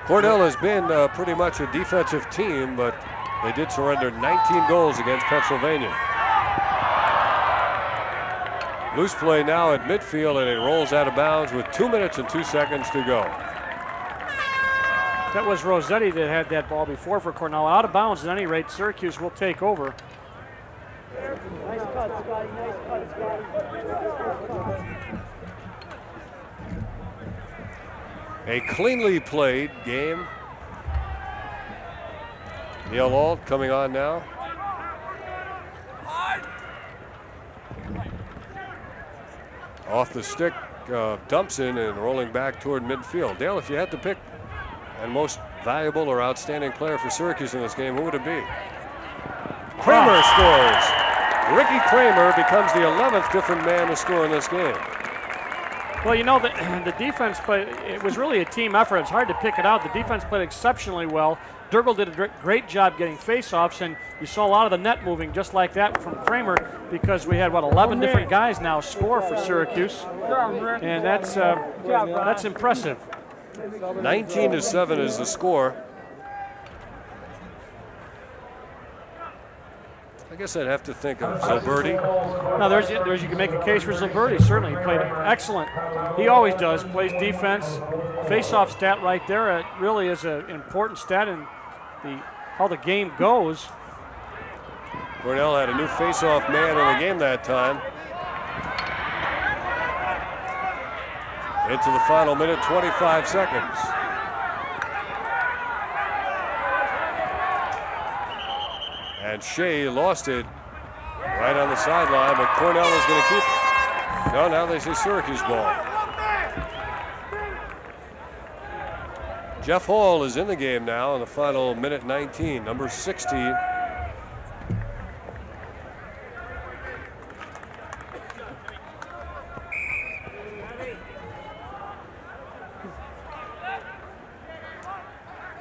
Cornell has been uh, pretty much a defensive team, but they did surrender 19 goals against Pennsylvania. Loose play now at midfield, and it rolls out of bounds with two minutes and two seconds to go. That was Rossetti that had that ball before for Cornell. Out of bounds at any rate, Syracuse will take over. A cleanly played game. Neil Alt coming on now. Off the stick uh, Dumpson and rolling back toward midfield. Dale, if you had to pick and most valuable or outstanding player for Syracuse in this game, who would it be? Kramer scores. Ricky Kramer becomes the 11th different man to score in this game. Well, you know, the, [CLEARS THROAT] the defense played, it was really a team effort. It's hard to pick it out. The defense played exceptionally well. Dirrigl did a great job getting faceoffs, and you saw a lot of the net moving just like that from Kramer because we had, what, 11 different guys now score for Syracuse. And that's, uh, that's impressive. 19 to 7 is the score. I guess I'd have to think of Zulberti. Now, there's, there's you can make a case for Zulberti. Certainly, he played excellent. He always does. Plays defense. Face-off stat right there. It really is an important stat in the how the game goes. Cornell had a new face-off man in the game that time. Into the final minute, 25 seconds. And Shea lost it right on the sideline, but Cornell is going to keep it. No, now they say Syracuse ball. Jeff Hall is in the game now in the final minute 19, number 16.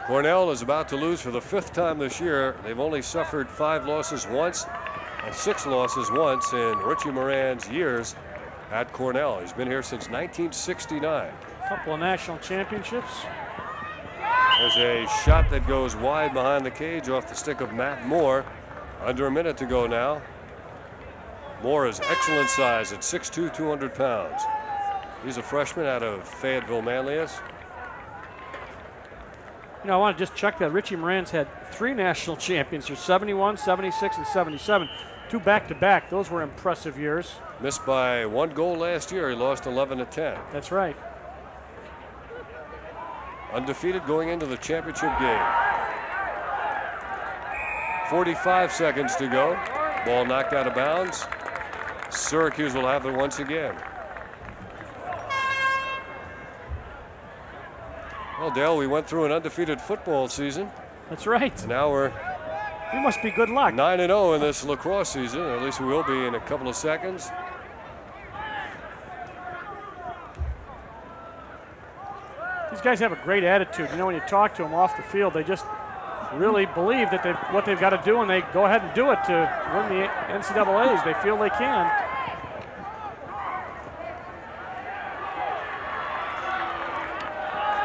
Cornell is about to lose for the fifth time this year. They've only suffered five losses once and six losses once in Richie Moran's years at Cornell. He's been here since 1969. A couple of national championships. There's a shot that goes wide behind the cage off the stick of Matt Moore. Under a minute to go now. Moore is excellent size at 6'2", 200 pounds. He's a freshman out of Fayetteville Manlius. You know, I want to just check that. Richie Moran's had three national champions here 71, 76, and 77. Two back to back. Those were impressive years. Missed by one goal last year. He lost 11 to 10. That's right. Undefeated going into the championship game. 45 seconds to go. Ball knocked out of bounds. Syracuse will have it once again. Well, Dale, we went through an undefeated football season. That's right. And now we're we must be good luck. 9 and 0 in this lacrosse season. At least we will be in a couple of seconds. These guys have a great attitude. You know, when you talk to them off the field, they just really believe that they what they've got to do, and they go ahead and do it to win the NCAA's. They feel they can.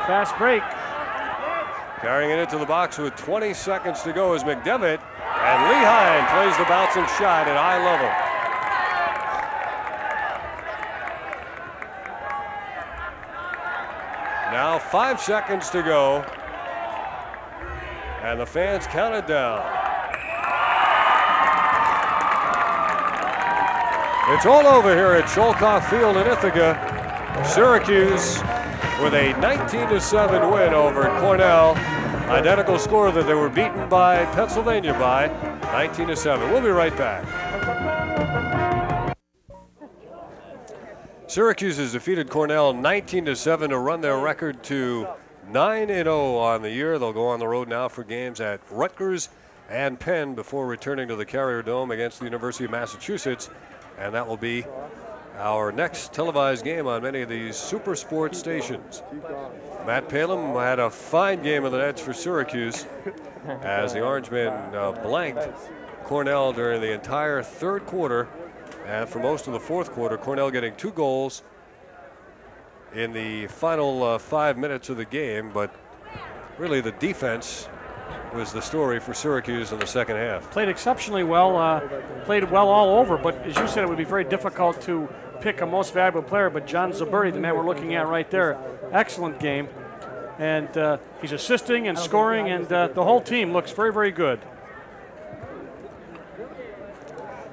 Fast break. Carrying it into the box with 20 seconds to go is McDevitt. And Lehine plays the bouncing shot at eye level. Now five seconds to go. And the fans count it down. It's all over here at Schoellkopf Field in Ithaca. Syracuse with a 19-7 win over Cornell. Identical score that they were beaten by Pennsylvania by 19-7. We'll be right back. Syracuse has defeated Cornell 19 to 7 to run their record to 9 0 on the year. They'll go on the road now for games at Rutgers and Penn before returning to the Carrier Dome against the University of Massachusetts. And that will be our next televised game on many of these super sports stations. Matt Palin had a fine game of the Nets for Syracuse as the Orangemen uh, blanked Cornell during the entire third quarter. And for most of the fourth quarter, Cornell getting two goals in the final uh, five minutes of the game. But really, the defense was the story for Syracuse in the second half. Played exceptionally well, uh, played well all over, but as you said, it would be very difficult to pick a most valuable player. But John Zulberti, the man we're looking at right there, excellent game. And uh, he's assisting and scoring, and uh, the whole team looks very, very good.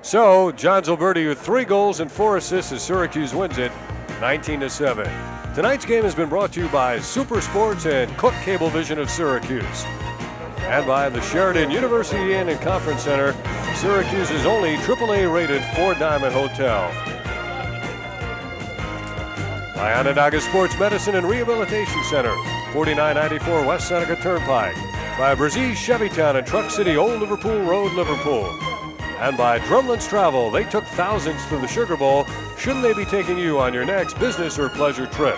So, John Zulberti with three goals and four assists as Syracuse wins it 19 to 7. Tonight's game has been brought to you by Super Sports and Cooke Cablevision of Syracuse and by the Sheraton University Inn and Conference Center, Syracuse's only AAA rated four diamond hotel. by Onondaga Sports Medicine and Rehabilitation Center, 4994 West Seneca Turnpike, by Brazil Chevytown and Truck City, Old Liverpool Road, Liverpool, and by Drumlins Travel. They took thousands to the Sugar Bowl. Shouldn't they be taking you on your next business or pleasure trip?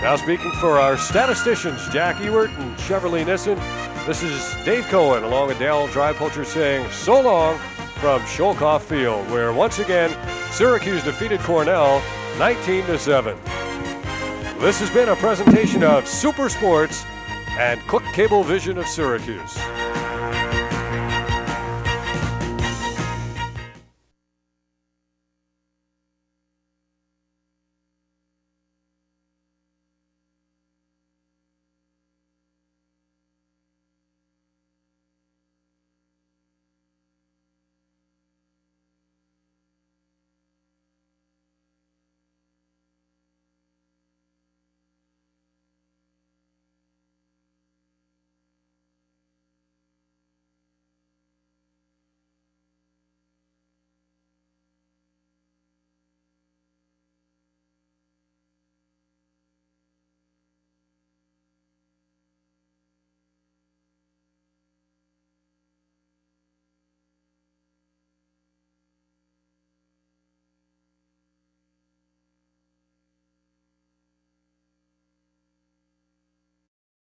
Now, speaking for our statisticians, Jack Ewert and Chevrolet Nissen, this is Dave Cohen along with Dale Drypulcher saying so long from Schoellkopf Field, where once again Syracuse defeated Cornell 19 to 7. This has been a presentation of Super Sports and Cooke Cable Vision of Syracuse.